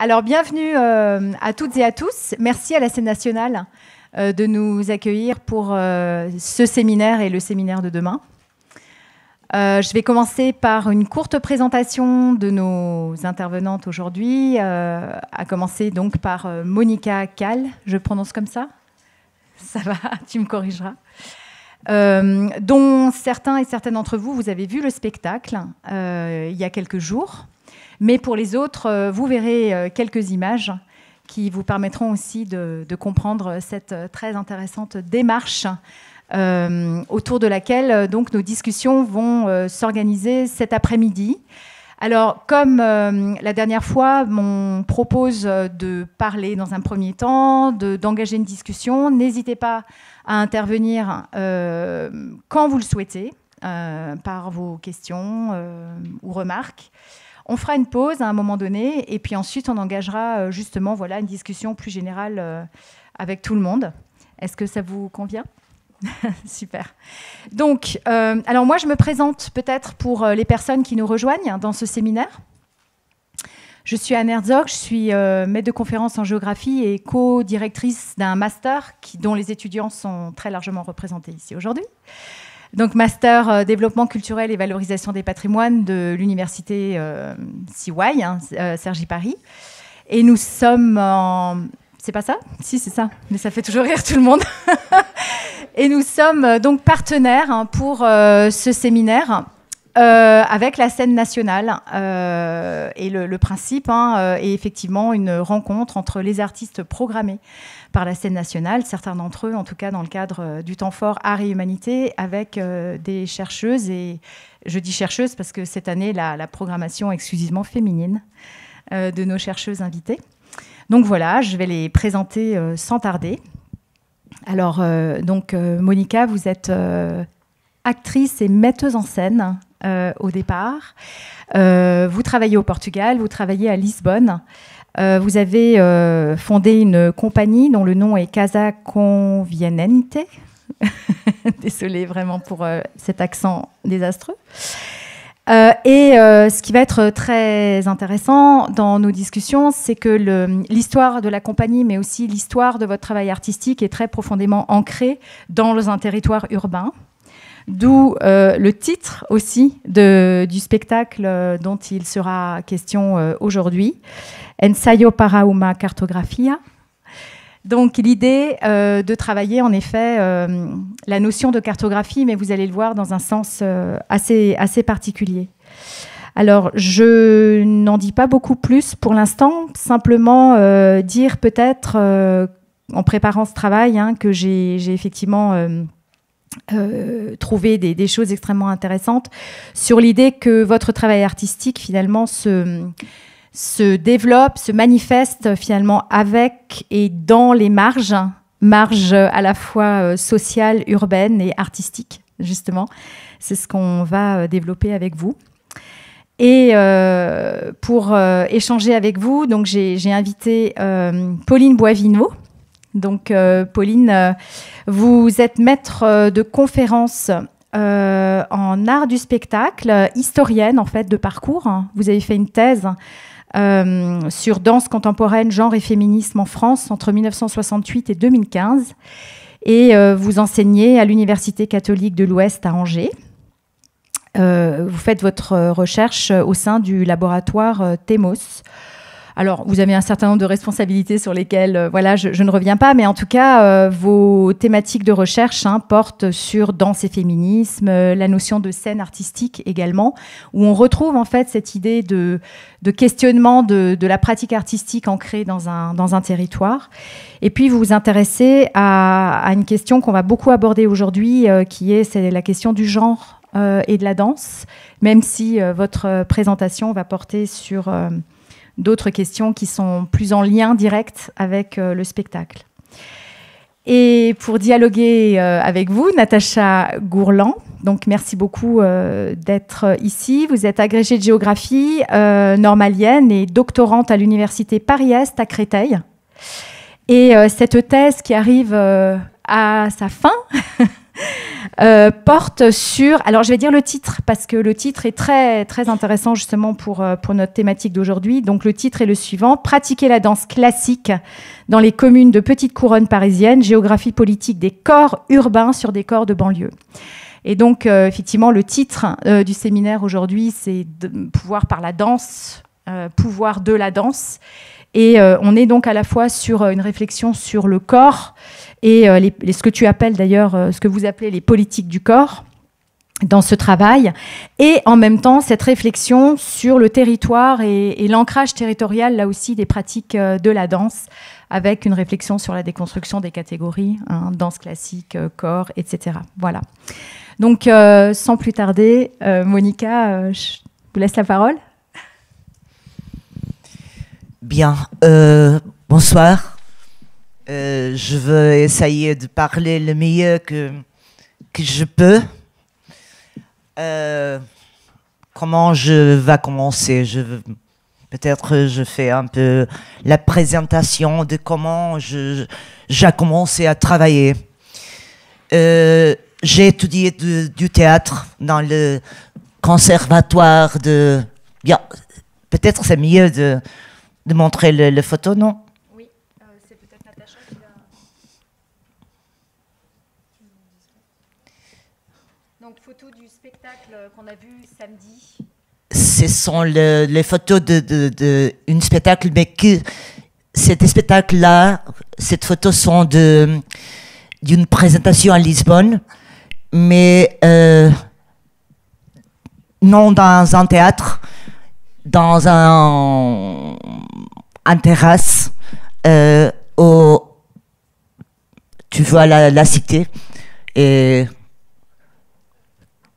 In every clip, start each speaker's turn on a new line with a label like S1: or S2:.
S1: Alors, bienvenue euh, à toutes et à tous. Merci à la scène nationale euh, de nous accueillir pour euh, ce séminaire et le séminaire de demain. je vais commencer par une courte présentation de nos intervenantes aujourd'hui, à commencer donc par Monica Kahl. Je prononce comme ça? Ça va, tu me corrigeras. dont certains et certaines d'entre vous, vous avez vu le spectacle il y a quelques jours. Mais pour les autres, euh, vous verrez euh, quelques images qui vous permettront aussi de, comprendre cette euh, très intéressante démarche autour de laquelle donc nos discussions vont s'organiser cet après-midi. Alors, comme la dernière fois, on propose de parler dans un premier temps, d'engager une discussion. N'hésitez pas à intervenir quand vous le souhaitez, par vos questions ou remarques. On fera une pause à un moment donné et puis ensuite on engagera euh, justement voilà, une discussion plus générale euh, avec tout le monde. Est-ce que ça vous convient? Super. Donc, euh, alors moi je me présente peut-être pour les personnes qui nous rejoignent dans ce séminaire. Je suis Anne Herzog, je suis maître de conférence en géographie et co-directrice d'un master qui, dont les étudiants sont très largement représentés ici aujourd'hui. Donc, master euh, développement culturel et valorisation des patrimoines de l'université euh, CY, hein, euh, Sergi Paris. Et nous sommes. C'est pas ça? Si, c'est ça. Mais ça fait toujours rire tout le monde. et nous sommes donc partenaires hein, pour ce séminaire avec la scène nationale. et le, principe hein, est effectivement une rencontre entre les artistes programmés par la scène nationale, certains d'entre eux, en tout cas dans le cadre euh, du temps fort Art et Humanité, avec euh, des chercheuses. Et je dis chercheuses parce que cette année, la, programmation est exclusivement féminine euh, de nos chercheuses invitées. Donc voilà, je vais les présenter sans tarder. Alors, donc, Monica, vous êtes actrice et metteuse en scène au départ. vous travaillez au Portugal, vous travaillez à Lisbonne. Euh, vous avez euh, fondé une compagnie dont le nom est Casa Convienente. Désolée vraiment pour euh, cet accent désastreux. et ce qui va être très intéressant dans nos discussions, c'est que l'histoire de la compagnie, mais aussi l'histoire de votre travail artistique est très profondément ancrée dans un territoire urbain. D'où le titre aussi du spectacle dont il sera question aujourd'hui. Ensayo para uma cartografia. Donc l'idée euh, de travailler en effet euh, la notion de cartographie, mais vous allez le voir dans un sens euh, assez, assez particulier. Alors je n'en dis pas beaucoup plus pour l'instant, simplement dire peut-être en préparant ce travail hein, que j'ai effectivement trouvé des, des, choses extrêmement intéressantes sur l'idée que votre travail artistique finalement se se développe, se manifeste finalement avec et dans les marges, marges à la fois euh, sociales, urbaines et artistiques, justement. C'est ce qu'on va euh, développer avec vous. Et euh, pour échanger avec vous, donc j'ai invité Pauline Boivino. Donc Pauline, vous êtes maître de conférences en art du spectacle, historienne en fait de parcours. Vous avez fait une thèse euh, sur danse contemporaine, genre et féminisme en France entre 1968 et 2015. Et euh, vous enseignez à l'Université catholique de l'Ouest à Angers. Euh, vous faites votre recherche au sein du laboratoire TEMOS. Alors, vous avez un certain nombre de responsabilités sur lesquelles, euh, voilà, je, ne reviens pas, mais en tout cas, euh, vos thématiques de recherche hein, portent sur danse et féminisme, euh, la notion de scène artistique également, où on retrouve en fait cette idée de, questionnement de, la pratique artistique ancrée dans un, territoire. Et puis, vous vous intéressez à, une question qu'on va beaucoup aborder aujourd'hui, qui est, la question du genre et de la danse, même si votre présentation va porter sur d'autres questions qui sont plus en lien direct avec euh, le spectacle. Et pour dialoguer euh, avec vous, Natacha Gourland, donc merci beaucoup euh, d'être ici. Vous êtes agrégée de géographie normalienne et doctorante à l'université Paris-Est à Créteil. Et cette thèse qui arrive à sa fin euh, porte sur. Alors, je vais dire le titre parce que le titre est très très intéressant justement pour euh, pour notre thématique d'aujourd'hui. Donc, le titre est le suivant Pratiquer la danse classique dans les communes de petites couronnes parisiennes. Géographie politique des corps urbains sur des corps de banlieue. Et donc, euh, effectivement, le titre du séminaire aujourd'hui, c'est pouvoir par la danse, pouvoir de la danse. Et on est donc à la fois sur une réflexion sur le corps et euh, ce que tu appelles d'ailleurs, euh, ce que vous appelez les politiques du corps dans ce travail, et en même temps cette réflexion sur le territoire et, l'ancrage territorial, là aussi, des pratiques euh, de la danse, avec une réflexion sur la déconstruction des catégories, hein, danse classique, corps, etc. Voilà. Donc, sans plus tarder, Monica, je vous laisse la parole.
S2: Bien, bonsoir. Euh, je veux essayer de parler le mieux que, je peux. Euh, comment je vais commencer? Peut-être je fais un peu la présentation de comment j'ai commencé à travailler. Euh, j'ai étudié du théâtre dans le conservatoire de... Bien, peut-être c'est mieux de, de montrer le, le photo, non? A vu samedi. Ce sont les photos de, de, une spectacle, mais que cet spectacle-là, cette photo sont de d'une présentation à Lisbonne, mais euh, non dans un théâtre, dans un, un terrasse euh, tu vois la, la cité et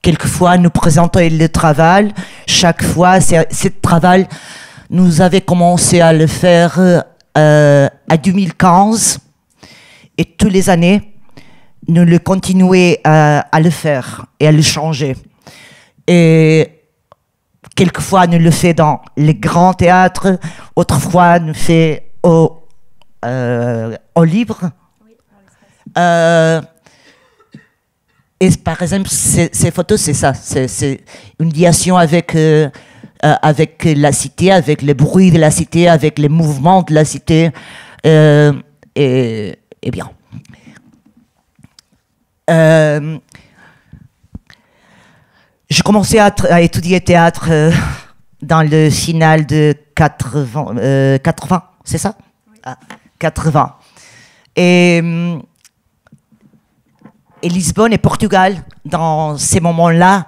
S2: Quelquefois, nous présentons le travail. Chaque fois, ce travail, nous avons commencé à le faire euh, à 2015. Et toutes les années, nous le continuons à, le faire et à le changer. Et quelquefois, nous le faisons dans les grands théâtres. Autrefois, nous le faisons au, euh, au libre. Euh, et par exemple, ces, photos, c'est ça. C'est une liaison avec, euh, avec la cité, avec le bruit de la cité, avec les mouvements de la cité. Euh, et, bien. J'ai commencé à, à, étudier théâtre dans le final de 80, 80 c'est ça? 80. Ah, et hum, et Lisbonne et Portugal, dans ces moments-là,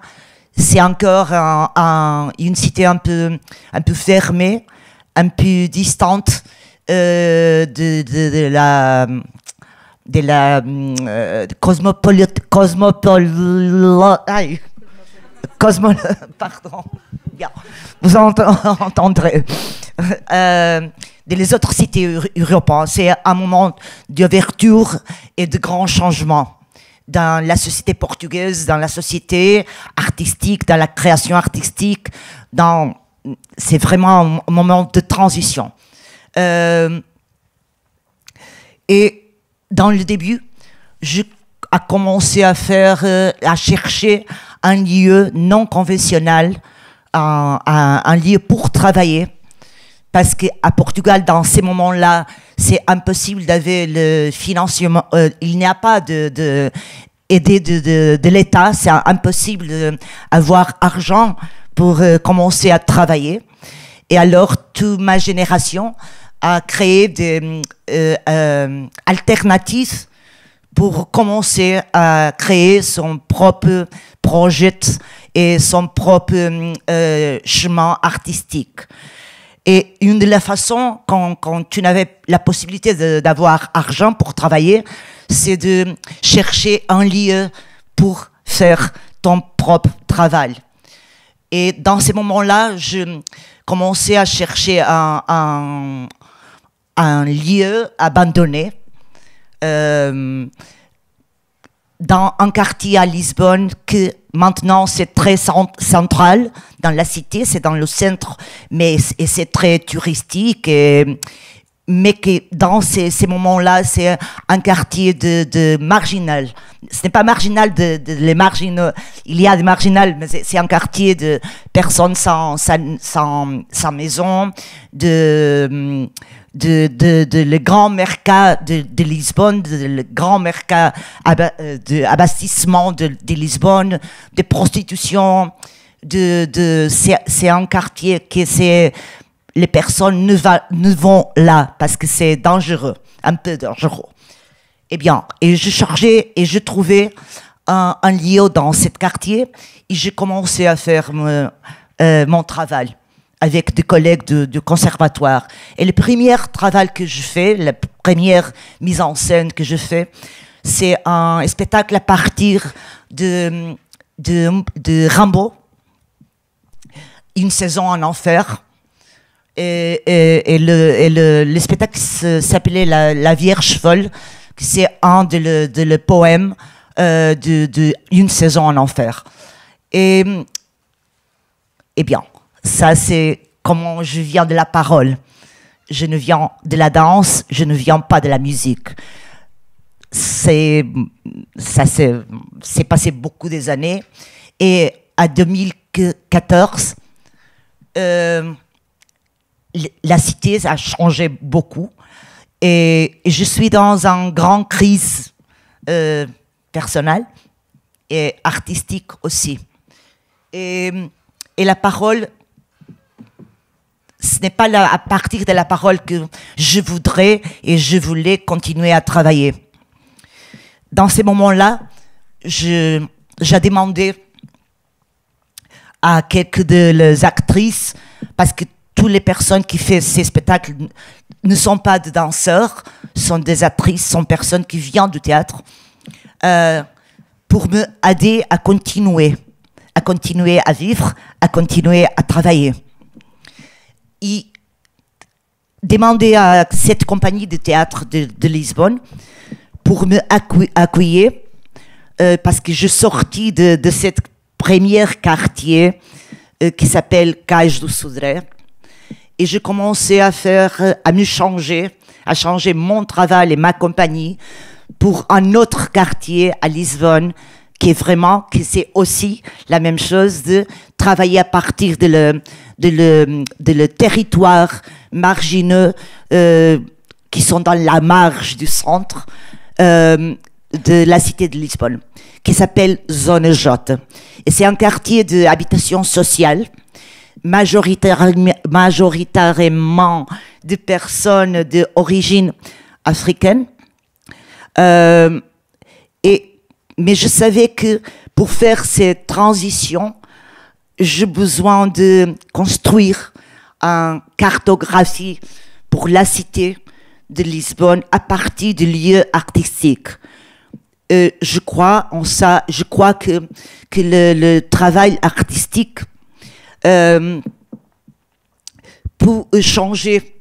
S2: c'est encore une cité un peu, un peu fermée, un peu distante euh, de, de, la de la euh, cosmopol cosmopol cosmo pardon vous entendrez euh, les autres cités européennes c'est un moment d'ouverture et de grands changements dans la société portugaise, dans la société artistique, dans la création artistique. C'est vraiment un moment de transition. Euh, et dans le début, je a commencé à faire, euh, à chercher un lieu non conventionnel, un, lieu pour travailler parce qu'à Portugal, dans ces moments-là, c'est impossible d'avoir le financement. Euh, il n'y a pas de, de l'État. C'est impossible d'avoir argent pour euh, commencer à travailler. Et alors, toute ma génération a créé des alternatives pour commencer à créer son propre projet et son propre chemin artistique. Et une de les façons, quand, quand tu n'avais la possibilité d'avoir argent pour travailler, c'est de chercher un lieu pour faire ton propre travail. Et dans ces moments-là, je commençais à chercher un, un, un lieu abandonné. Euh, dans un quartier à Lisbonne que maintenant c'est très central dans la cité, c'est dans le centre, mais c'est très touristique et, mais que dans ces, moments-là, c'est un quartier de, de marginal. Ce n'est pas marginal de, les marginaux. Il y a des marginales, mais c'est un quartier de personnes sans, sans, sans, maison, de, de, de, de, le grand mercat de, de Lisbonne, de, le grand mercat euh, de abastissement de, de Lisbonne, de prostitution. De, de, c'est un quartier qui c'est les personnes ne, va, ne vont là parce que c'est dangereux, un peu dangereux. Eh bien, et je chargeais et je trouvais un, un lieu dans ce quartier et j'ai commencé à faire euh, mon travail avec des collègues de, conservatoire. Et le premier travail que je fais, la première mise en scène que je fais, c'est un spectacle à partir de, de, de Rambo, une saison en enfer, et, et, et, le, et le, le, spectacle s'appelait la, Vierge folle, c'est un de le, de le poème euh, de, de, Une saison en enfer. Et, eh bien, ça c'est comment je viens de la parole. Je ne viens de la danse, je ne viens pas de la musique. C'est, ça s'est passé beaucoup des années. Et à 2014, euh, la cité a changé beaucoup et, je suis dans une grande crise euh, personnelle et artistique aussi. Et, et la parole, ce n'est pas à partir de la parole que je voudrais et je voulais continuer à travailler. Dans ces moments-là, j'ai demandé à quelques de les actrices, parce que toutes les personnes qui font ces spectacles ne sont pas des danseurs, sont des actrices, sont personnes qui viennent du théâtre, euh, pour me aider à continuer, à continuer à vivre, à continuer à travailler. Et demander à cette compagnie de théâtre de, Lisbonne pour me accueillir, euh, parce que je sortis de, de cette première quartier euh, qui s'appelle Cage do Sodré, et j'ai commencé à faire, à me changer, à changer mon travail et ma compagnie pour un autre quartier à Lisbonne qui est vraiment, qui c'est aussi la même chose de travailler à partir de le, de le, de le territoire margineux euh, qui sont dans la marge du centre euh, de la cité de Lisbonne, qui s'appelle Zone J. Et c'est un quartier d'habitation sociale majoritairement, majoritairement de personnes d'origine africaine. Euh, et, mais je savais que pour faire cette transition, j'ai besoin de construire une cartographie pour la cité de Lisbonne à partir de lieux artistiques. Euh, je crois en ça, je crois que, que le, travail artistique euh, pour changer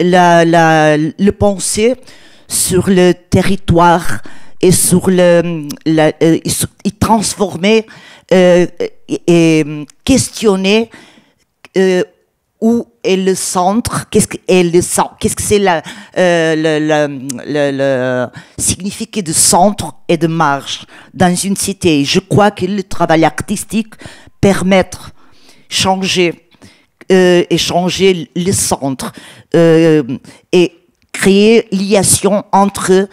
S2: la, la, le pensée sur le territoire et sur le, la, euh, transformer euh, et, questionner euh, où est le centre, qu'est-ce que le centre, qu'est-ce que c'est la, le, le, significat de centre et de marge dans une cité. Je crois que le travail artistique permet changer et changer le centre et créer liation entre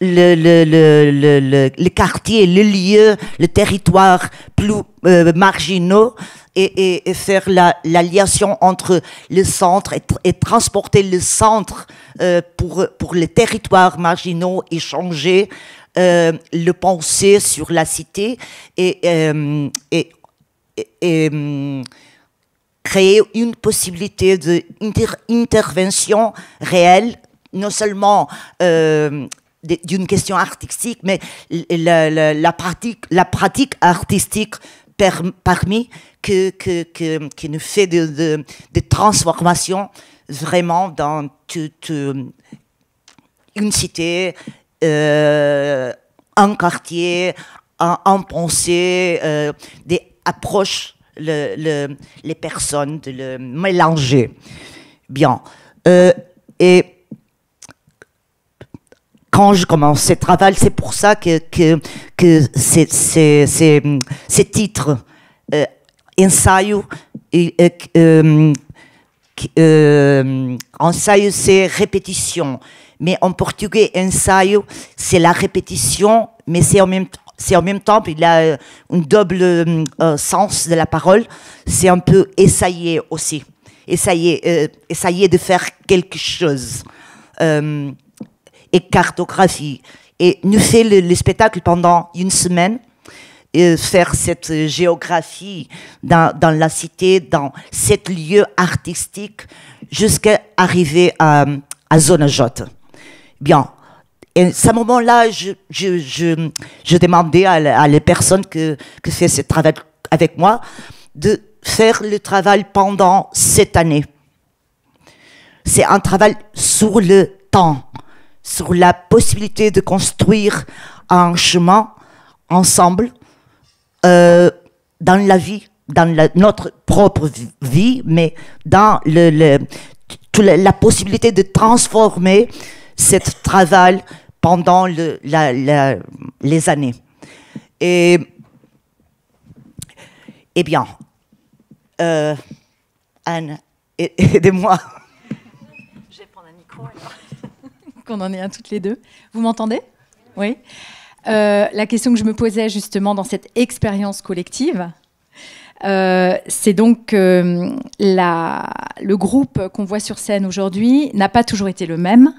S2: le, quartier, le lieu, le territoire plus euh, marginaux et, et, faire la, liation entre le centre et, transporter le centre euh, pour, pour les territoires marginaux et changer euh, le pensée sur la cité et, et hum, créer une possibilité d'intervention réelle, non seulement d'une question artistique, mais la, pratique, la pratique artistique parmi que, que, qui nous fait de, de, de vraiment dans toute une cité, euh, un quartier, un, pensée, euh, des approche le, le, les personnes, de le mélanger. Bien. Euh, Et quand je commence ce travail, c'est pour ça que, que, que ces, ces, ces, titres, euh, ensaio, et, euh, euh, ensaio c'est répétition, mais en portugais, ensaio, c'est la répétition, mais c'est en même c'est en même temps, il a un double euh, sens de la parole, c'est un peu essayer aussi, essayer, euh, essayer de faire quelque chose. Euh, et cartographie. Et nous fait le, spectacle pendant une semaine, et faire cette géographie dans, dans, la cité, dans cet lieu artistique, jusqu'à arriver à, à Zone J. Bien. Et à ce moment-là, je, je, je, demandais à, à les personnes que, que fait ce travail avec moi de faire le travail pendant cette année. C'est un travail sur le temps sur la possibilité de construire un chemin ensemble euh, dans la vie, dans notre propre vie, mais dans la, possibilité de transformer ce travail pendant les années. Et, eh bien, euh, Anne, aidez-moi.
S1: Un qu'on en ait un toutes les deux. Vous m'entendez? Oui. Euh, la question que je me posais justement dans cette expérience collective, euh, c'est donc que le groupe qu'on voit sur scène aujourd'hui n'a pas toujours été le même.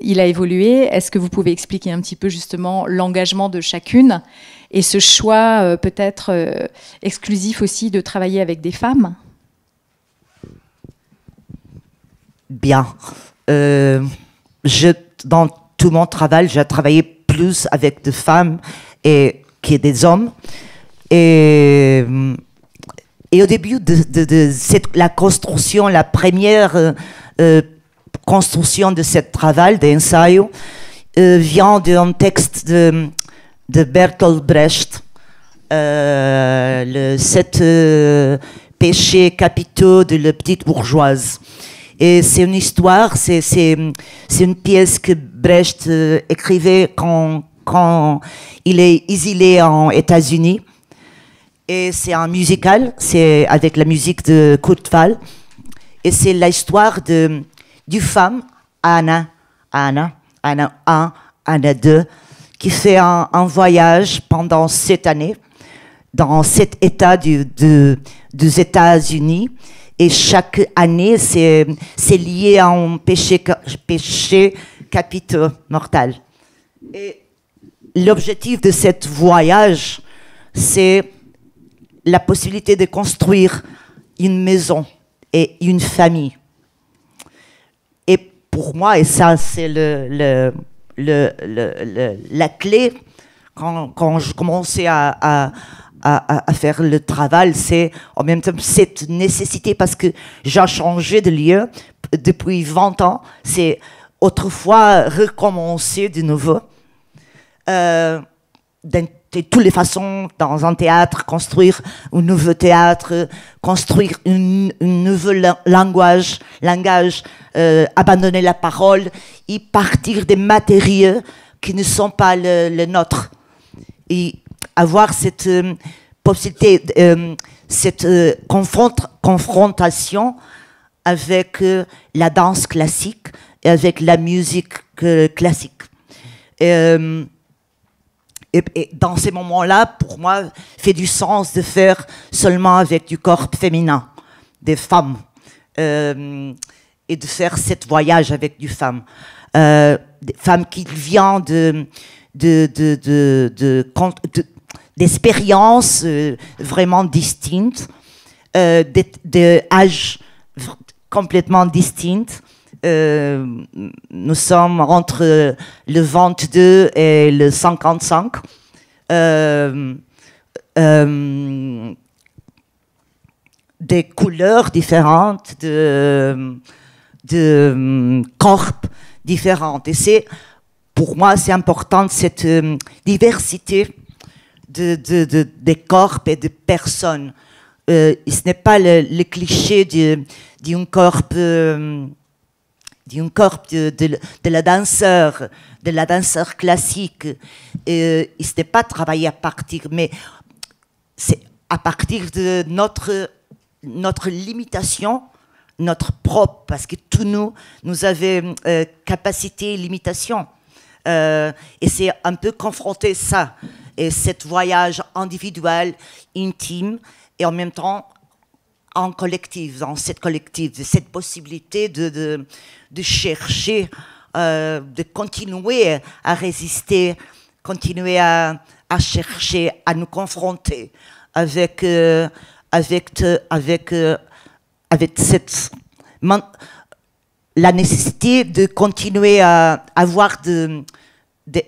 S1: Il a évolué. Est-ce que vous pouvez expliquer un petit peu justement l'engagement de chacune et ce choix euh, peut-être exclusif aussi de travailler avec des femmes?
S2: Bien je, dans tout mon travail, j'ai travaillé plus avec des femmes et que des hommes. Et, et au début de, de, la construction, la première euh, euh, construction de ce travail, d'ensayo, euh, vient d'un texte de, de Bertolt Brecht, euh, le sept péchés capitaux de la petite bourgeoise. Et c'est une histoire, c'est, une pièce que Brecht euh, écrivait quand, il est exilé en États-Unis. Et c'est un musical, c'est avec la musique de Kurt Weill. Et c'est l'histoire de, du femme, Anna, Anna, Anna 1, Anna 2, qui fait un, voyage pendant sept années dans cet état des États-Unis et chaque année, c'est lié à un péché, péché capitaux mortel. Et l'objectif de ce voyage, c'est la possibilité de construire une maison et une famille. Et pour moi, et ça c'est le, le, le, la clé, quand, quand je commençais à, faire le travail, c'est en même temps cette nécessité parce que j'ai changé de lieu depuis 20 ans. C'est autrefois recommencer de nouveau. Euh, de toutes les façons, dans un théâtre, construire un nouveau théâtre, construire un nouveau langage, euh, abandonner la parole et partir des matériaux qui ne sont pas le, le nôtre. Et avoir cette euh, possibilité, euh, cette euh, confrontation avec la danse classique et avec la musique classique. Et, dans ces moments-là, pour moi, fait du sens de faire seulement avec du corps féminin, des femmes, et de faire ce voyage avec du femmes. des femmes qui viennent de, de, de, de d'expériences euh, vraiment distinctes, euh, d'âges complètement distincts. Euh, nous sommes entre le 22 et le 55. Euh, des couleurs différentes, de, corps différentes. Et c'est, pour moi, c'est important cette diversité de, corps et de personnes. Euh, ce n'est pas le, cliché d'un corps euh, d'un corps de, la danseur, de la danseur classique. Et, il n'était pas travaillé à partir, mais c'est à partir de notre, notre limitation, notre propre, parce que tous nous, nous avons euh, capacité et limitation. Euh, et c'est un peu confronter ça, et cet voyage individuel, intime, et en même temps en collectif, dans cette collective, cette possibilité de, de, chercher, euh, de continuer à résister, continuer à, à, chercher, à nous confronter avec, euh, avec, euh, avec cette, la nécessité de continuer à avoir de, de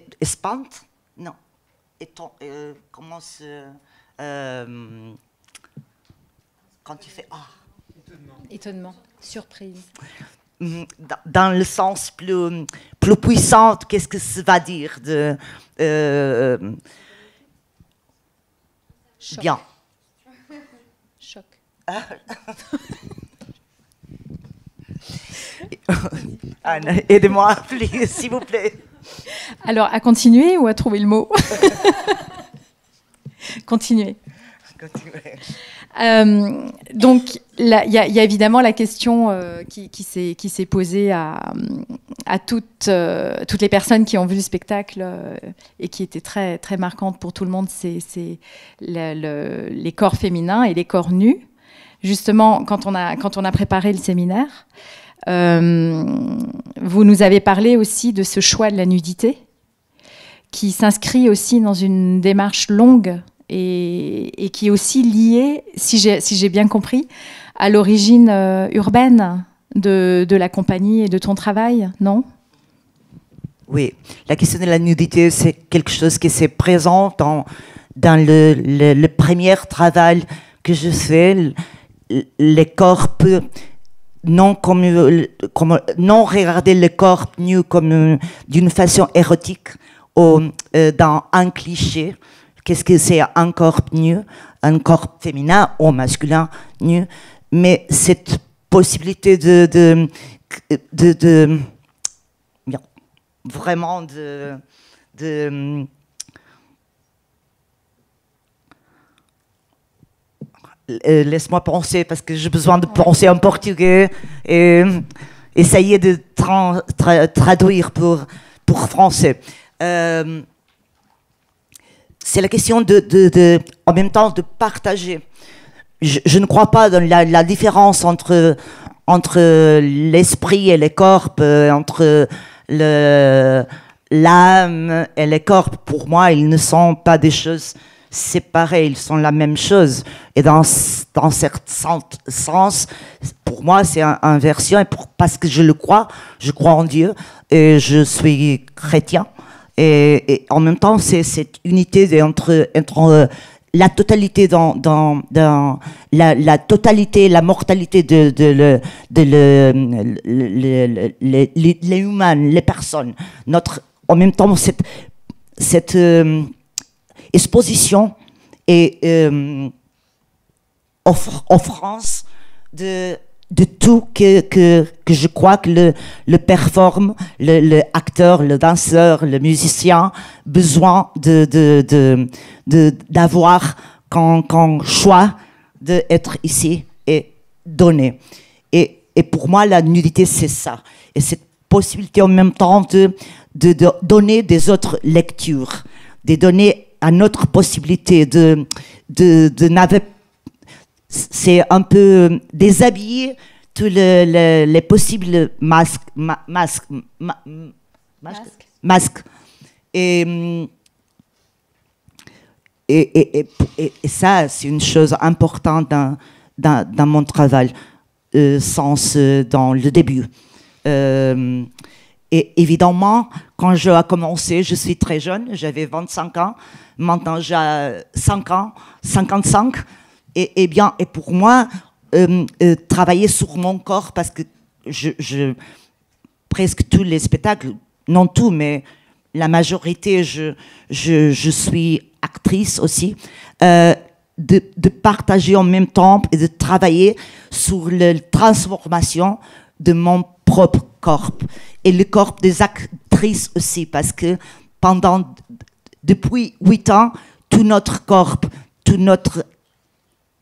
S2: non, euh, comment se, euh, quand tu fais ah.
S1: Étonnement. surprise.
S2: Mm, dans, le sens plus, plus puissant, qu'est-ce que ça va dire de euh, bien.
S1: Choc.
S2: Anne, aidez-moi, s'il vous plaît.
S1: Alors, à continuer ou à trouver le mot Continuer. Euh, donc, il y, a évidemment la question euh, qui, qui s'est posée à, à toutes, euh, toutes les personnes qui ont vu le spectacle et qui était très, très marquante pour tout le monde, c'est le, les corps féminins et les corps nus. Justement, quand on a, quand on a préparé le séminaire, vous nous avez parlé aussi de ce choix de la nudité qui s'inscrit aussi dans une démarche longue et, qui est aussi lié, si j'ai bien compris, à l'origine euh, urbaine de, la compagnie et de ton travail, non?
S2: Oui, la question de la nudité, c'est quelque chose qui s'est présent dans, le, premier travail que je fais, les corps non comme non regarder le corps nu comme d'une façon érotique ou euh, dans un cliché. Qu'est-ce que c'est un corps nu, un corps féminin ou masculin nu, mais cette possibilité de, de, de, vraiment de euh, laisse-moi penser parce que j'ai besoin de penser en portugais et essayer de traduire pour, pour français. Euh, c'est la question de, en même temps, de partager. Je, ne crois pas dans la, différence entre, entre l'esprit et les corps, euh, entre l'âme et les corps. Pour moi, ils ne sont pas des choses séparées, ils sont la même chose. Et dans, dans certain sens, pour moi, c'est inversion. Et pour, parce que je le crois, je crois en Dieu et je suis chrétien. Et, en même temps, c'est cette unité entre, entre euh, la totalité dans, dans la, la, totalité, la mortalité de, de, le, de le, les, les, humains, les personnes. Notre, en même temps, cette, cette euh, exposition et euh, offrance de tout que, je crois que le, le performe, le, le, acteur, le danseur, le musicien, besoin de, d'avoir quand, quand choix d'être ici et donner. Et, et pour moi, la nudité, c'est ça. Et cette possibilité en même temps de, de, de donner des autres lectures, de donner à notre possibilité de, de, de n'avoir c'est un peu déshabiller tous les possibles masques, masques, masques, Et, et, et, et, ça, c'est une chose importante dans, dans, dans mon travail, euh, sens dans le début. Euh, et évidemment, quand je a commencé, je suis très jeune, j'avais 25 ans, maintenant j'ai 5 ans, 55 et, bien, et pour moi, euh, euh, travailler sur mon corps, parce que je, presque tous les spectacles, non tout, mais la majorité, je, suis actrice aussi, euh, de, partager en même temps et de travailler sur la transformation de mon propre corps et le corps des actrices aussi, parce que pendant, depuis huit ans, tout notre corps, tout notre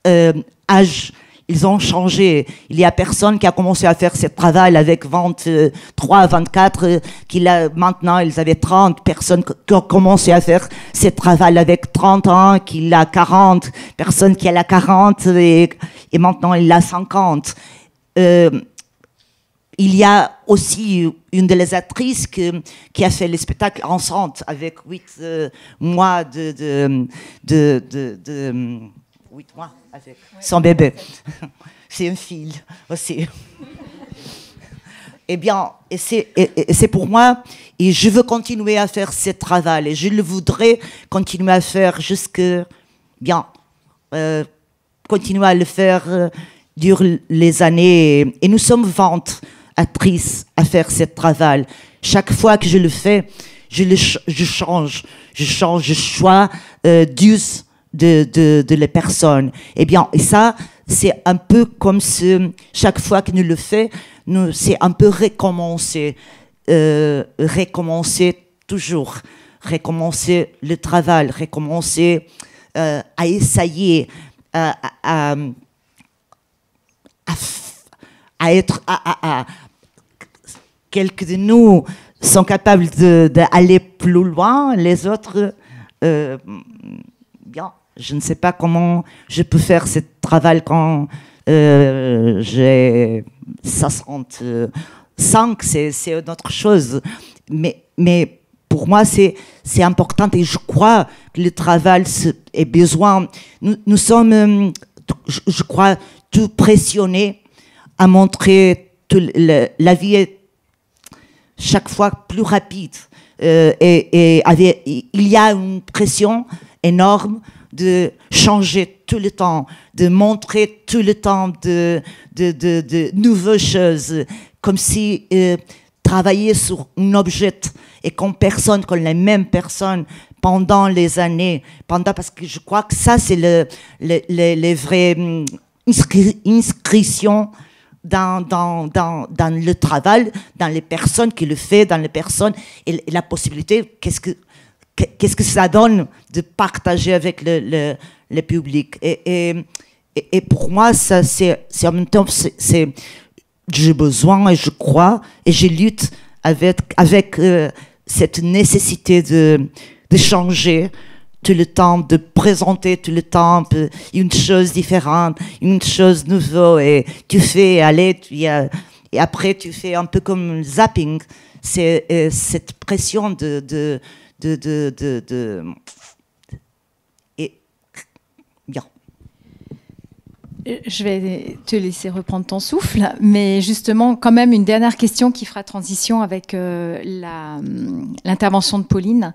S2: euh, âge, ils ont changé. Il y a personne qui a commencé à faire ce travail avec 23, 24, qui a, maintenant ils avaient 30 personnes qui ont commencé à faire ce travail avec 30 ans, qui a 40, personne qui a la 40 et, et maintenant il a 50. Euh, il y a aussi une des actrices qui a fait le spectacle enceinte avec 8 euh, mois de, de, de, de 8 mois avec son bébé. C'est un fil aussi. eh bien, c'est pour moi, et je veux continuer à faire ce travail, et je le voudrais continuer à faire jusque, bien, euh, continuer à le faire euh, durant les années. Et nous sommes 20 actrices à faire ce travail. Chaque fois que je le fais, je, le je change, je change, je choix euh, de, de, de les personnes. Eh bien, et ça, c'est un peu comme ce, chaque fois que nous le fait, nous, c'est un peu recommencer, euh, recommencer toujours, recommencer le travail, recommencer euh, à essayer, à, à, à, être, à, à, quelques de nous sont capables d'aller plus loin, les autres, euh, bien, je ne sais pas comment je peux faire ce travail quand euh, j'ai 65, c'est une autre chose. Mais, mais pour moi, c'est important et je crois que le travail est besoin. Nous, sommes, je, crois, tout pressionnés à montrer la vie est chaque fois plus rapide. Euh, et, il y a une pression énorme de changer tout le temps, de montrer tout le temps de, de, de, de nouvelles choses, comme si euh, travailler sur un objet et qu'on personne, qu'on les mêmes personnes pendant les années, pendant parce que je crois que ça c'est le, le, les vraies hum, inscriptions dans, dans, dans, dans, le travail, dans les personnes qui le font, dans les personnes et la possibilité, qu'est-ce que qu'est-ce que ça donne de partager avec le, le, le public? Et, et, et, pour moi, c'est, en même temps, c'est, j'ai besoin et je crois et je lutte avec, avec euh, cette nécessité de, de changer tout le temps, de présenter tout le temps une chose différente, une chose nouvelle. Et tu fais aller, et après tu fais un peu comme zapping. C'est euh, cette pression de, de, de, de et bien.
S1: Je vais te laisser reprendre ton souffle, mais justement, quand même, une dernière question qui fera transition avec euh, l'intervention de Pauline.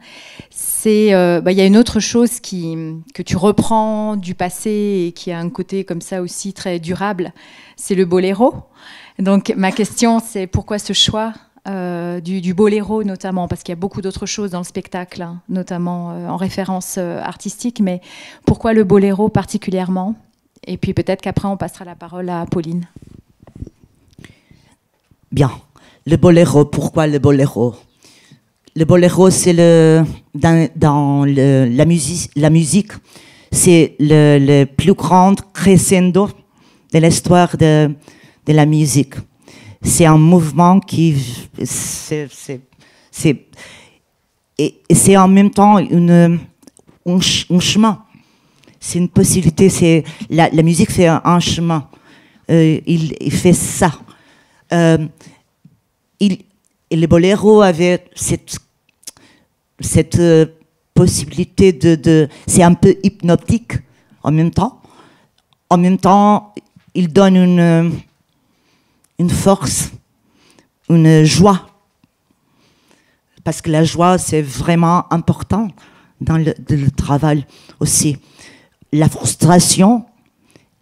S1: C'est, euh, bah, il y a une autre chose qui, que tu reprends du passé et qui a un côté comme ça aussi très durable, c'est le boléro. Donc, ma question, c'est pourquoi ce choix euh, du, boléro notamment, parce qu'il y a beaucoup d'autres choses dans le spectacle, hein, notamment en référence artistique, mais pourquoi le boléro particulièrement? Et puis peut-être qu'après on passera la parole à Pauline.
S2: Bien, le boléro, pourquoi le boléro? Le boléro, c'est le dans, la musique, la musique c'est le, plus grand crescendo de l'histoire de, de la musique c'est un mouvement qui c'est en même temps une, un, chemin. C'est une possibilité. C'est la, musique fait un, chemin. Euh, il, fait ça. Euh, il, et le boléro avait cette, cette euh, possibilité de, de c'est un peu hypnotique en même temps. En même temps, il donne une une force, une joie. Parce que la joie, c'est vraiment important dans le, travail aussi. La frustration,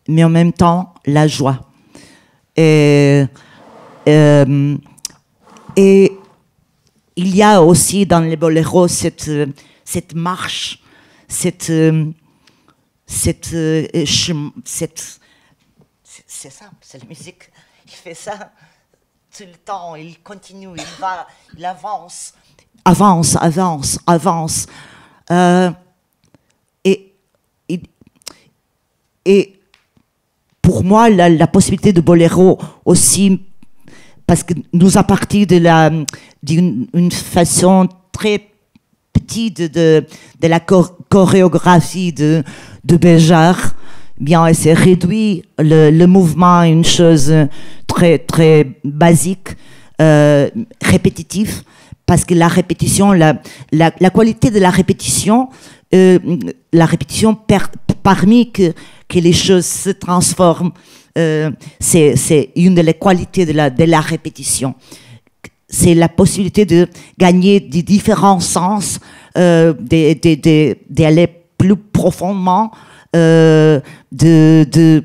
S2: mais en même temps la joie. Et, euh, et il y a aussi dans les boléros cette, cette marche, cette, cette, cette c'est ça, c'est la musique il fait ça tout le temps, il continue, il va, il avance, avance, avance, avance. Euh, et, et, pour moi, la, possibilité de boléro aussi, parce que nous a parti d'une façon très petite de, la chorégraphie de, de Béjar, bien, s'est réduit le, mouvement à une chose très, très basique, euh, répétitive, parce que la répétition, la, la, qualité de la répétition, euh, la répétition parmi que, que les choses se transforment, euh, c'est une des qualités de la, de la répétition. C'est la possibilité de gagner des différents sens, euh, d'aller plus profondément, euh, de, de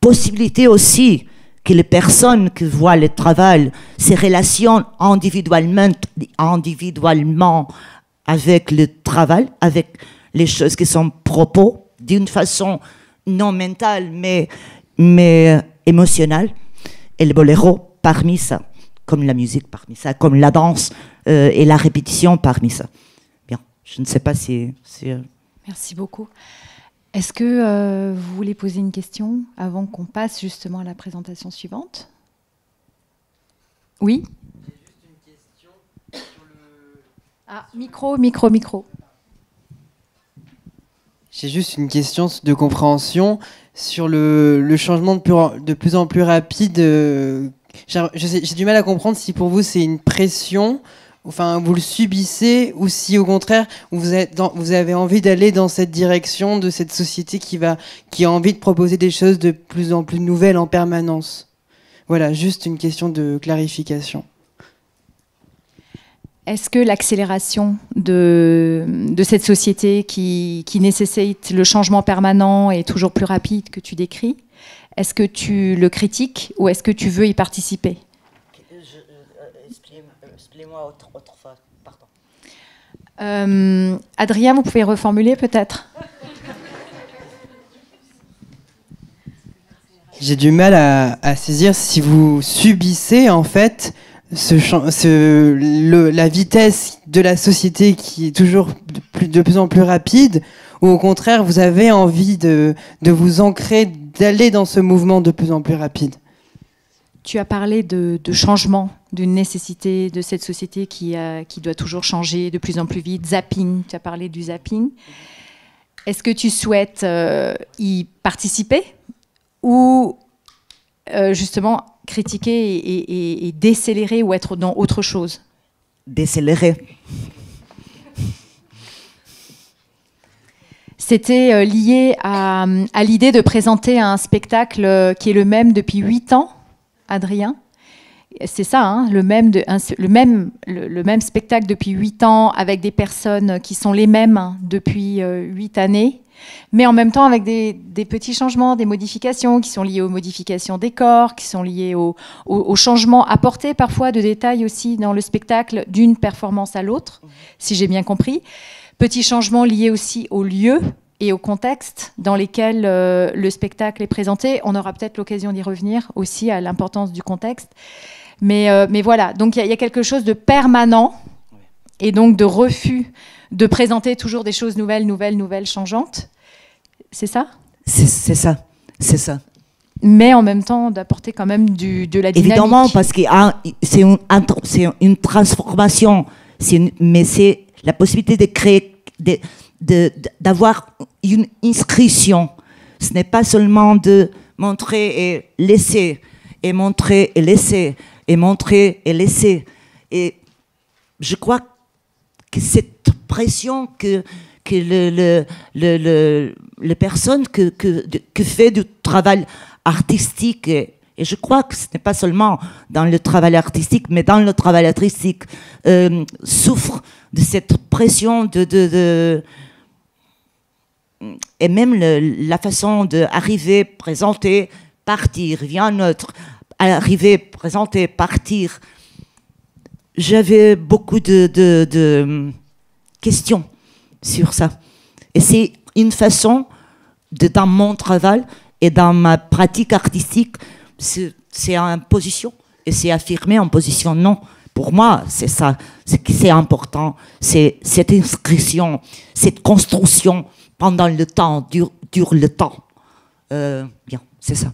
S2: possibilités aussi que les personnes qui voient le travail se relationnent individuellement, individuellement avec le travail, avec les choses qui sont propos, d'une façon non mentale, mais, mais émotionnelle. Et le boléro parmi ça, comme la musique parmi ça, comme la danse euh, et la répétition parmi ça. Bien, je ne sais pas si... si euh,
S1: Merci beaucoup. Est-ce que euh, vous voulez poser une question avant qu'on passe justement à la présentation suivante? Oui? Ah, micro, micro, micro.
S3: J'ai juste une question de compréhension sur le, changement de plus, en plus rapide. Euh, j'ai du mal à comprendre si pour vous c'est une pression enfin, vous le subissez ou si au contraire vous, êtes vous avez envie d'aller dans cette direction de cette société qui, va, qui a envie de proposer des choses de plus en plus nouvelles en permanence Voilà, juste une question de clarification.
S1: Est-ce que l'accélération de, de, cette société qui, qui, nécessite le changement permanent et toujours plus rapide que tu décris, est-ce que tu le critiques ou est-ce que tu veux y participer?
S2: Expliquez-moi autre, fois, pardon.
S1: Euh, Adrien, vous pouvez reformuler peut-être?
S3: J'ai du mal à, saisir si vous subissez en fait la vitesse de la société qui est toujours de plus, en plus rapide, ou au contraire vous avez envie de, de vous ancrer, d'aller dans ce mouvement de plus en plus rapide?
S1: Tu as parlé de, changement, d'une nécessité de cette société qui, qui doit toujours changer de plus en plus vite. Zapping, tu as parlé du zapping. Est-ce que tu souhaites euh, y participer? Ou euh, justement critiquer et, décélérer ou être dans autre chose
S2: Décélérer.
S1: C'était euh, lié à, à l'idée de présenter un spectacle qui est le même depuis huit ans Adrien. C'est ça, hein, le, même le, même, le, même spectacle depuis huit ans avec des personnes qui sont les mêmes depuis euh, huit années, mais en même temps avec des, petits changements, des modifications qui sont liées aux modifications des corps, qui sont liées aux au, changements apportés parfois de détails aussi dans le spectacle d'une performance à l'autre, si j'ai bien compris. Petits changements liés aussi au lieu et au contexte dans lesquels euh, le spectacle est présenté. On aura peut-être l'occasion d'y revenir aussi à l'importance du contexte. Mais, euh, mais voilà, donc il y, a quelque chose de permanent et donc de refus de présenter toujours des choses nouvelles, nouvelles, nouvelles, changeantes. C'est ça?
S2: C'est ça, c'est ça.
S1: Mais en même temps d'apporter quand même du, de la dynamique.
S2: Évidemment, parce que c'est une, une, transformation, mais c'est la possibilité de créer... D'avoir une inscription. Ce n'est pas seulement de montrer et laisser, et montrer et laisser, et montrer et laisser. Et je crois que cette pression que, que le, le, le, le, personne que, que, que, fait du travail artistique, et, je crois que ce n'est pas seulement dans le travail artistique, mais dans le travail artistique, euh, souffre de cette pression de, de, et même la façon d'arriver, présenter, partir, vient notre arriver, présenter, partir. J'avais beaucoup de, questions sur ça. Et c'est une façon, de, dans mon travail et dans ma pratique artistique, c'est une position et c'est affirmé en position non. Pour moi, c'est ça, c'est important, c'est cette inscription, cette construction pendant le temps, dure le temps. Euh, bien, c'est ça.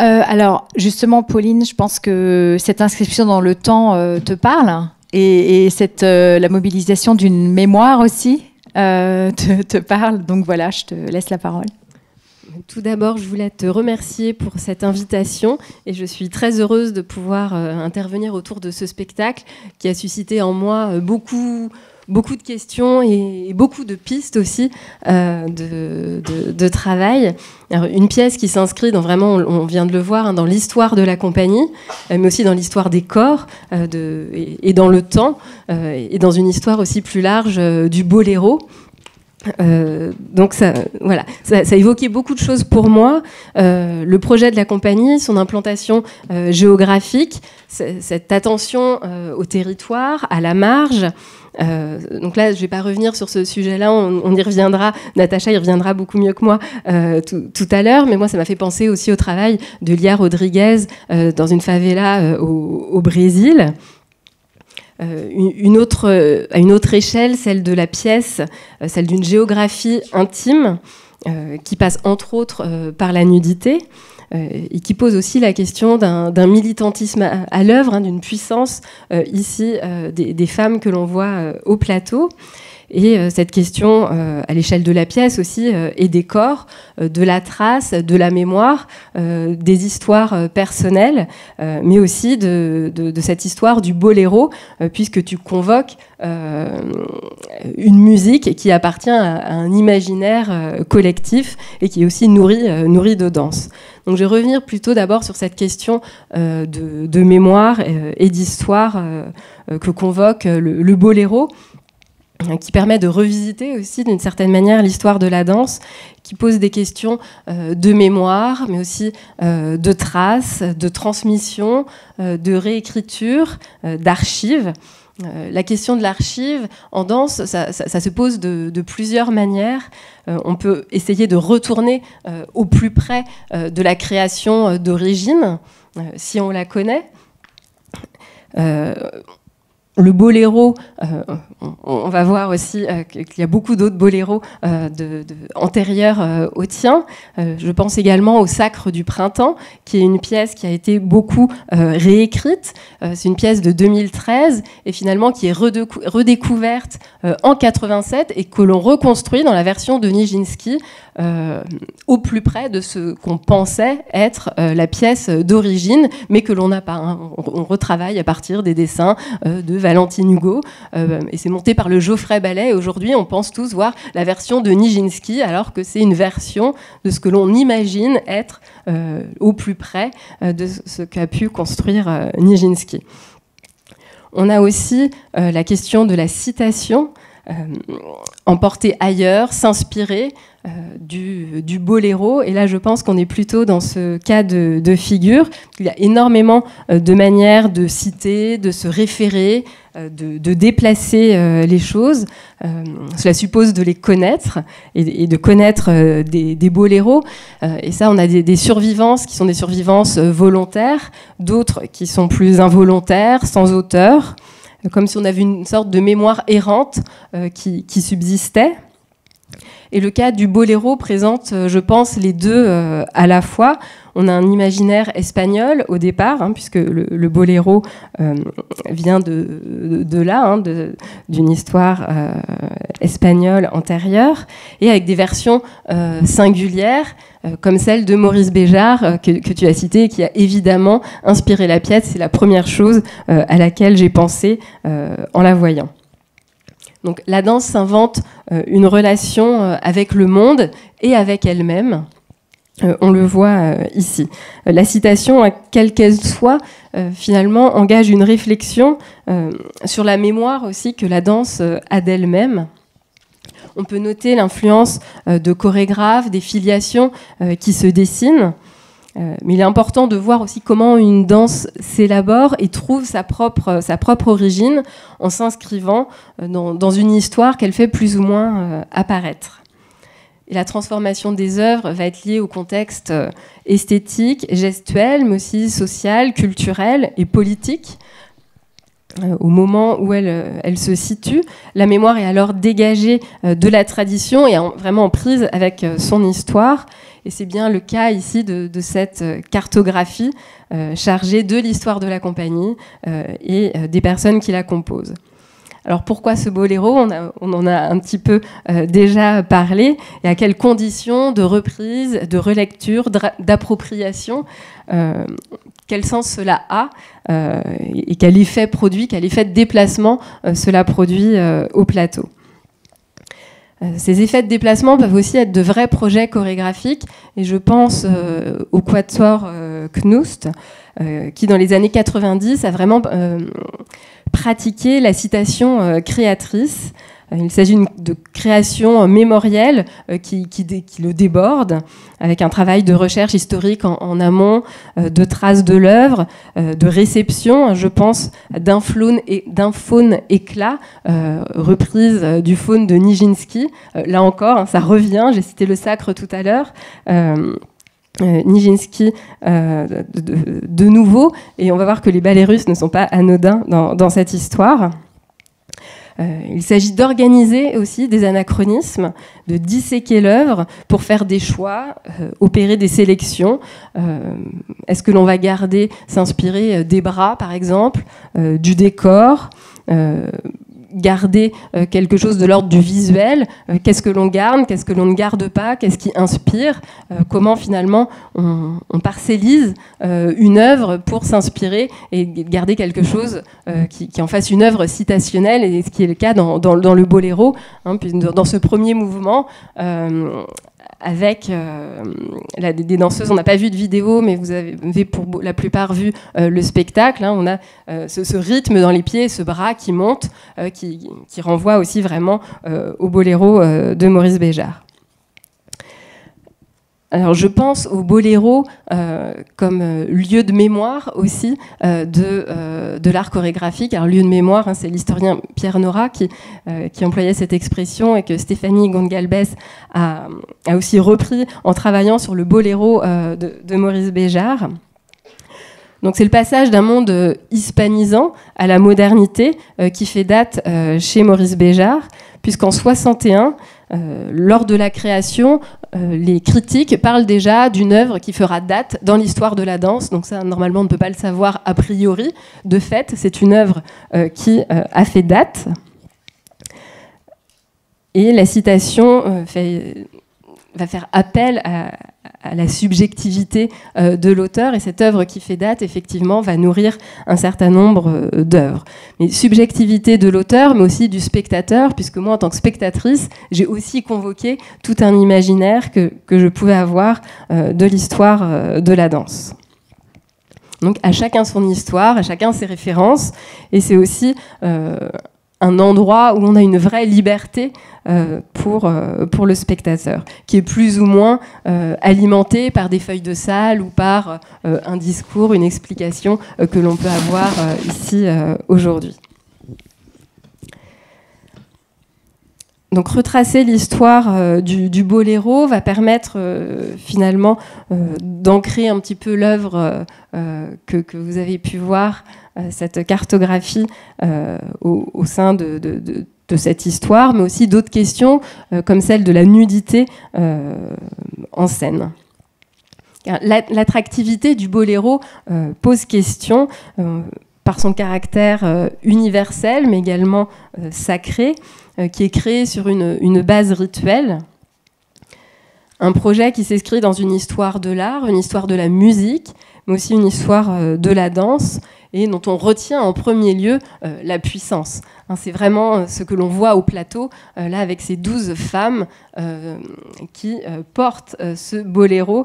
S1: Euh, alors, justement, Pauline, je pense que cette inscription dans le temps euh, te parle et, cette, la mobilisation d'une mémoire aussi te, te, parle. Donc voilà, je te laisse la parole.
S4: Tout d'abord, je voulais te remercier pour cette invitation et je suis très heureuse de pouvoir intervenir autour de ce spectacle qui a suscité en moi beaucoup, beaucoup de questions et beaucoup de pistes aussi euh, de, travail. une pièce qui s'inscrit dans vraiment, on vient de le voir, hein, dans l'histoire de la compagnie, euh, mais aussi dans l'histoire des corps euh, de, et, dans le temps, et dans une histoire aussi plus large du boléro. Donc ça, voilà, ça, ça, évoquait beaucoup de choses pour moi. le projet de la compagnie, son implantation géographique, cette attention au territoire, à la marge, euh, donc là, je ne vais pas revenir sur ce sujet-là, on, y reviendra. Natacha y reviendra beaucoup mieux que moi euh, tout, à l'heure, mais moi, ça m'a fait penser aussi au travail de Lia Rodriguez euh, dans une favela au, Brésil. Une, autre, à une autre échelle, celle de la pièce, celle d'une géographie intime qui passe entre autres par la nudité. Euh, et qui pose aussi la question d'un militantisme à, l'œuvre, hein, d'une puissance euh, ici euh, des, femmes que l'on voit au plateau. Et euh, cette question, euh, à l'échelle de la pièce aussi, euh, et des corps, de la trace, de la mémoire, des histoires personnelles, mais aussi de, cette histoire du boléro, puisque tu convoques une musique qui appartient à, un imaginaire collectif et qui est aussi nourri, nourri de danse. Donc je vais revenir plutôt d'abord sur cette question de, mémoire et d'histoire que convoque le boléro qui permet de revisiter aussi d'une certaine manière l'histoire de la danse, qui pose des questions euh, de mémoire, mais aussi euh, de traces, de transmission, euh, de réécriture, d'archives. la question de l'archive en danse, ça, se pose de, plusieurs manières. on peut essayer de retourner au plus près de la création d'origine, si on la connaît le boléro, euh, on, va voir aussi euh, qu'il y a beaucoup d'autres boléros euh, antérieurs au tien. je pense également au Sacre du Printemps, qui est une pièce qui a été beaucoup réécrite. C'est une pièce de 2013 et finalement qui est redécouverte en 87 et que l'on reconstruit dans la version de Nijinsky au plus près de ce qu'on pensait être la pièce d'origine, mais que l'on n'a pas. Hein. On, retravaille à partir des dessins de Valentine Hugo. Euh, et c'est monté par le Geoffrey Ballet. aujourd'hui, on pense tous voir la version de Nijinsky, alors que c'est une version de ce que l'on imagine être euh, au plus près euh, de ce qu'a pu construire Nijinsky. On a aussi la question de la citation. emporter ailleurs, s'inspirer, euh, du, boléro. Et là, je pense qu'on est plutôt dans ce cas de, figure. Il y a énormément euh, de manières de citer, de se référer, euh, de, déplacer les choses. cela suppose de les connaître et, de connaître des, boléros. et ça, on a des, des, survivances qui sont des survivances volontaires, d'autres qui sont plus involontaires, sans auteur, comme si on avait une sorte de mémoire errante qui subsistait. Et le cas du boléro présente, euh, je pense, les deux euh, à la fois. On a un imaginaire espagnol au départ, hein, puisque le, boléro euh, vient de, là, hein, d'une histoire espagnole antérieure, et avec des versions singulières, comme celle de Maurice Béjart, que, tu as cité, qui a évidemment inspiré la pièce. C'est la première chose à laquelle j'ai pensé en la voyant. Donc la danse s'invente euh, une relation euh, avec le monde et avec elle-même. Euh, on le voit ici. la citation, quelle qu'elle soit, finalement engage une réflexion sur la mémoire aussi que la danse a d'elle-même. On peut noter l'influence de chorégraphes, des filiations qui se dessinent. Euh, mais il est important de voir aussi comment une danse s'élabore et trouve sa propre, propre origine en s'inscrivant euh, dans, une histoire qu'elle fait plus ou moins euh, apparaître. Et la transformation des œuvres va être liée au contexte esthétique, gestuel, mais aussi social, culturel et politique euh, au moment où elle, euh, elle, se situe. La mémoire est alors dégagée euh, de la tradition et vraiment en prise avec son histoire. Et c'est bien le cas ici de, cette cartographie chargée de l'histoire de la compagnie et des personnes qui la composent. Alors pourquoi ce boléro? On, en a un petit peu déjà parlé. Et à quelles conditions de reprise, de relecture, d'appropriation quel sens cela a euh, et quel effet produit, quel effet de déplacement euh, cela produit euh, au plateau? Ces effets de déplacement peuvent aussi être de vrais projets chorégraphiques, et je pense au Quatuor Knust, qui dans les années 90 a vraiment pratiqué la citation créatrice euh, il s'agit de création mémorielle euh, qui, le déborde, avec un travail de recherche historique en, amont, euh, de traces de l'œuvre, de réception, je pense, d'un faune, éclat, reprise du faune de Nijinsky. là encore, hein, ça revient, j'ai cité le sacre tout à l'heure. Nijinsky de, nouveau, et on va voir que les ballets russes ne sont pas anodins dans cette histoire. Euh, il s'agit d'organiser aussi des anachronismes, de disséquer l'œuvre pour faire des choix, euh, opérer des sélections. Euh, est-ce que l'on va garder, s'inspirer des bras, par exemple, du décor garder euh, quelque chose de l'ordre du visuel. Euh, qu'est-ce que l'on garde, qu'est-ce que l'on ne garde pas, qu'est-ce qui inspire, euh, comment finalement on, parcellise une œuvre pour s'inspirer et garder quelque chose qui, en fasse une œuvre citationnelle, et ce qui est le cas dans, le boléro. Hein, dans ce premier mouvement, avec euh, des danseuses. On n'a pas vu de vidéo, mais vous avez pour la plupart vu euh, le spectacle. Hein. on a euh, ce, rythme dans les pieds, ce bras qui monte, qui, qui, renvoie aussi vraiment au boléro de Maurice Béjart. Je pense au boléro euh, comme euh, lieu de mémoire aussi euh, de, l'art chorégraphique. Alors lieu de mémoire, hein, c'est l'historien Pierre Nora qui, employait cette expression et que Stéphanie Gongalbès a, aussi repris en travaillant sur le boléro de, de, Maurice Béjart. Donc c'est le passage d'un monde hispanisant à la modernité qui fait date chez Maurice Béjart, puisqu'en 61, euh, lors de la création, euh, les critiques parlent déjà d'une œuvre qui fera date dans l'histoire de la danse. Donc ça, normalement, on ne peut pas le savoir a priori. De fait, c'est une œuvre euh, qui a fait date. Et la citation va faire appel à, à la subjectivité euh, de l'auteur et cette œuvre qui fait date effectivement va nourrir un certain nombre euh, d'œuvres. Mais subjectivité de l'auteur mais aussi du spectateur puisque moi en tant que spectatrice j'ai aussi convoqué tout un imaginaire que, que je pouvais avoir euh, de l'histoire de la danse. Donc à chacun son histoire, à chacun ses références et c'est aussi un endroit où on a une vraie liberté euh, pour, euh, pour le spectateur, qui est plus ou moins euh, alimenté par des feuilles de salle ou par un discours, une explication que l'on peut avoir ici aujourd'hui. Donc retracer l'histoire du, boléro va permettre finalement d'ancrer un petit peu l'œuvre que, vous avez pu voir cette cartographie euh, au, sein de, cette histoire, mais aussi d'autres questions euh, comme celle de la nudité en scène. L'attractivité du boléro pose question par son caractère universel, mais également sacré, qui est créé sur une, base rituelle. Un projet qui s'inscrit dans une histoire de l'art, une histoire de la musique, mais aussi une histoire de la danse, et dont on retient en premier lieu euh, la puissance. Hein, c'est vraiment euh, ce que l'on voit au plateau, euh, là, avec ces douze femmes qui portent ce boléro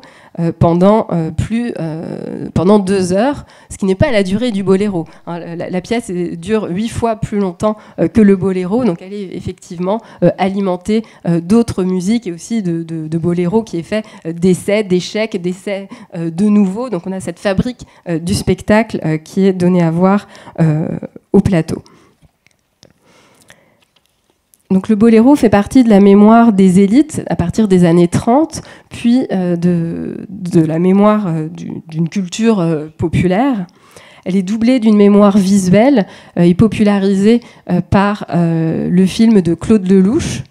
S4: pendant, plus, pendant deux heures, ce qui n'est pas la durée du boléro. Hein. la, pièce dure huit fois plus longtemps que le boléro, donc elle est effectivement alimentée d'autres musiques et aussi de, de, boléro qui est fait d'essais, d'échecs, d'essais de nouveau. Donc on a cette fabrique du spectacle qui est donnée à voir au plateau. Donc le boléro fait partie de la mémoire des élites à partir des années 30, puis de, de, la mémoire d'une culture populaire. Elle est doublée d'une mémoire visuelle et popularisée par le film de Claude Lelouch,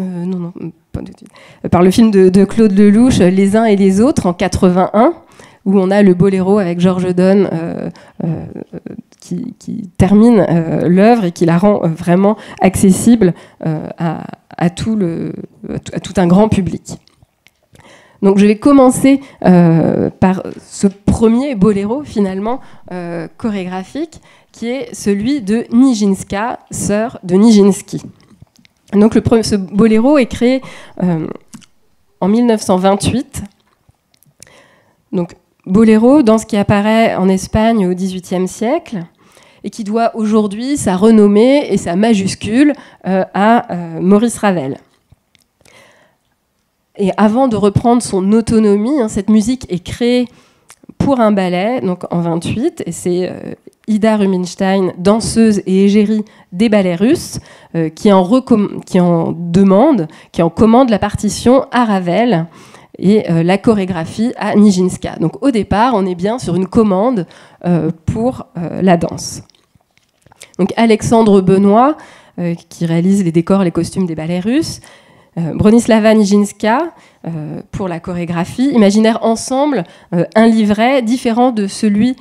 S4: Euh, non, non, pas. Euh, par le film de, Claude Lelouch, Les uns et les autres, en 81, où on a le boléro avec Georges Donne euh, qui, termine l'œuvre et qui la rend vraiment accessible à, tout le, à tout un grand public. Donc je vais commencer par ce premier boléro finalement chorégraphique qui est celui de Nijinska, sœur de Nijinsky. Donc ce boléro est créé euh, en 1928. Donc boléro, dans ce qui apparaît en Espagne au XVIIIe siècle et qui doit aujourd'hui sa renommée et sa majuscule euh, à euh, Maurice Ravel. Et avant de reprendre son autonomie, hein, cette musique est créée pour un ballet, donc en 28, et c'est Ida Rubinstein, danseuse et égérie des ballets russes, euh, qui, en demande, qui en commande la partition à Ravel et euh, la chorégraphie à Nijinska. Donc au départ, on est bien sur une commande euh, pour la danse. Donc Alexandre Benoît, qui réalise les décors, les costumes des ballets russes, Bronislava Nijinska, pour la chorégraphie, imaginèrent ensemble un livret différent de celui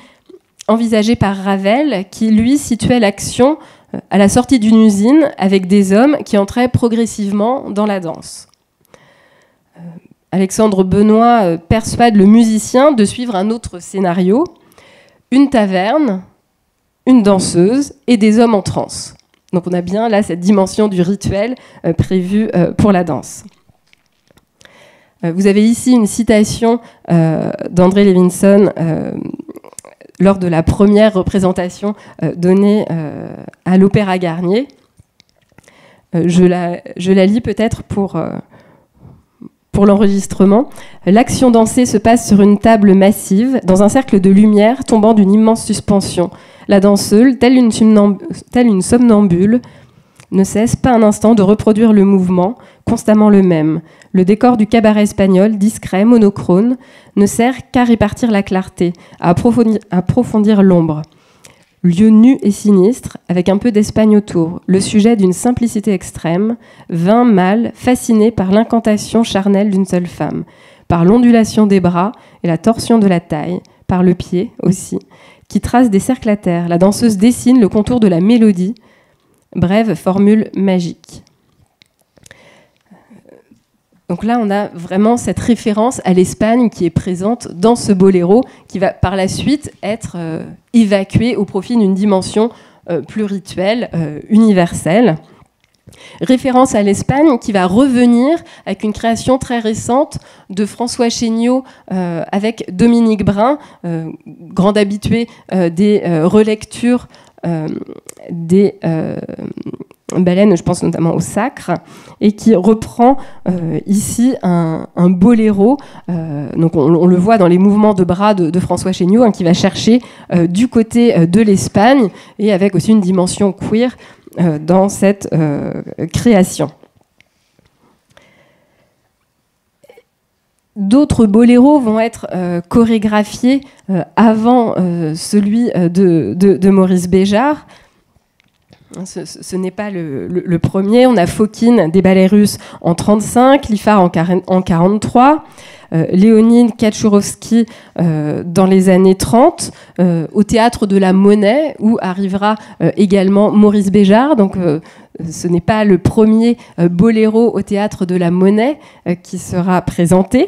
S4: envisagé par Ravel, qui lui situait l'action euh, à la sortie d'une usine avec des hommes qui entraient progressivement dans la danse. Euh, Alexandre Benoît euh, persuade le musicien de suivre un autre scénario, une taverne, une danseuse et des hommes en transe. Donc on a bien là cette dimension du rituel prévu pour la danse. Vous avez ici une citation d'André Levinson lors de la première représentation euh, donnée euh, à l'Opéra Garnier. Euh, je la, je, la, lis peut-être pour, pour l'enregistrement. L'action dansée se passe sur une table massive, dans un cercle de lumière tombant d'une immense suspension. La danseuse, telle une, somnambule, ne cesse pas un instant de reproduire le mouvement, constamment le même. Le décor du cabaret espagnol, discret, monochrone, ne sert qu'à répartir la clarté, à approfondir, l'ombre. Lieu nu et sinistre, avec un peu d'Espagne autour, le sujet d'une simplicité extrême, vingt mâles fascinés par l'incantation charnelle d'une seule femme, par l'ondulation des bras et la torsion de la taille, par le pied aussi, qui trace des cercles à terre. La danseuse dessine le contour de la mélodie, Brève formule magique. Donc là, on a vraiment cette référence à l'Espagne qui est présente dans ce boléro, qui va par la suite être euh, évacué au profit d'une dimension euh, plus rituelle, euh, universelle. Référence à l'Espagne qui va revenir avec une création très récente de François Chéniaud avec Dominique Brun, grand habitué des relectures euh, des euh, baleines, je pense notamment au sacre, et qui reprend euh, ici un, boléro. donc on, le voit dans les mouvements de bras de, François Chéniaud, hein, qui va chercher du côté de l'Espagne et avec aussi une dimension queer dans cette création. D'autres boléros vont être euh, chorégraphiés euh, avant euh, celui de, Maurice Béjart. Ce, n'est pas le, premier. On a Fokine des ballets russes en 35, Lifar en, 43, Léonide Kaczurowski dans les années 30, au théâtre de la Monnaie, où arrivera également Maurice Béjart. Donc ce n'est pas le premier boléro au théâtre de la Monnaie qui sera présenté.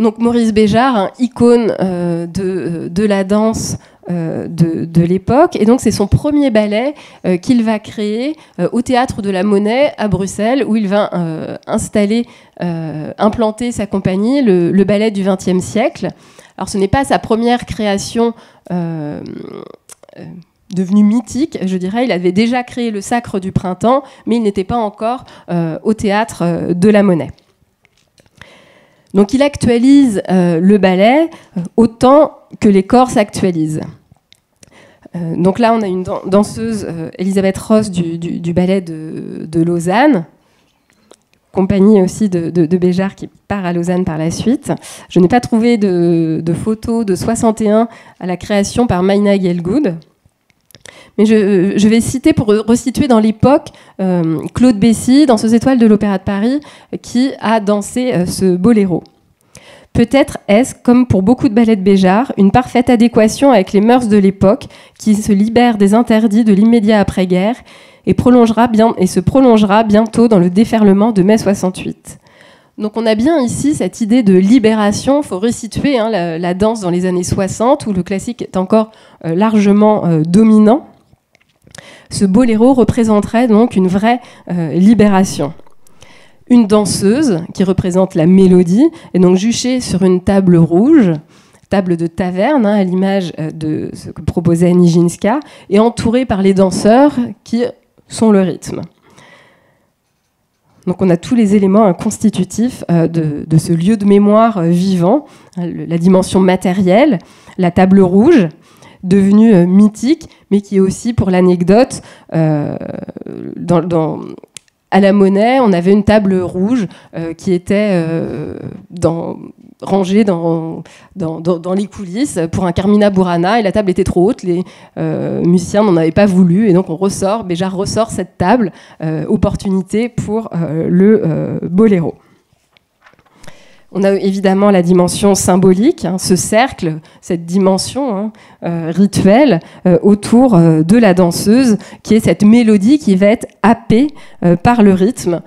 S4: Donc Maurice Béjart, icône euh, euh, de, la danse euh, de, l'époque. Et donc c'est son premier ballet qu'il va créer au théâtre de la Monnaie à Bruxelles, où il va installer, implanter sa compagnie, le, ballet du XXe siècle. Alors ce n'est pas sa première création devenue mythique, je dirais. Il avait déjà créé le Sacre du Printemps, mais il n'était pas encore au théâtre de la Monnaie. Donc il actualise euh, le ballet euh, autant que les corps s'actualisent. donc là, on a une danseuse, Elisabeth Ross, du, ballet de, Lausanne, compagnie aussi de, de, Béjar qui part à Lausanne par la suite. Je n'ai pas trouvé de, photos de 61 à la création par Maina Gelgood. Mais je, vais citer pour resituer dans l'époque euh, Claude Bessy, danseuse étoile de l'Opéra de Paris, qui a dansé euh, ce boléro. Peut-être est-ce, comme pour beaucoup de ballets de Béjar, une parfaite adéquation avec les mœurs de l'époque qui se libère des interdits de l'immédiat après-guerre et se prolongera bientôt dans le déferlement de mai 68. Donc on a bien ici cette idée de libération. Il faut resituer hein, la, danse dans les années 60 où le classique est encore euh, largement dominant ce boléro représenterait donc une vraie euh, libération. Une danseuse qui représente la mélodie est donc juchée sur une table rouge, table de taverne, hein, à l'image euh, de ce que proposait Nijinska, et entourée par les danseurs qui sont le rythme. Donc on a tous les éléments constitutifs euh, de, ce lieu de mémoire vivant, la dimension matérielle, la table rouge, devenu euh, mythique, mais qui est aussi, pour l'anecdote, euh, à la monnaie, on avait une table rouge euh, qui était dans, rangée dans, les coulisses pour un Carmina Burana et la table était trop haute, les musiciens n'en avaient pas voulu et donc on ressort, Béjar ressort cette table, opportunité pour le boléro. On a évidemment la dimension symbolique, hein, ce cercle, cette dimension hein, euh, rituelle euh, autour euh, de la danseuse, qui est cette mélodie qui va être happée par le rythme,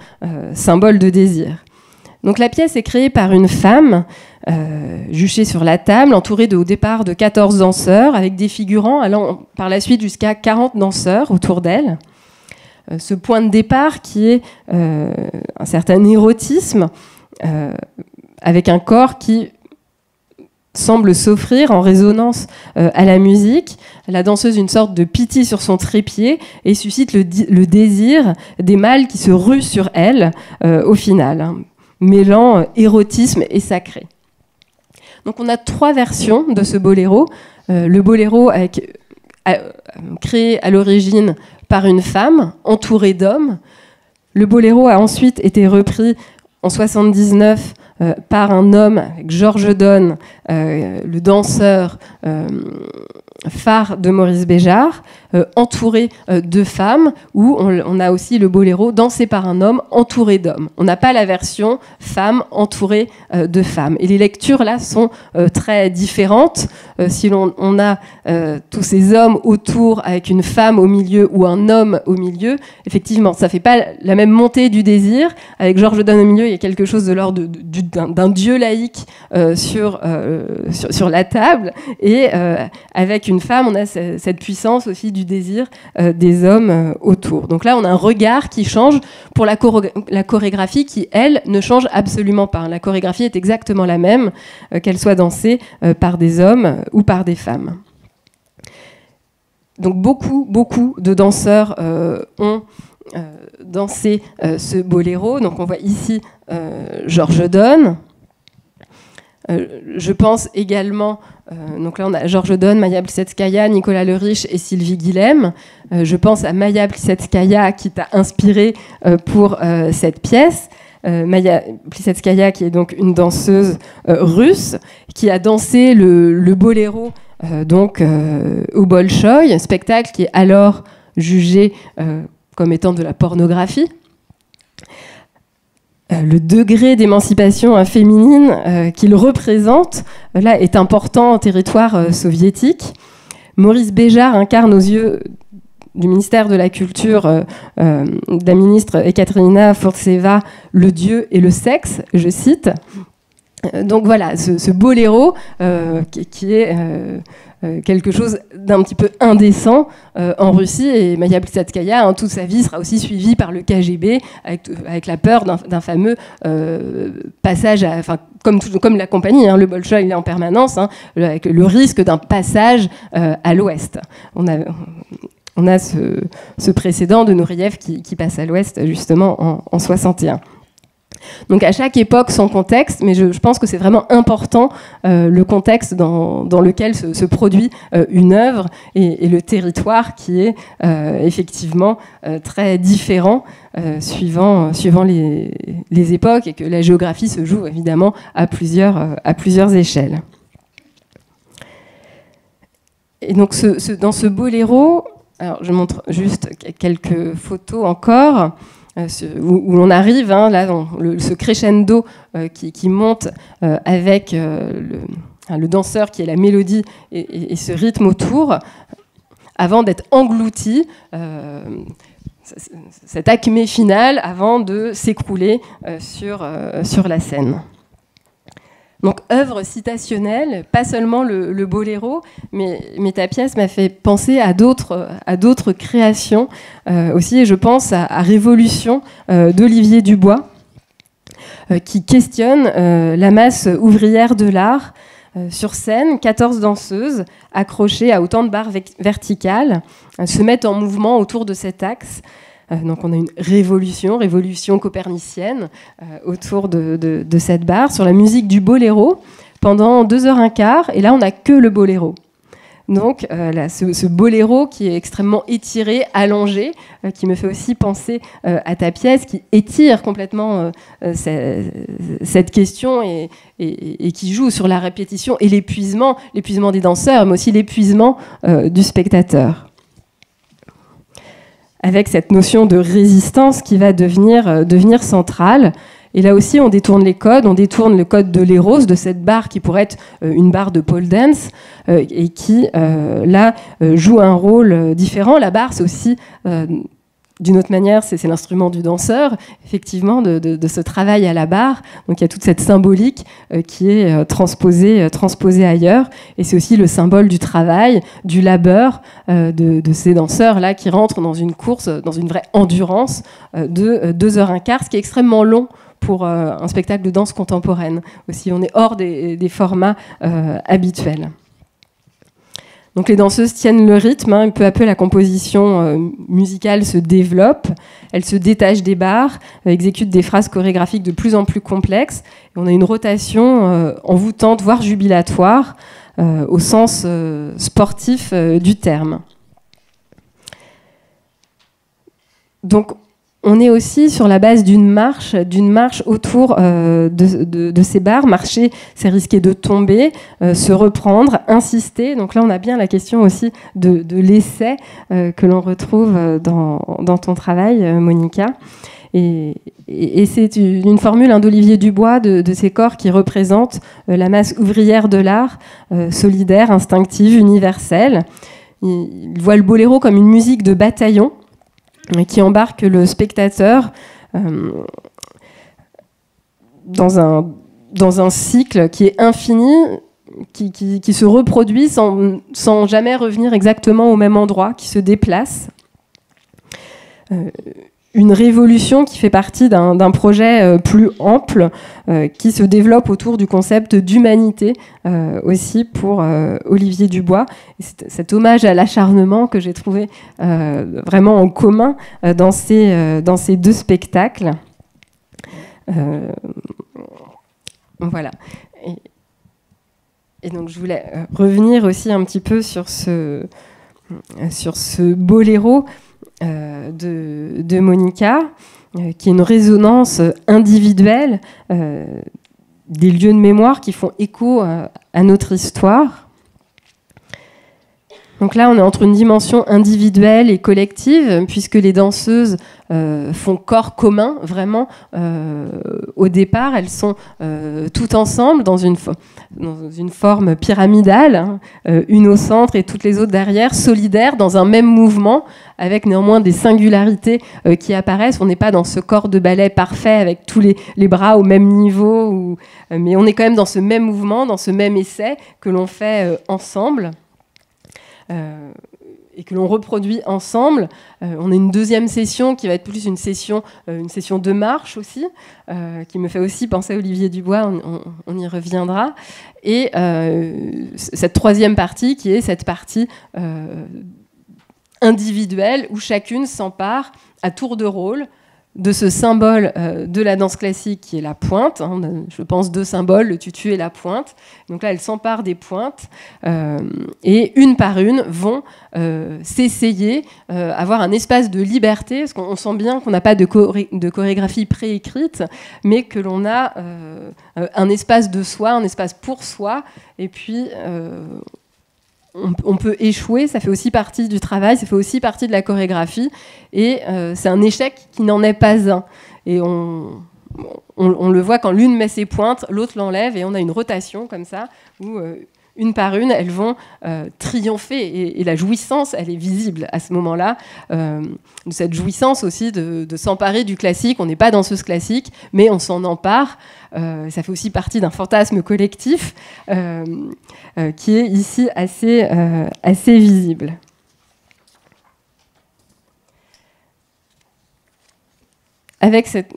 S4: symbole de désir. Donc la pièce est créée par une femme, juchée sur la table, entourée de, au départ de 14 danseurs, avec des figurants allant par la suite jusqu'à 40 danseurs autour d'elle. ce point de départ qui est un certain érotisme, avec un corps qui semble s'offrir en résonance euh, à la musique, la danseuse une sorte de pitié sur son trépied et suscite le, désir des mâles qui se ruent sur elle euh, au final, hein, mêlant euh, érotisme et sacré. Donc on a trois versions de ce boléro. le boléro avec, créé à l'origine par une femme entourée d'hommes. Le boléro a ensuite été repris en 79 euh, par un homme, Georges Donne, euh, le danseur euh, phare de Maurice Béjart, entouré de femmes, où on, a aussi le boléro dansé par un homme entouré d'hommes. On n'a pas la version femme entourée de femmes. Et les lectures là sont très différentes. si l'on on a tous ces hommes autour avec une femme au milieu ou un homme au milieu, effectivement, ça fait pas la même montée du désir. Avec Georges Donne au milieu, il y a quelque chose de l'ordre du d'un dieu laïque euh, euh, sur, sur, la table. Et euh, avec une femme, on a cette puissance aussi du désir des hommes autour. Donc là, on a un regard qui change pour la, chorégraphie qui, elle, ne change absolument pas. La chorégraphie est exactement la même, qu'elle soit dansée par des hommes ou par des femmes. Donc beaucoup, beaucoup de danseurs ont dansé ce boléro. Donc on voit ici euh, Georges Donne. Euh, je pense également, euh, donc là on a Georges Donne, Maya Plisetskaya, Nicolas Le Riche et Sylvie Guilhem. je pense à Maya Plisetskaya qui t'a inspiré pour cette pièce. Maya Plisetskaya qui est donc une danseuse russe qui a dansé le, le boléro donc au Bolchoï, spectacle qui est alors jugé comme étant de la pornographie. Euh, le degré d'émancipation féminine euh, qu'il représente euh, là est important en territoire soviétique. Maurice Béjart incarne aux yeux du ministère de la Culture de la ministre Ekaterina Fortseva le dieu et le sexe, je cite. Donc voilà, ce, boléro qui, est euh, quelque chose d'un petit peu indécent euh, en Russie. Et Maya Plisetskaya, hein, toute sa vie, sera aussi suivie par le KGB avec, avec la peur d'un fameux euh, passage, comme, la compagnie, hein, le Bolshoi, il est en permanence, hein, avec le risque d'un passage à l'ouest. On a, ce, précédent de Nouriev qui, qui passe à l'ouest justement en, en 61. Donc à chaque époque son contexte, mais je, pense que c'est vraiment important euh, le contexte dans, lequel se, produit euh, une œuvre et, le territoire qui est euh, effectivement très différent suivant, suivant les, époques et que la géographie se joue évidemment à plusieurs, à plusieurs échelles. Et donc dans ce boléro, alors je montre juste quelques photos encore. Euh, où, l'on arrive, hein, là, ce crescendo euh, qui, monte euh, avec le, danseur qui est la mélodie et, ce rythme autour, avant d'être englouti, cet acmé final, avant de s'écrouler sur, sur la scène. Donc œuvre citationnelle, pas seulement le, boléro, mais, ta pièce m'a fait penser à d'autres, créations euh, aussi, et je pense à, Révolution euh, d'Olivier Dubois, euh, qui questionne la masse ouvrière de l'art. sur scène, 14 danseuses accrochées à autant de barres verticales se mettent en mouvement autour de cet axe donc on a une révolution, révolution copernicienne euh, autour de, cette barre sur la musique du boléro pendant deux heures un quart. Et là, on n'a que le boléro. Donc euh, ce, boléro qui est extrêmement étiré, allongé, qui me fait aussi penser à ta pièce, qui étire complètement cette question et, et, qui joue sur la répétition et l'épuisement, l'épuisement des danseurs, mais aussi l'épuisement du spectateur avec cette notion de résistance qui va devenir, euh, devenir centrale. Et là aussi, on détourne les codes, on détourne le code de l'éros, de cette barre qui pourrait être euh, une barre de pole dance, euh, et qui, là, joue un rôle différent. La barre, c'est aussi d'une autre manière, c'est l'instrument du danseur, effectivement, de, ce travail à la barre. Donc il y a toute cette symbolique euh, qui est euh, transposée, euh, transposée ailleurs. Et c'est aussi le symbole du travail, du labeur de, ces danseurs-là qui rentrent dans une course, dans une vraie endurance de deux heures un quart, ce qui est extrêmement long pour un spectacle de danse contemporaine. Aussi, on est hors des formats habituels. Donc les danseuses tiennent le rythme, hein, peu à peu la composition euh, musicale se développe, elle se détache des barres, euh, exécute des phrases chorégraphiques de plus en plus complexes. Et on a une rotation euh, envoûtante, voire jubilatoire, au sens sportif du terme. Donc on est aussi sur la base d'une marche, d'une marche autour euh, de, ces barres. Marcher, c'est risquer de tomber, euh, se reprendre, insister. Donc là, on a bien la question aussi de, l'essai euh, que l'on retrouve dans, ton travail, Monica. Et, c'est une formule hein, d'Olivier Dubois de, ces corps qui représentent la masse ouvrière de l'art, solidaire, instinctive, universelle. Il voit le boléro comme une musique de bataillon qui embarque le spectateur euh, dans, un, dans un cycle qui est infini, qui, qui, se reproduit sans, sans, jamais revenir exactement au même endroit, qui se déplace. Euh, une révolution qui fait partie d'un projet euh, plus ample euh, qui se développe autour du concept d'humanité euh, aussi pour Olivier Dubois. cet hommage à l'acharnement que j'ai trouvé vraiment en commun dans, ces, deux spectacles. voilà. Et, et, donc je voulais revenir aussi un petit peu sur ce, sur ce boléro euh, de, Monica, euh, qui est une résonance individuelle euh, des lieux de mémoire qui font écho à notre histoire. Donc là, on est entre une dimension individuelle et collective, puisque les danseuses euh, font corps commun, vraiment. Euh, au départ, elles sont euh, toutes ensemble dans une, forme pyramidale, hein, une au centre et toutes les autres derrière, solidaires, dans un même mouvement, avec néanmoins des singularités qui apparaissent. On n'est pas dans ce corps de ballet parfait avec tous les bras au même niveau, mais on est quand même dans ce même mouvement, dans ce même essai que l'on fait ensemble. Euh, et que l'on reproduit ensemble. Euh, on a une deuxième session qui va être plus une session, euh, une session de marche aussi, qui me fait aussi penser à Olivier Dubois, on, y reviendra. Et cette troisième partie qui est cette partie individuelle où chacune s'empare à tour de rôle de ce symbole euh, de la danse classique qui est la pointe. Hein. Je pense, deux symboles, le tutu et la pointe. Donc là, elles s'emparent des pointes euh, et une par une vont euh, s'essayer, avoir un espace de liberté, parce qu'on sent bien qu'on n'a pas de, de, chorégraphie préécrite, mais que l'on a un espace de soi, un espace pour soi, et puis on, peut échouer, ça fait aussi partie du travail, ça fait aussi partie de la chorégraphie, et euh, c'est un échec qui n'en est pas un. Et on, on, le voit quand l'une met ses pointes, l'autre l'enlève, et on a une rotation comme ça, où euh, une par une, elles vont euh, triompher. Et, la jouissance, elle est visible à ce moment-là. Euh, cette jouissance aussi de, s'emparer du classique. On n'est pas dans ce classique, mais on s'en empare. Euh, ça fait aussi partie d'un fantasme collectif qui est ici assez, assez visible. Avec cette,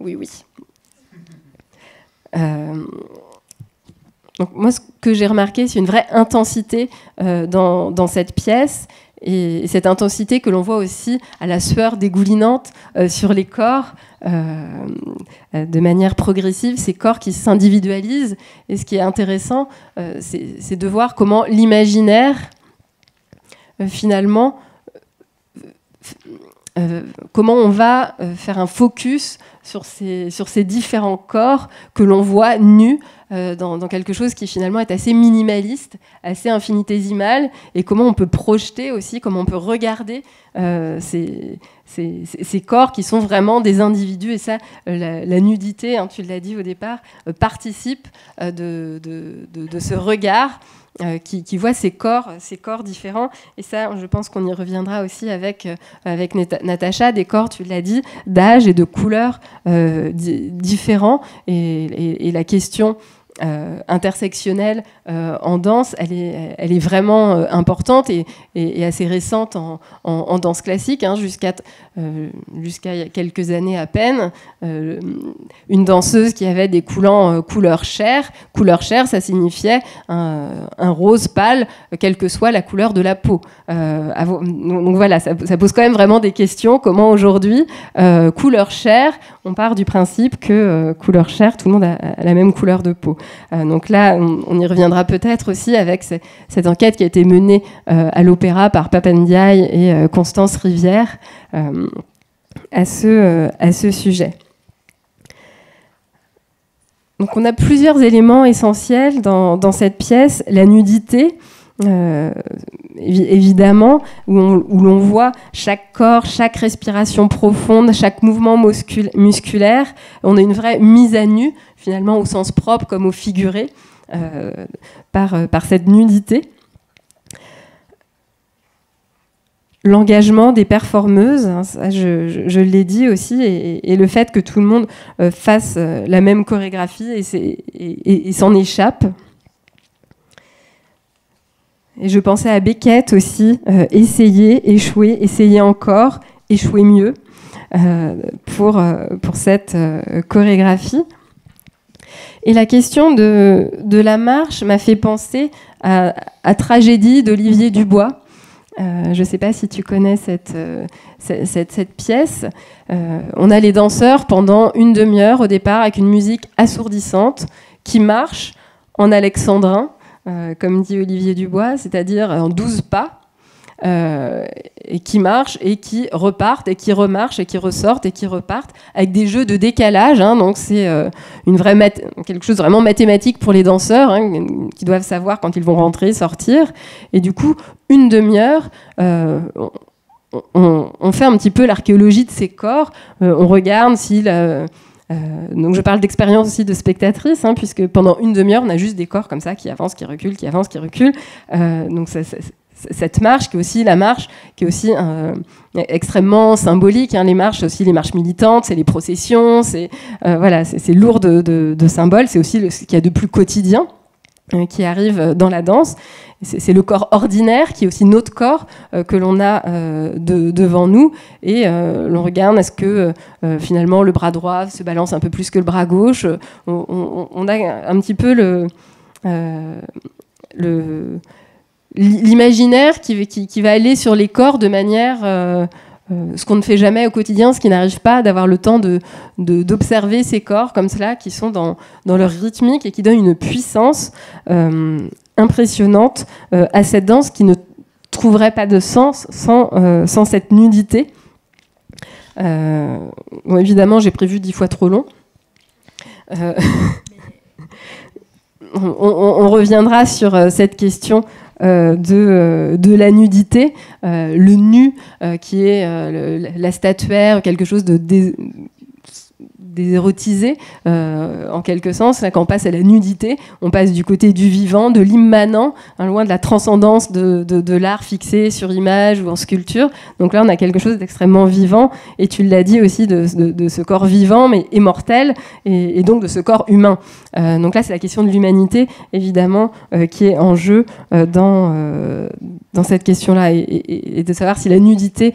S4: oui, oui. Euh, donc moi, ce que j'ai remarqué, c'est une vraie intensité euh, dans, cette pièce. Et, cette intensité que l'on voit aussi à la sueur dégoulinante euh, sur les corps, de manière progressive, ces corps qui s'individualisent. Et ce qui est intéressant, c'est de voir comment l'imaginaire, finalement, comment on va faire un focus sur ces, différents corps que l'on voit nus euh, dans, quelque chose qui finalement est assez minimaliste, assez infinitésimal, et comment on peut projeter aussi, comment on peut regarder euh, ces, corps qui sont vraiment des individus. Et ça, euh, la, nudité, hein, tu l'as dit au départ, participe de, ce regard. Euh, qui, voit ces corps, ces corps différents. Et ça, je pense qu'on y reviendra aussi avec, euh, avec Natacha, des corps, tu l'as dit, d'âge et de couleurs euh, différents. et, la question euh, intersectionnelle euh, en danse, elle est, vraiment euh, importante et, assez récente en, danse classique, hein, jusqu'à quelques années à peine. une danseuse qui avait des coulants couleur chair. Couleur chair, ça signifiait un, rose pâle, quelle que soit la couleur de la peau. donc voilà, ça, ça, pose quand même vraiment des questions. Comment aujourd'hui, couleur chair, on part du principe que couleur chair, tout le monde a la même couleur de peau. Euh, donc là, on, y reviendra peut-être aussi avec cette enquête qui a été menée euh, à l'opéra par Papandiaï et euh, Constance Rivière à, ce, à ce sujet. Donc on a plusieurs éléments essentiels dans, cette pièce. La nudité, évidemment, où, l'on voit chaque corps, chaque respiration profonde, chaque mouvement musculaire. On a une vraie mise à nu finalement au sens propre comme au figuré, euh, par, euh, par cette nudité. L'engagement des performeuses, hein, je, l'ai dit aussi, et, le fait que tout le monde euh, fasse la même chorégraphie et, s'en échappe. Et je pensais à Beckett aussi, essayer, échouer, essayer encore, échouer mieux pour cette chorégraphie. Et la question de, la marche m'a fait penser à, Tragédie d'Olivier Dubois. Euh, je ne sais pas si tu connais cette, euh, pièce. Euh, on a les danseurs pendant une demi-heure au départ avec une musique assourdissante qui marche en alexandrin, comme dit Olivier Dubois, c'est-à-dire en douze pas. Euh, et qui marchent et qui repartent et qui remarchent et qui ressortent et qui repartent avec des jeux de décalage. Hein. donc c'est euh, quelque chose vraiment mathématique pour les danseurs hein, qui doivent savoir quand ils vont rentrer, sortir. Et du coup, une demi-heure. Euh, on, fait un petit peu l'archéologie de ces corps. on regarde si donc je parle d'expérience aussi de spectatrice, hein, puisque pendant une demi-heure, on a juste des corps comme ça qui avancent, qui reculent, qui avancent, qui reculent. donc ça, cette marche, qui est aussi la marche, qui aussi euh, extrêmement symbolique. Hein. Les marches, aussi les marches militantes, c'est les processions, c'est euh, voilà, c'est lourd de, symboles. C'est aussi ce qu'il y a de plus quotidien euh, qui arrive dans la danse. C'est le corps ordinaire qui est aussi notre corps que l'on a devant nous. Et l'on regarde, est-ce que finalement le bras droit se balance un peu plus que le bras gauche? On, a un petit peu le, le l'imaginaire qui, va aller sur les corps de manière ce qu'on ne fait jamais au quotidien, ce qui n'arrive pas d'avoir le temps de, d'observer ces corps comme cela, qui sont dans, dans, leur rythmique et qui donnent une puissance impressionnante à cette danse qui ne trouverait pas de sens sans, sans cette nudité. évidemment, j'ai prévu dix fois trop long. on, reviendra sur euh, cette question euh, euh, de, la nudité, le nu qui est la statuaire, quelque chose de, désérotisé, euh, en quelque sens. Là, quand on passe à la nudité, on passe du côté du vivant, de l'immanent, hein, loin de la transcendance de, de, l'art fixé sur image ou en sculpture. Donc là, on a quelque chose d'extrêmement vivant, et tu l'as dit aussi, de, de, ce corps vivant, mais immortel, et, donc de ce corps humain. Euh, donc là, c'est la question de l'humanité, évidemment, euh, qui est en jeu dans, dans cette question-là, et, et, de savoir si la nudité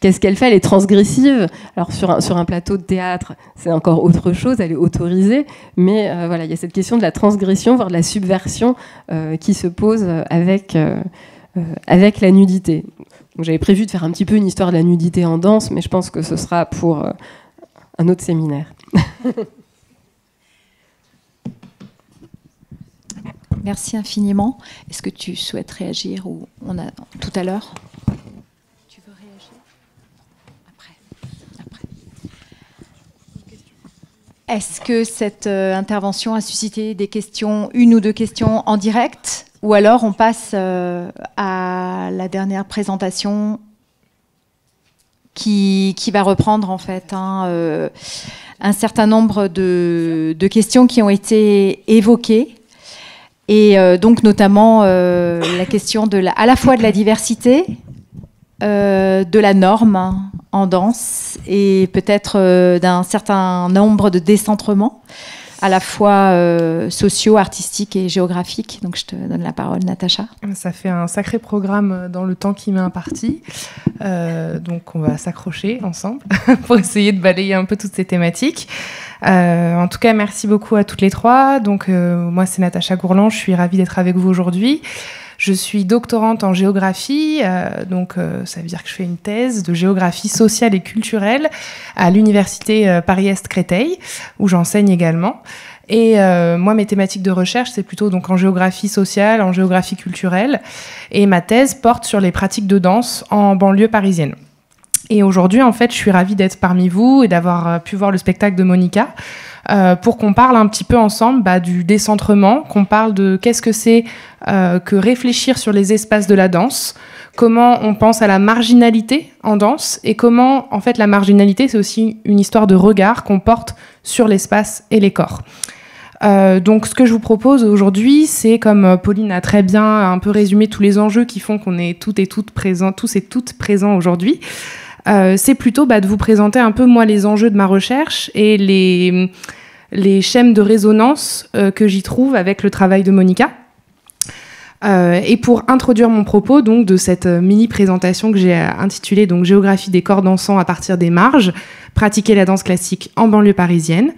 S4: Qu'est-ce qu'elle fait? Elle est transgressive. Alors sur un, plateau de théâtre, c'est encore autre chose, elle est autorisée, mais euh, voilà, il y a cette question de la transgression, voire de la subversion euh, qui se pose avec, euh, avec la nudité. J'avais prévu de faire un petit peu une histoire de la nudité en danse, mais je pense que ce sera pour un autre séminaire.
S1: Merci infiniment. Est-ce que tu souhaites réagir ou on a tout à l'heure? Est-ce que cette euh, intervention a suscité des questions, une ou deux questions en direct? Ou alors on passe euh, à la dernière présentation qui, va reprendre en fait hein, euh, un certain nombre de, questions qui ont été évoquées. Et donc notamment la question de à la fois de la diversité, de la norme, en danse et peut-être euh, d'un certain nombre de décentrements, à la fois euh, sociaux, artistiques et géographiques. Donc je te donne la parole, Natacha.
S5: Ça fait un sacré programme dans le temps qui m'est imparti. Euh, donc on va s'accrocher ensemble pour essayer de balayer un peu toutes ces thématiques. en tout cas, merci beaucoup à toutes les trois. Donc, moi, c'est Natacha Gourland. Je suis ravie d'être avec vous aujourd'hui. Je suis doctorante en géographie, euh, donc euh, ça veut dire que je fais une thèse de géographie sociale et culturelle à l'université euh, Paris-Est Créteil, où j'enseigne également. Et moi, mes thématiques de recherche, c'est plutôt donc en géographie sociale, en géographie culturelle. Et ma thèse porte sur les pratiques de danse en banlieue parisienne. Et aujourd'hui, en fait, je suis ravie d'être parmi vous et d'avoir pu voir le spectacle de Monica. Euh, pour qu'on parle un petit peu ensemble bah, du décentrement, qu'on parle de qu'est-ce que c'est euh, que réfléchir sur les espaces de la danse, comment on pense à la marginalité en danse et comment en fait la marginalité c'est aussi une histoire de regard qu'on porte sur l'espace et les corps. Euh, donc ce que je vous propose aujourd'hui, c'est comme Pauline a très bien un peu résumé tous les enjeux qui font qu'on est toutes et toutes présents, tous et toutes présents aujourd'hui. C'est plutôt bah, de vous présenter un peu moi les enjeux de ma recherche et les, les schèmes de résonance euh, que j'y trouve avec le travail de Monica. Euh, et pour introduire mon propos donc de cette euh, mini présentation que j'ai intitulée donc géographie des corps dansants à partir des marges, pratiquer la danse classique en banlieue parisienne.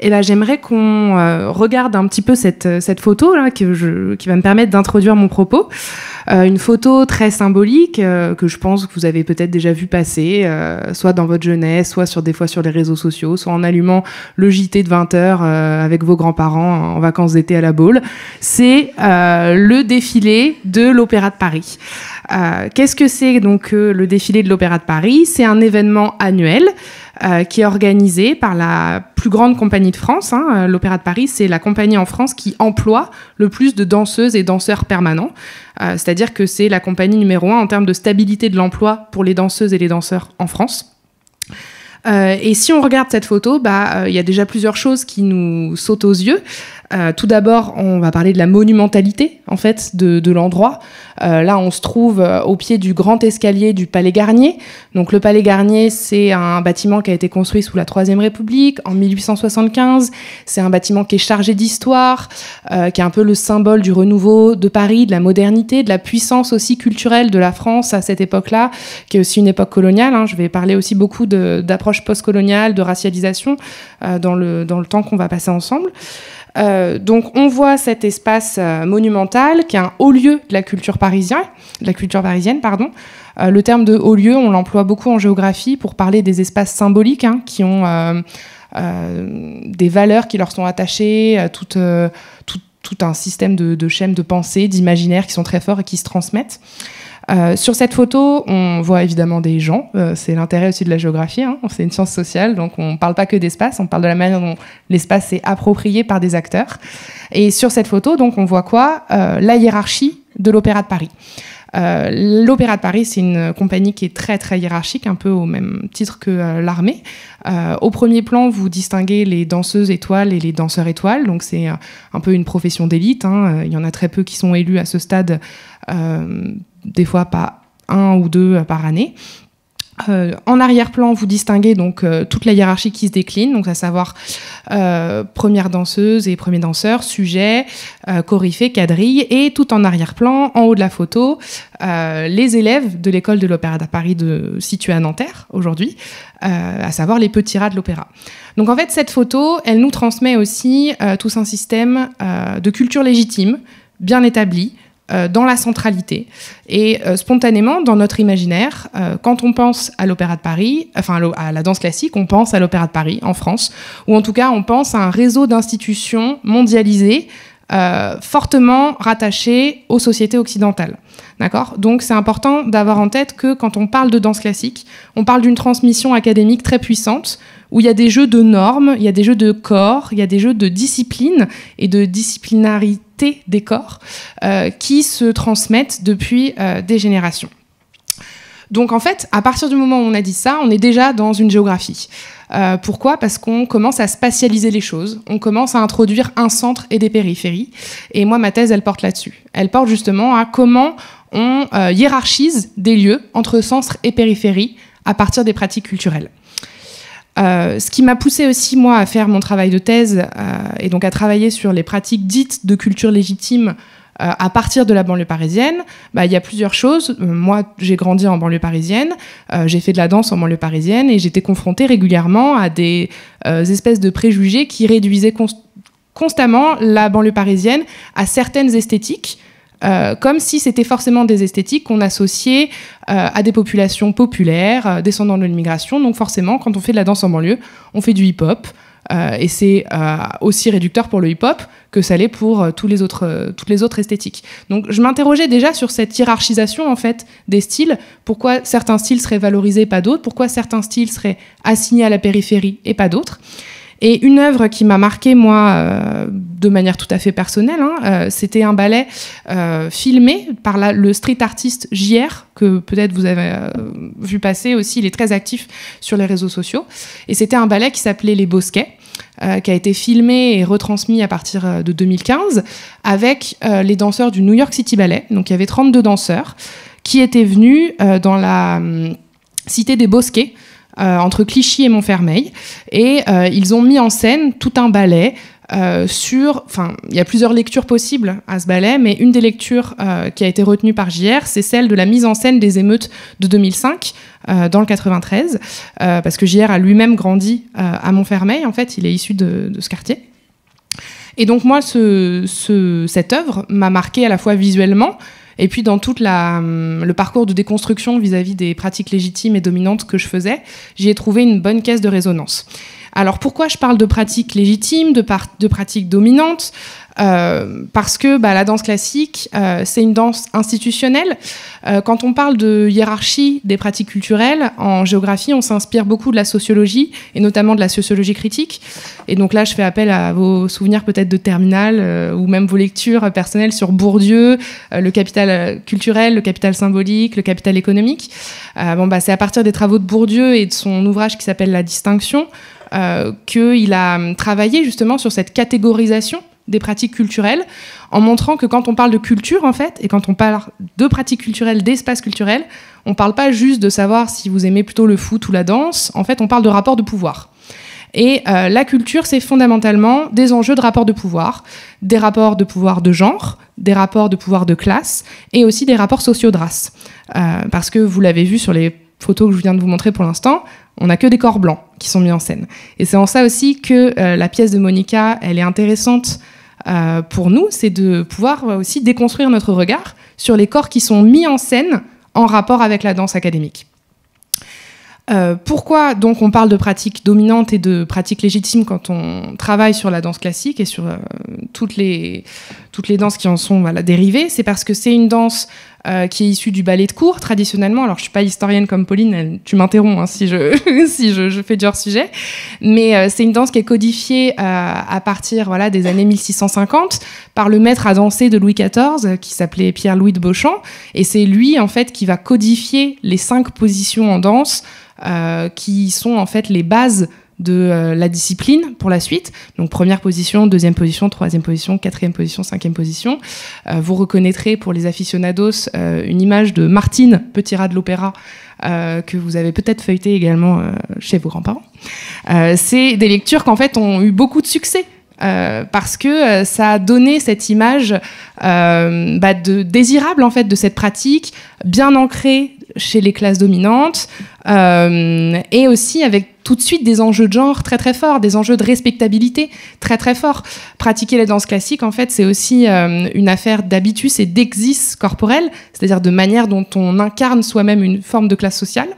S5: Et là, j'aimerais qu'on regarde un petit peu cette, cette photo là qui va me permettre d'introduire mon propos. Euh, une photo très symbolique euh, que je pense que vous avez peut-être déjà vu passer, euh, soit dans votre jeunesse, soit sur des fois sur les réseaux sociaux, soit en allumant le JT de 20h avec vos grands-parents en vacances d'été à la Baule. C'est le défilé de l'Opéra de Paris. Qu'est-ce que c'est donc le défilé de l'Opéra de Paris? C'est un événement annuel qui est organisée par la plus grande compagnie de France. Hein, euh, L'Opéra de Paris, c'est la compagnie en France qui emploie le plus de danseuses et danseurs permanents. Euh, c'est-à-dire que c'est la compagnie numéro un en termes de stabilité de l'emploi pour les danseuses et les danseurs en France. et si on regarde cette photo, bah, il y a déjà plusieurs choses qui nous sautent aux yeux. Euh, tout d'abord, on va parler de la monumentalité en fait de, l'endroit. Euh, là, on se trouve euh, au pied du grand escalier du Palais Garnier. Donc, le Palais Garnier, c'est un bâtiment qui a été construit sous la Troisième République en 1875. C'est un bâtiment qui est chargé d'histoire, qui est un peu le symbole du renouveau de Paris, de la modernité, de la puissance aussi culturelle de la France à cette époque-là, qui est aussi une époque coloniale. Hein. Je vais parler aussi beaucoup d'approches postcoloniales, de racialisation dans le dans le temps qu'on va passer ensemble. Euh, donc on voit cet espace euh, monumental qui est un haut lieu de la culture parisienne, de la culture parisienne pardon. Euh, le terme de haut lieu, on l'emploie beaucoup en géographie pour parler des espaces symboliques hein, qui ont des valeurs qui leur sont attachées, tout, un système de, de chaînes de pensée, d'imaginaire qui sont très forts et qui se transmettent. Euh, sur cette photo, on voit évidemment des gens. Euh, c'est l'intérêt aussi de la géographie. Hein. C'est une science sociale, donc on ne parle pas que d'espace, on parle de la manière dont l'espace est approprié par des acteurs. Et sur cette photo, donc, on voit quoi? Euh, La hiérarchie de l'Opéra de Paris. L'Opéra de Paris, c'est une compagnie qui est très très hiérarchique, un peu au même titre que l'armée. au premier plan, vous distinguez les danseuses étoiles et les danseurs étoiles, donc c'est un peu une profession d'élite. Hein. Il y en a très peu qui sont élus à ce stade des fois pas un ou deux par année. Euh, en arrière-plan, vous distinguez donc euh, toute la hiérarchie qui se décline, donc à savoir euh, première danseuse et premier danseur, sujet, coryphée, quadrille, et tout en arrière-plan, en haut de la photo, les élèves de l'école de l'Opéra de Paris située à Nanterre aujourd'hui, à savoir les petits rats de l'opéra. Donc en fait, cette photo, elle nous transmet aussi tout un système de culture légitime, bien établi, euh, dans la centralité. Et euh, spontanément, dans notre imaginaire, euh, quand on pense à l'Opéra de Paris, enfin à la danse classique, on pense à l'Opéra de Paris en France, ou en tout cas on pense à un réseau d'institutions mondialisées fortement rattachées aux sociétés occidentales. D'accord? Donc c'est important d'avoir en tête que quand on parle de danse classique, on parle d'une transmission académique très puissante où il y a des jeux de normes, il y a des jeux de corps, il y a des jeux de discipline et de disciplinarité des corps euh, qui se transmettent depuis euh, des générations. Donc en fait, à partir du moment où on a dit ça, on est déjà dans une géographie. Euh, pourquoi? Parce qu'on commence à spatialiser les choses, on commence à introduire un centre et des périphéries. Et moi, ma thèse, elle porte là-dessus. Elle porte justement à comment on hiérarchise des lieux entre centre et périphérie à partir des pratiques culturelles. Euh, ce qui m'a poussé aussi, moi, à faire mon travail de thèse euh, et donc à travailler sur les pratiques dites de culture légitime euh, à partir de la banlieue parisienne, bah, il y a plusieurs choses. moi, j'ai grandi en banlieue parisienne, j'ai fait de la danse en banlieue parisienne et j'étais confrontée régulièrement à des espèces de préjugés qui réduisaient constamment la banlieue parisienne à certaines esthétiques euh, comme si c'était forcément des esthétiques qu'on associait euh, à des populations populaires, euh, descendant de l'immigration. Donc forcément, quand on fait de la danse en banlieue, on fait du hip-hop. et c'est aussi réducteur pour le hip-hop que ça l'est pour tous les autres, toutes les autres esthétiques. Donc je m'interrogeais déjà sur cette hiérarchisation en fait des styles. Pourquoi certains styles seraient valorisés et pas d'autres? Pourquoi certains styles seraient assignés à la périphérie et pas d'autres? Et une œuvre qui m'a marqué moi, euh, de manière tout à fait personnelle, hein, euh, c'était un ballet euh, filmé par le street artiste JR, que peut-être vous avez vu passer aussi, il est très actif sur les réseaux sociaux. Et c'était un ballet qui s'appelait Les Bosquets. qui a été filmé et retransmis à partir de 2015 avec les danseurs du New York City Ballet. Donc il y avait 32 danseurs qui étaient venus dans la hum, cité des Bosquets, euh, entre Clichy et Montfermeil. Et euh, ils ont mis en scène tout un ballet euh, sur, enfin, il y a plusieurs lectures possibles à ce ballet, mais une des lectures qui a été retenue par JR, c'est celle de la mise en scène des émeutes de 2005 dans le 93, parce que JR a lui-même grandi à Montfermeil, en fait, il est issu de, ce quartier. Et donc moi, ce, cette œuvre m'a marqué à la fois visuellement, et puis dans tout hum, le parcours de déconstruction vis-à-vis des pratiques légitimes et dominantes que je faisais, j'y ai trouvé une bonne caisse de résonance. Alors pourquoi je parle de pratiques légitimes, de, pratiques dominantes? Euh, parce que bah, la danse classique, euh, c'est une danse institutionnelle. Euh, quand on parle de hiérarchie des pratiques culturelles, en géographie, on s'inspire beaucoup de la sociologie, et notamment de la sociologie critique. Et donc là, je fais appel à vos souvenirs peut-être de terminale, ou même vos lectures personnelles sur Bourdieu, le capital culturel, le capital symbolique, le capital économique. bon, bah, c'est à partir des travaux de Bourdieu et de son ouvrage qui s'appelle La distinction qu'il a travaillé justement sur cette catégorisation des pratiques culturelles, en montrant que quand on parle de culture, en fait, et quand on parle de pratiques culturelles, d'espace culturel, on ne parle pas juste de savoir si vous aimez plutôt le foot ou la danse, en fait, on parle de rapport de pouvoir. Et euh, la culture, c'est fondamentalement des enjeux de rapport de pouvoir, des rapports de pouvoir de genre, des rapports de pouvoir de classe, et aussi des rapports sociaux de race. Euh, parce que vous l'avez vu sur les photo que je viens de vous montrer pour l'instant, on n'a que des corps blancs qui sont mis en scène. Et c'est en ça aussi que euh, la pièce de Monica, elle est intéressante euh, pour nous, c'est de pouvoir aussi déconstruire notre regard sur les corps qui sont mis en scène en rapport avec la danse académique. Euh, pourquoi donc on parle de pratiques dominantes et de pratiques légitimes quand on travaille sur la danse classique et sur euh, toutes, les, toutes danses qui en sont dérivées? C'est parce que c'est une danse euh, qui est issue du ballet de cour traditionnellement. Alors je suis pas historienne comme Pauline, tu m'interromps hein, si, je, si je, je, fais du hors-sujet, mais c'est une danse qui est codifiée à partir voilà, des années 1650 par le maître à danser de Louis XIV qui s'appelait Pierre-Louis de Beauchamp, et c'est lui en fait qui va codifier les cinq positions en danse euh, qui sont en fait les bases de euh, la discipline pour la suite. Donc première position, deuxième position, troisième position, quatrième position, cinquième position. Euh, vous reconnaîtrez pour les aficionados une image de Martine, petit rat de l'opéra, que vous avez peut-être feuilleté également chez vos grands-parents. C'est des lectures qu'en fait ont eu beaucoup de succès. parce que ça a donné cette image bah, de, désirable en fait de cette pratique, bien ancrée chez les classes dominantes, euh, et aussi avec tout de suite des enjeux de genre très très forts, des enjeux de respectabilité très très forts. Pratiquer la danse classique, en fait, c'est aussi euh, une affaire d'habitus et d'exis corporel, c'est-à-dire de manière dont on incarne soi-même une forme de classe sociale.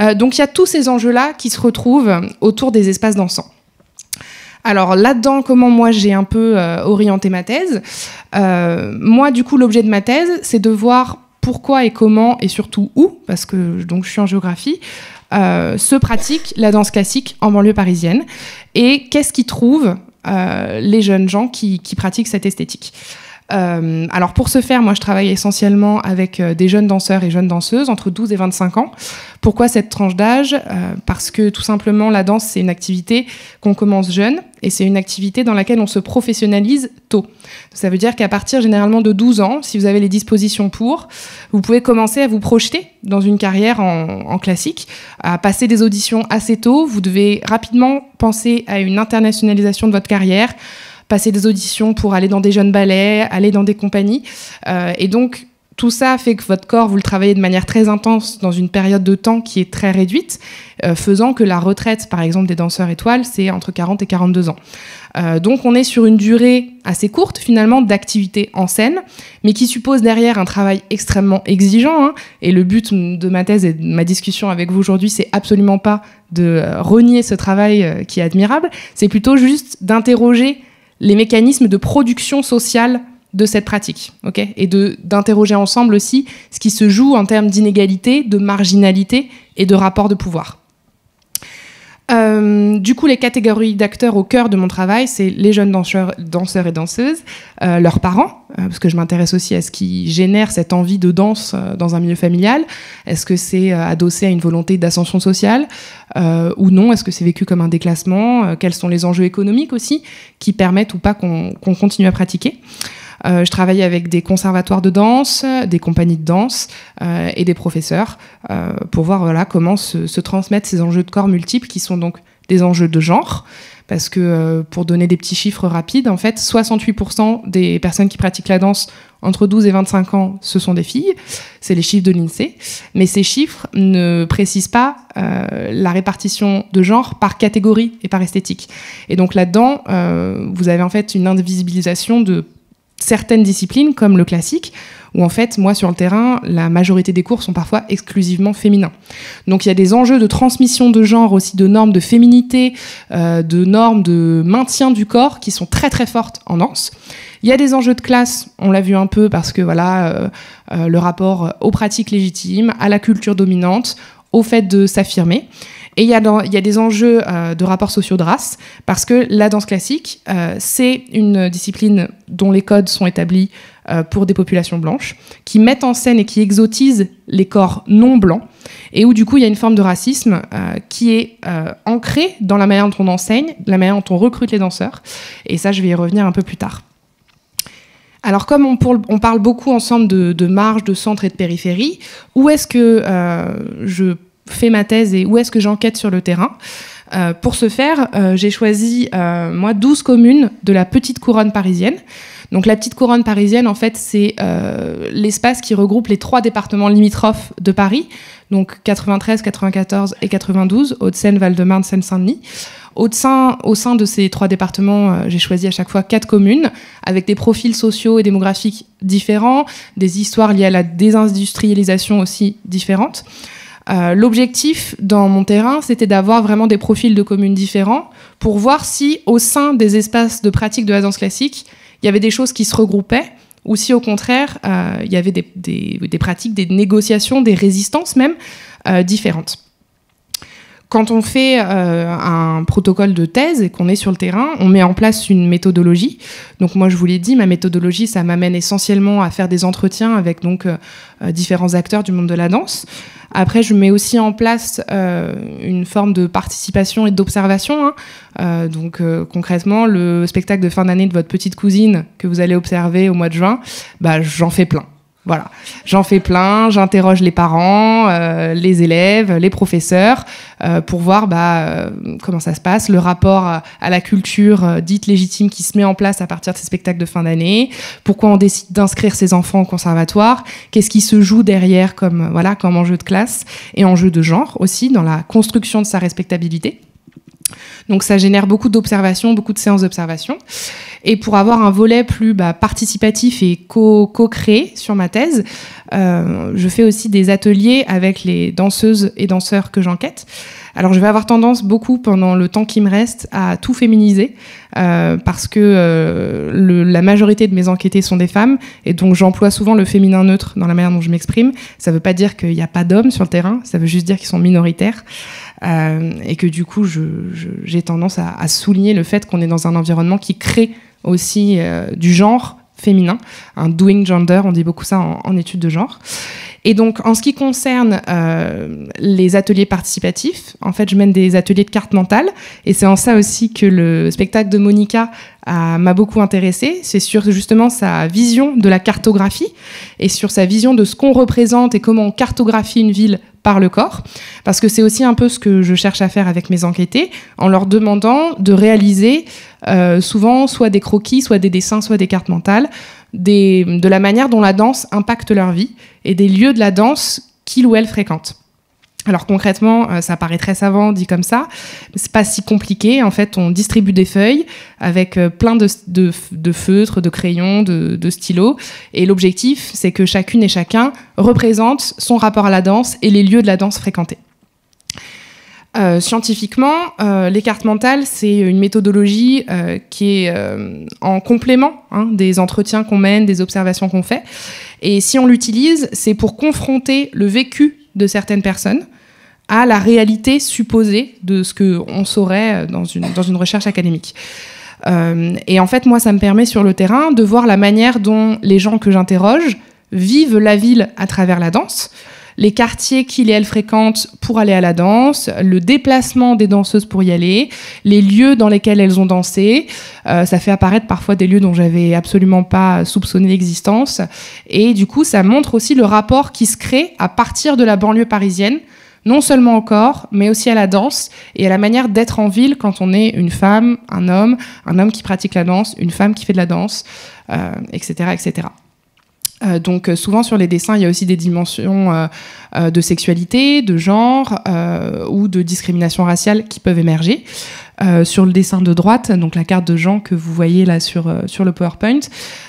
S5: Euh, donc il y a tous ces enjeux-là qui se retrouvent autour des espaces dansants. Alors là-dedans, comment moi j'ai un peu orienté ma thèse? Moi, du coup, l'objet de ma thèse, c'est de voir pourquoi et comment et surtout où, parce que je suis en géographie, euh, se pratique la danse classique en banlieue parisienne et qu'est-ce qu'ils trouvent euh, les jeunes gens qui pratiquent cette esthétique. Euh, alors pour ce faire, moi je travaille essentiellement avec euh, des jeunes danseurs et jeunes danseuses entre 12 et 25 ans. Pourquoi cette tranche d'âge? Euh, Parce que tout simplement la danse c'est une activité qu'on commence jeune et c'est une activité dans laquelle on se professionnalise tôt. Ça veut dire qu'à partir généralement de 12 ans, si vous avez les dispositions pour, vous pouvez commencer à vous projeter dans une carrière en, en classique, à passer des auditions assez tôt. Vous devez rapidement penser à une internationalisation de votre carrière passer des auditions pour aller dans des jeunes ballets, aller dans des compagnies. Euh, et donc, tout ça fait que votre corps, vous le travaillez de manière très intense dans une période de temps qui est très réduite, euh, faisant que la retraite, par exemple, des danseurs étoiles, c'est entre 40 et 42 ans. Euh, donc on est sur une durée assez courte finalement d'activité en scène, mais qui suppose derrière un travail extrêmement exigeant. Hein. et le but de ma thèse et de ma discussion avec vous aujourd'hui, c'est absolument pas de renier ce travail qui est admirable, c'est plutôt juste d'interroger les mécanismes de production sociale de cette pratique, ok et d'interroger ensemble aussi ce qui se joue en termes d'inégalité, de marginalité et de rapport de pouvoir. Euh, du coup, les catégories d'acteurs au cœur de mon travail, c'est les jeunes danseurs, et danseuses, euh, leurs parents, euh, parce que je m'intéresse aussi à ce qui génère cette envie de danse dans un milieu familial. Est-ce que c'est adossé à une volonté d'ascension sociale ou non? Est-ce que c'est vécu comme un déclassement? Quels sont les enjeux économiques aussi qui permettent ou pas qu'on continue à pratiquer? Euh, je travaille avec des conservatoires de danse, des compagnies de danse euh, et des professeurs euh, pour voir voilà, comment se, se, transmettre ces enjeux de corps multiples qui sont donc des enjeux de genre. Parce que pour donner des petits chiffres rapides, en fait, 68% des personnes qui pratiquent la danse entre 12 et 25 ans, ce sont des filles. C'est les chiffres de l'INSEE. Mais ces chiffres ne précisent pas la répartition de genre par catégorie et par esthétique. Et donc là-dedans, vous avez en fait une invisibilisation de certaines disciplines, comme le classique, où en fait, moi sur le terrain, la majorité des cours sont parfois exclusivement féminins. Donc il y a des enjeux de transmission de genre, aussi de normes de féminité, euh, de normes de maintien du corps qui sont très très fortes en danse. Il y a des enjeux de classe, on l'a vu un peu parce que voilà, euh, euh, le rapport aux pratiques légitimes, à la culture dominante, au fait de s'affirmer. Et il y, a des enjeux euh, de rapports sociaux de race, parce que la danse classique, euh, c'est une discipline dont les codes sont établis euh, pour des populations blanches, qui mettent en scène et qui exotisent les corps non blancs, et où du coup il y a une forme de racisme qui est ancrée dans la manière dont on enseigne, la manière dont on recrute les danseurs. Et ça, je vais y revenir un peu plus tard. Alors comme on, parle beaucoup ensemble de marge, de centre et de périphérie, où est-ce que je fais ma thèse et où est-ce que j'enquête sur le terrain. Euh, pour ce faire, euh, j'ai choisi, euh, moi, 12 communes de la petite couronne parisienne. Donc la petite couronne parisienne, en fait, c'est l'espace qui regroupe les trois départements limitrophes de Paris, donc 93, 94 et 92, Hauts-de-Seine, Val-de-Marne, Seine-Saint-Denis. Au sein, au sein de ces trois départements, j'ai choisi à chaque fois quatre communes avec des profils sociaux et démographiques différents, des histoires liées à la désindustrialisation aussi différentes. Euh, l'objectif dans mon terrain, c'était d'avoir vraiment des profils de communes différents pour voir si au sein des espaces de pratique de la danse classique, il y avait des choses qui se regroupaient ou si au contraire, euh, il y avait des, pratiques, des négociations, des résistances même euh, différentes. Quand on fait un protocole de thèse et qu'on est sur le terrain, on met en place une méthodologie. Donc moi, je vous l'ai dit, ma méthodologie, ça m'amène essentiellement à faire des entretiens avec donc différents acteurs du monde de la danse. Après, je mets aussi en place euh, une forme de participation et d'observation. Hein. Euh, donc, euh, concrètement, le spectacle de fin d'année de votre petite cousine que vous allez observer au mois de juin, bah, j'en fais plein. Voilà, j'en fais plein, j'interroge les parents, euh, les élèves, les professeurs euh, pour voir bah, euh, comment ça se passe, le rapport à, la culture dite légitime qui se met en place à partir de ces spectacles de fin d'année, pourquoi on décide d'inscrire ses enfants au conservatoire, qu'est-ce qui se joue derrière comme, voilà, comme enjeu de classe et enjeu de genre aussi dans la construction de sa respectabilité. Donc ça génère beaucoup d'observations, beaucoup de séances d'observation. Et pour avoir un volet plus bah, participatif et co-créé sur ma thèse, euh, je fais aussi des ateliers avec les danseuses et danseurs que j'enquête. Alors je vais avoir tendance beaucoup pendant le temps qui me reste à tout féminiser euh, parce que euh, la majorité de mes enquêtés sont des femmes et donc j'emploie souvent le féminin neutre dans la manière dont je m'exprime. Ça ne veut pas dire qu'il n'y a pas d'hommes sur le terrain, ça veut juste dire qu'ils sont minoritaires. Et que du coup, j'ai tendance à, souligner le fait qu'on est dans un environnement qui crée aussi euh, du genre féminin, un doing gender, on dit beaucoup ça en, études de genre. Et donc, en ce qui concerne euh, les ateliers participatifs, en fait, je mène des ateliers de carte mentale, et c'est en ça aussi que le spectacle de Monica m'a beaucoup intéressé. C'est sur justement sa vision de la cartographie et sur sa vision de ce qu'on représente et comment on cartographie une ville par le corps, parce que c'est aussi un peu ce que je cherche à faire avec mes enquêtés, en leur demandant de réaliser euh, souvent soit des croquis, soit des dessins, soit des cartes mentales, de la manière dont la danse impacte leur vie et des lieux de la danse qu'ils ou elles fréquentent. Alors concrètement, euh, ça paraît très savant dit comme ça, mais c'est pas si compliqué. En fait, on distribue des feuilles avec euh, plein de, feutres, de crayons, de, stylos, et l'objectif, c'est que chacune et chacun représente son rapport à la danse et les lieux de la danse fréquentés. Euh, scientifiquement, les cartes mentales, c'est une méthodologie qui est en complément hein, des entretiens qu'on mène, des observations qu'on fait. Et si on l'utilise, c'est pour confronter le vécu de certaines personnes à la réalité supposée de ce qu'on saurait dans une, dans une recherche académique. Euh, et en fait, moi, ça me permet sur le terrain de voir la manière dont les gens que j'interroge vivent la ville à travers la danse, les quartiers qu'ils et elles fréquentent pour aller à la danse, le déplacement des danseuses pour y aller, les lieux dans lesquels elles ont dansé. Euh, ça fait apparaître parfois des lieux dont j'avais absolument pas soupçonné l'existence. Et du coup, ça montre aussi le rapport qui se crée à partir de la banlieue parisienne non seulement au corps, mais aussi à la danse et à la manière d'être en ville quand on est une femme, un homme, un homme qui pratique la danse, une femme qui fait de la danse, etc., euh, etc. Euh, donc euh, souvent sur les dessins, il y a aussi des dimensions de sexualité, de genre ou de discrimination raciale qui peuvent émerger. sur le dessin de droite, donc la carte de Jean que vous voyez là sur, sur le PowerPoint,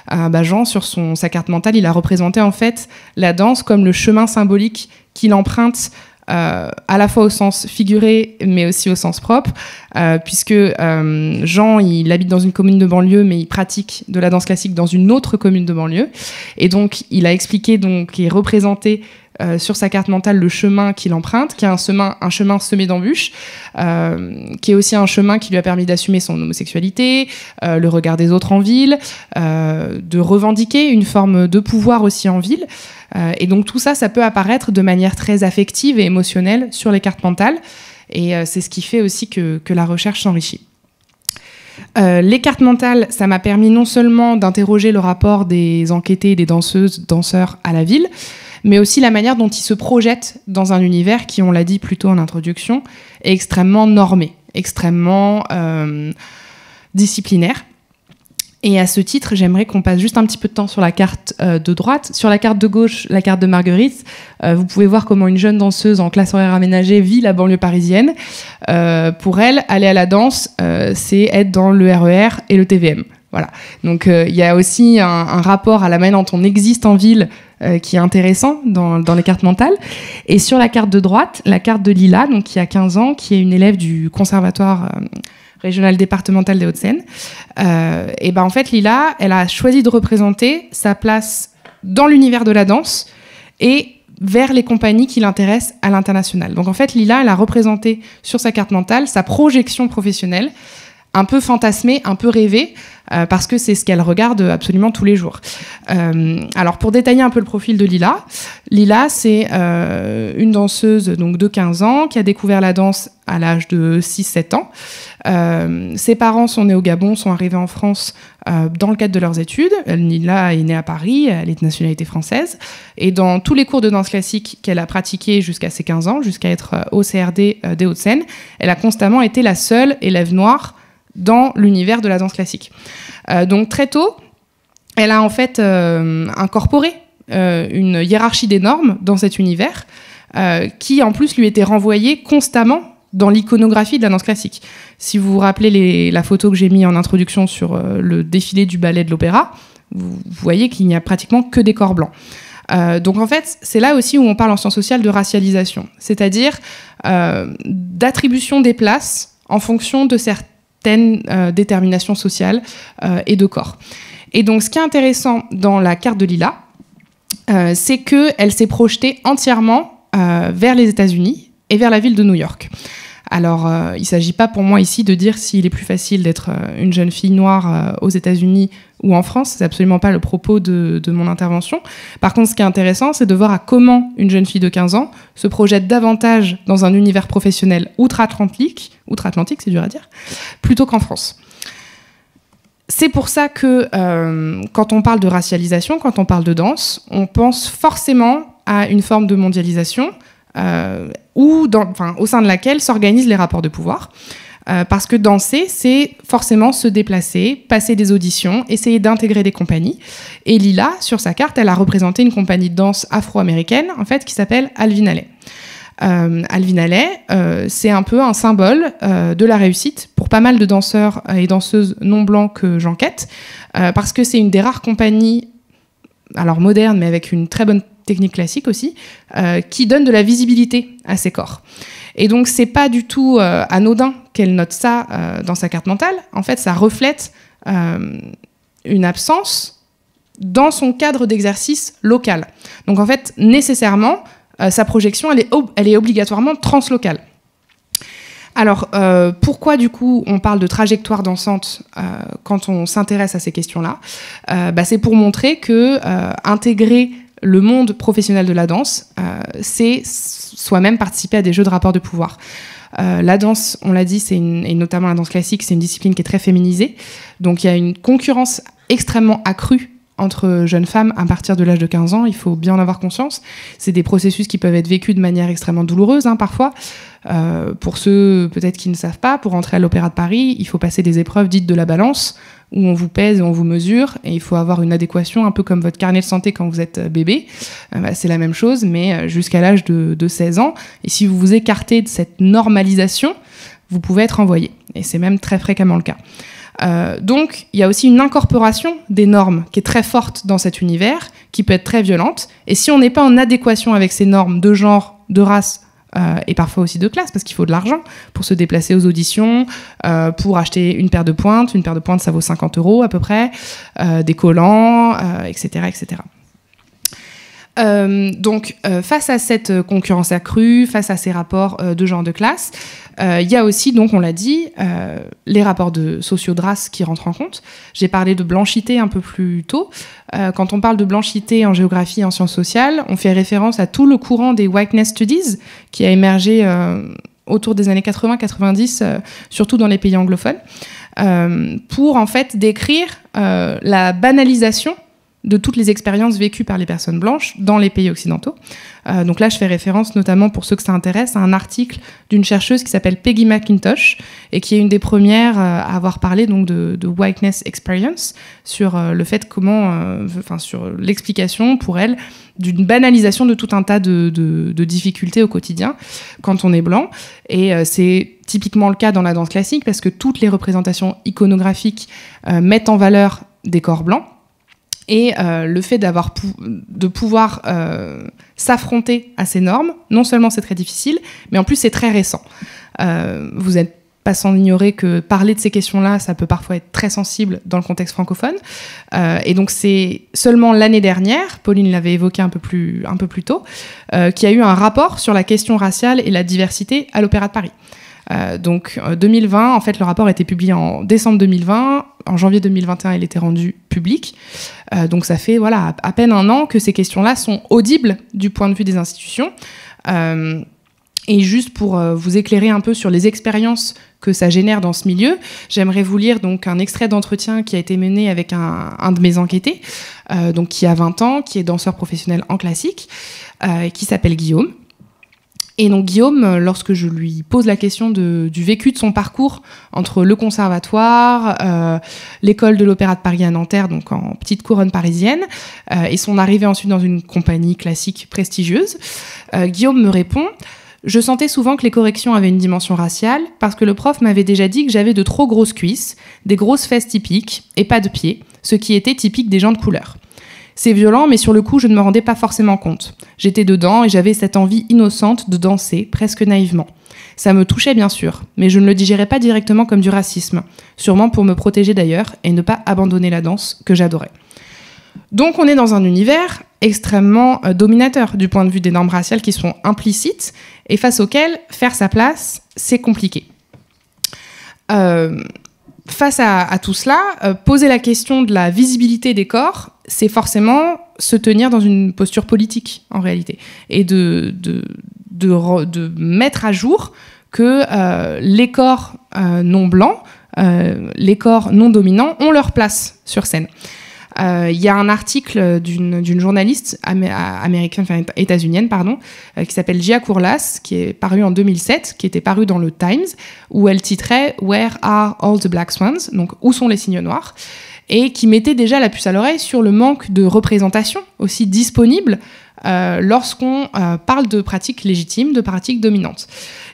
S5: bah Jean, sur sa carte mentale, il a représenté en fait la danse comme le chemin symbolique qu'il emprunte à la fois au sens figuré, mais aussi au sens propre, euh, puisque euh, Jean, il habite dans une commune de banlieue, mais il pratique de la danse classique dans une autre commune de banlieue. Et donc, il a expliqué donc, et représenté sur sa carte mentale le chemin qu'il emprunte, qui est un chemin, semé d'embûches, qui est aussi un chemin qui lui a permis d'assumer son homosexualité, le regard des autres en ville, de revendiquer une forme de pouvoir aussi en ville. Euh, et donc tout ça, ça peut apparaître de manière très affective et émotionnelle sur les cartes mentales. Et euh, c'est ce qui fait aussi que, la recherche s'enrichit. Euh, les cartes mentales, ça m'a permis non seulement d'interroger le rapport des enquêtés et des danseuses, danseurs à la ville, mais aussi la manière dont ils se projettent dans un univers qui, on l'a dit plutôt en introduction, est extrêmement normé extrêmement disciplinaire. Et à ce titre, j'aimerais qu'on passe juste un petit peu de temps sur la carte euh, de droite. Sur la carte de gauche, la carte de Marguerite, euh, vous pouvez voir comment une jeune danseuse en classe horaire aménagée vit la banlieue parisienne. Euh, pour elle, aller à la danse, c'est être dans le RER e et le TVM. Voilà. Donc il y a aussi un, rapport à la manière dont on existe en ville qui est intéressant dans, les cartes mentales. Et sur la carte de droite, la carte de Lila, donc qui a 15 ans, qui est une élève du conservatoire régionale départementale des Hauts-de-Seine. Euh, et ben en fait, Lila, elle a choisi de représenter sa place dans l'univers de la danse et vers les compagnies qui l'intéressent à l'international. Donc en fait, Lila, elle a représenté sur sa carte mentale sa projection professionnelle, un peu fantasmée, un peu rêvée, euh, parce que c'est ce qu'elle regarde absolument tous les jours. Euh, alors pour détailler un peu le profil de Lila, Lila c'est euh, une danseuse donc de 15 ans qui a découvert la danse à l'âge de 6-7 ans. ses parents sont nés au Gabon, sont arrivés en France dans le cadre de leurs études. Lila est née à Paris, elle est de nationalité française. Et dans tous les cours de danse classique qu'elle a pratiqués jusqu'à ses 15 ans, jusqu'à être au CRD des Hauts-de-Seine, elle a constamment été la seule élève noire dans l'univers de la danse classique. Euh, donc très tôt, elle a en fait euh, incorporé euh, une hiérarchie des normes dans cet univers, qui en plus lui était renvoyée constamment dans l'iconographie de la danse classique. Si vous vous rappelez la photo que j'ai mise en introduction sur le défilé du ballet de l'opéra, vous, voyez qu'il n'y a pratiquement que des corps blancs. donc en fait, c'est là aussi où on parle en sciences sociales de racialisation, c'est-à-dire d'attribution des places en fonction de certains certaines euh, déterminations sociales euh, et de corps. Et donc, ce qui est intéressant dans la carte de Lila, euh, c'est qu'elle s'est projetée entièrement vers les États-Unis et vers la ville de New York. Alors, il ne s'agit pas pour moi ici de dire s'il est plus facile d'être une jeune fille noire aux États-Unis ou en France. C'est absolument pas le propos de, mon intervention. Par contre, ce qui est intéressant, c'est de voir à comment une jeune fille de 15 ans se projette davantage dans un univers professionnel outre-Atlantique, outre-Atlantique, c'est dur à dire, plutôt qu'en France. C'est pour ça que euh, quand on parle de racialisation, quand on parle de danse, on pense forcément à une forme de mondialisation euh, ou au sein de laquelle s'organisent les rapports de pouvoir. Euh, parce que danser, c'est forcément se déplacer, passer des auditions, essayer d'intégrer des compagnies. Et Lila, sur sa carte, elle a représenté une compagnie de danse afro-américaine, en fait, qui s'appelle Alvin Alley. Euh, Alvin Alley, euh, c'est un peu un symbole de la réussite pour pas mal de danseurs et danseuses non blancs que j'enquête, parce que c'est une des rares compagnies, alors moderne, mais avec une très bonne technique classique aussi, qui donne de la visibilité à ses corps. Et donc, c'est pas du tout euh, anodin qu'elle note ça euh, dans sa carte mentale. En fait, ça reflète euh, une absence dans son cadre d'exercice local. Donc, en fait, nécessairement, sa projection, elle est, obligatoirement translocale. Alors, pourquoi du coup on parle de trajectoire dansante quand on s'intéresse à ces questions-là? Bah, C'est pour montrer que intégrer le monde professionnel de la danse, c'est soi-même participer à des jeux de rapport de pouvoir. Euh, la danse, on l'a dit, c'est et notamment la danse classique, c'est une discipline qui est très féminisée. Donc il y a une concurrence extrêmement accrue entre jeunes femmes à partir de l'âge de 15 ans, il faut bien en avoir conscience. C'est des processus qui peuvent être vécus de manière extrêmement douloureuse hein, parfois. Euh, pour ceux peut-être qui ne savent pas, pour entrer à l'Opéra de Paris, il faut passer des épreuves dites de la balance, où on vous pèse et on vous mesure, et il faut avoir une adéquation, un peu comme votre carnet de santé quand vous êtes euh, bébé. Euh, bah, c'est la même chose, mais jusqu'à l'âge de, de 16 ans. Et si vous vous écartez de cette normalisation, vous pouvez être envoyé. Et c'est même très fréquemment le cas. Euh, donc, il y a aussi une incorporation des normes qui est très forte dans cet univers, qui peut être très violente. Et si on n'est pas en adéquation avec ces normes de genre, de race, euh, et parfois aussi de classe, parce qu'il faut de l'argent pour se déplacer aux auditions, euh, pour acheter une paire de pointes. Une paire de pointes, ça vaut 50 euros à peu près, des collants, etc., etc. donc, face à cette concurrence accrue, face à ces rapports de genre de classe, il y a aussi, donc on l'a dit, euh, les rapports de sociaux de race qui rentrent en compte. J'ai parlé de blanchité un peu plus tôt. Euh, quand on parle de blanchité en géographie et en sciences sociales, on fait référence à tout le courant des whiteness studies qui a émergé autour des années 80-90, surtout dans les pays anglophones, pour en fait décrire la banalisation de toutes les expériences vécues par les personnes blanches dans les pays occidentaux. Euh, donc là, je fais référence notamment pour ceux que ça intéresse à un article d'une chercheuse qui s'appelle Peggy McIntosh et qui est une des premières euh, à avoir parlé donc de, whiteness experience sur euh, le fait comment, enfin sur l'explication pour elle d'une banalisation de tout un tas de, de, difficultés au quotidien quand on est blanc. Et c'est typiquement le cas dans la danse classique parce que toutes les représentations iconographiques mettent en valeur des corps blancs et euh, le fait d'avoir de pouvoir euh, s'affronter à ces normes, non seulement c'est très difficile, mais en plus c'est très récent. Euh, vous n'êtes pas sans ignorer que parler de ces questions-là, ça peut parfois être très sensible dans le contexte francophone. et donc c'est seulement l'année dernière, Pauline l'avait évoqué un peu plus, un peu plus tôt, qu'il y a eu un rapport sur la question raciale et la diversité à l'Opéra de Paris. donc 2020, en fait, le rapport a été publié en décembre 2020. En janvier 2021, il était rendu public. Euh, donc ça fait voilà à peine un an que ces questions-là sont audibles du point de vue des institutions. Euh, et juste pour euh, vous éclairer un peu sur les expériences que ça génère dans ce milieu, j'aimerais vous lire donc un extrait d'entretien qui a été mené avec un, un de mes enquêtés, donc qui a 20 ans, qui est danseur professionnel en classique, qui s'appelle Guillaume. Et donc Guillaume, euh, lorsque je lui pose la question du vécu de son parcours entre le conservatoire, euh, l'école de l'Opéra de Paris à Nanterre, donc en petite couronne parisienne, euh, et son arrivée ensuite dans une compagnie classique prestigieuse, Guillaume me répond je sentais souvent que les corrections avaient une dimension raciale parce que le prof m'avait déjà dit que j'avais de trop grosses cuisses, des grosses fesses typiques et pas de pieds, ce qui était typique des gens de couleur. C'est violent, mais sur le coup, je ne me rendais pas forcément compte. J'étais dedans et j'avais cette envie innocente de danser, presque naïvement. Ça me touchait bien sûr, mais je ne le digérais pas directement comme du racisme, sûrement pour me protéger d'ailleurs et ne pas abandonner la danse que j'adorais. Donc on est dans un univers extrêmement euh, dominateur du point de vue des normes raciales qui sont implicites et face auxquelles faire sa place, c'est compliqué. Euh, face à, tout cela, euh, poser la question de la visibilité des corps, c'est forcément se tenir dans une posture politique, en réalité, et de, de, de, mettre à jour que euh, les corps euh, non blancs, les corps non dominants ont leur place sur scène. Euh, il y a un article d'une journaliste américaine, enfin états-unienne, pardon, euh, qui s'appelle Gia Kourlas, qui est paru en 2007, qui était paru dans le Times, où elle titrait Where are all the black swans? Donc, où sont les signes noirs? et qui mettait déjà la puce à l'oreille sur le manque de représentation aussi disponible euh, lorsqu'on parle de pratiques légitimes, de pratiques dominantes.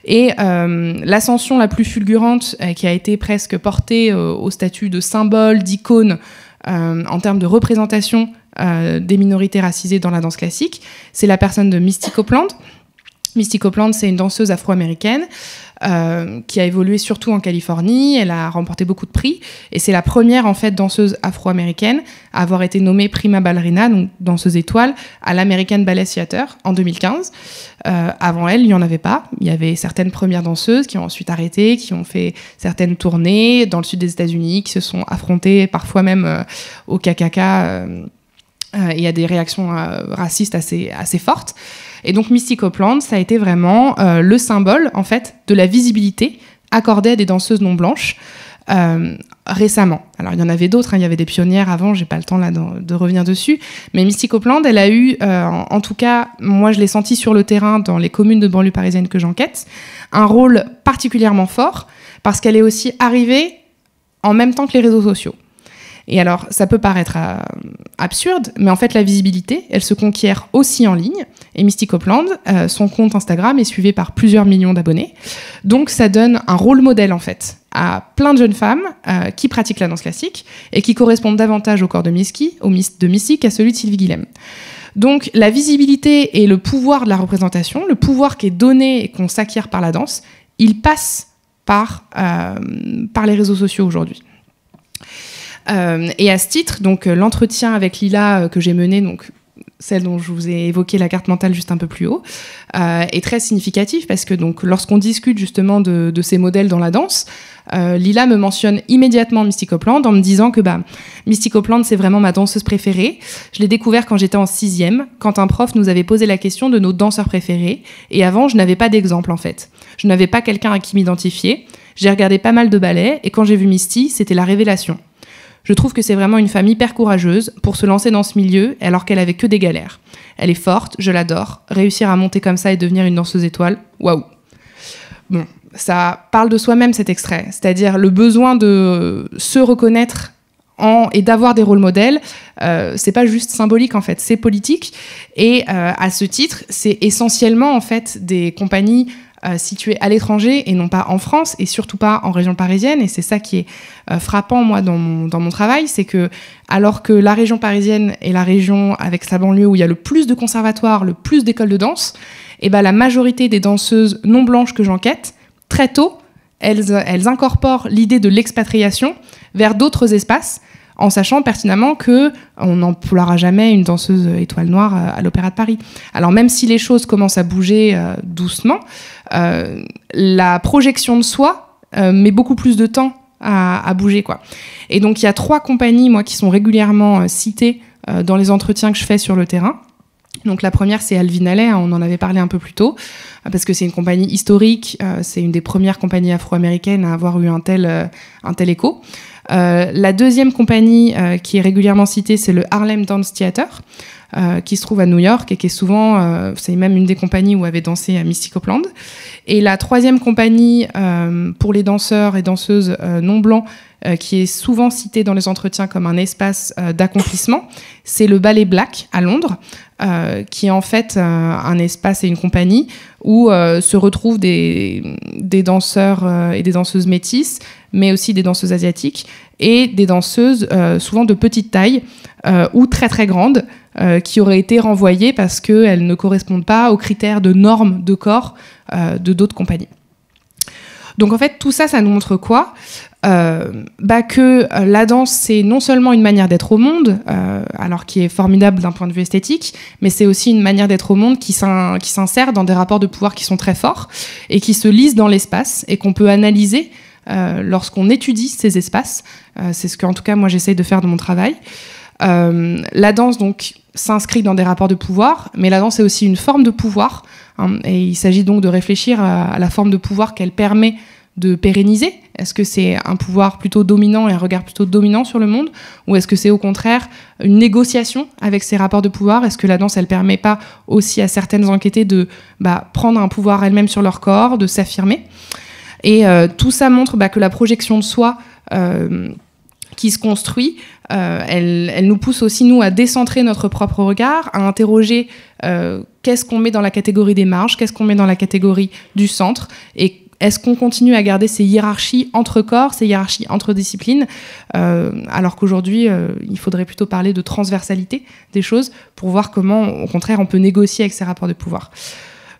S5: Et l'ascension la plus fulgurante qui a été presque portée au statut de symbole, d'icône en termes de représentation euh, des minorités racisées dans la danse classique, c'est la personne de Misty Copeland. Misty Copeland, c'est une danseuse afro-américaine euh, qui a évolué surtout en Californie. Elle a remporté beaucoup de prix et c'est la première en fait danseuse afro-américaine à avoir été nommée prima ballerina, donc danseuse étoile, à l'American Ballet Theater en 2015. Euh, avant elle, il n'y en avait pas. Il y avait certaines premières danseuses qui ont ensuite arrêté, qui ont fait certaines tournées dans le sud des États-Unis, qui se sont affrontées parfois même euh, au KKK et à des réactions racistes assez, assez fortes. Et donc Misty Copeland, ça a été vraiment euh, le symbole en fait de la visibilité accordée à des danseuses non blanches. Euh, récemment. Alors il y en avait d'autres, hein. il y avait des pionnières avant, j'ai pas le temps là de, revenir dessus, mais Misty Copeland, elle a eu, euh, en, tout cas, moi je l'ai senti sur le terrain dans les communes de banlieue parisienne que j'enquête, un rôle particulièrement fort parce qu'elle est aussi arrivée en même temps que les réseaux sociaux. Et alors, ça peut paraître euh, absurde, mais en fait, la visibilité, elle se conquiert aussi en ligne. Et Misty Copeland, euh, son compte Instagram est suivi par plusieurs millions d'abonnés. Donc, ça donne un rôle modèle, en fait, à plein de jeunes femmes euh, qui pratiquent la danse classique et qui correspondent davantage au corps de Misty, au de Misty qu'à celui de Sylvie Guillem. Donc, la visibilité et le pouvoir de la représentation, le pouvoir qui est donné et qu'on s'acquiert par la danse, il passe par, par les réseaux sociaux aujourd'hui. Euh, et à ce titre, donc euh, l'entretien avec Lila euh, que j'ai mené, donc celle dont je vous ai évoqué la carte mentale juste un peu plus haut, est très significatif parce que donc lorsqu'on discute justement de, ces modèles dans la danse, Lila me mentionne immédiatement Misty Copeland en me disant que bah, Misty Copeland c'est vraiment ma danseuse préférée. Je l'ai découvert quand j'étais en sixième, quand un prof nous avait posé la question de nos danseurs préférés, et avant je n'avais pas d'exemple en fait. Je n'avais pas quelqu'un à qui m'identifier. J'ai regardé pas mal de ballets et quand j'ai vu Misty, c'était la révélation. Je trouve que c'est vraiment une femme hyper courageuse pour se lancer dans ce milieu alors qu'elle avait que des galères. Elle est forte, je l'adore. Réussir à monter comme ça et devenir une danseuse étoile, waouh. Bon, ça parle de soi-même cet extrait, c'est-à-dire le besoin de se reconnaître en, et d'avoir des rôles modèles, euh, c'est pas juste symbolique en fait, c'est politique. Et euh, à ce titre, c'est essentiellement en fait des compagnies euh, situées à l'étranger et non pas en France et surtout pas en région parisienne. Et c'est ça qui est euh, frappant moi dans mon, dans mon travail, c'est que alors que la région parisienne est la région avec sa banlieue où il y a le plus de conservatoires, le plus d'écoles de danse, et eh ben la majorité des danseuses non blanches que j'enquête, très tôt, elles, elles incorporent l'idée de l'expatriation vers d'autres espaces en sachant pertinemment que on n'emploiera jamais une danseuse étoile noire euh, à l'Opéra de Paris. Alors même si les choses commencent à bouger euh, doucement, euh, la projection de soi met beaucoup plus de temps à, bouger quoi. Et donc il y a trois compagnies moi qui sont régulièrement citées dans les entretiens que je fais sur le terrain. Donc la première c'est Alvin Allais, hein, on en avait parlé un peu plus tôt, parce que c'est une compagnie historique, c'est une des premières compagnies afro-américaines à avoir eu un tel, un tel écho. Euh, la deuxième compagnie euh, qui est régulièrement citée, c'est le Harlem Dance Theater. Euh, qui se trouve à New York et qui est souvent, c'est même une des compagnies où avait dansé à Mystic Opland. Et la troisième compagnie pour les danseurs et danseuses non blancs, qui est souvent citée dans les entretiens comme un espace d'accomplissement, c'est le Ballet Black à Londres, qui est en fait un espace et une compagnie où se retrouvent des, des danseurs et des danseuses métisses, mais aussi des danseuses asiatiques et des danseuses euh, souvent de petite taille euh, ou très très grandes euh, qui auraient été renvoyées parce qu'elles ne correspondent pas aux critères de normes de corps de d'autres compagnies. Donc en fait, tout ça, ça nous montre quoi? Bah Que la danse, c'est non seulement une manière d'être au monde, alors qui est formidable d'un point de vue esthétique, mais c'est aussi une manière d'être au monde qui s'insère dans des rapports de pouvoir qui sont très forts et qui se lisent dans l'espace et qu'on peut analyser euh, lorsqu'on étudie ces espaces. Euh, c'est ce que, en tout cas, moi, j'essaye de faire dans mon travail. Euh, la danse, donc, s'inscrit dans des rapports de pouvoir, mais la danse est aussi une forme de pouvoir. Hein, et il s'agit donc de réfléchir à, la forme de pouvoir qu'elle permet de pérenniser Est-ce que c'est un pouvoir plutôt dominant et un regard plutôt dominant sur le monde Ou est-ce que c'est au contraire une négociation avec ces rapports de pouvoir Est-ce que la danse, elle permet pas aussi à certaines enquêtées de bah, prendre un pouvoir elles-mêmes sur leur corps, de s'affirmer et euh, tout ça montre bah, que la projection de soi euh, qui se construit, euh, elle, nous pousse aussi, nous, à décentrer notre propre regard, à interroger qu'est-ce qu'on met dans la catégorie des marges, qu'est-ce qu'on met dans la catégorie du centre, et est-ce qu'on continue à garder ces hiérarchies entre corps, ces hiérarchies entre disciplines, alors qu'aujourd'hui, il faudrait plutôt parler de transversalité des choses pour voir comment, au contraire, on peut négocier avec ces rapports de pouvoir.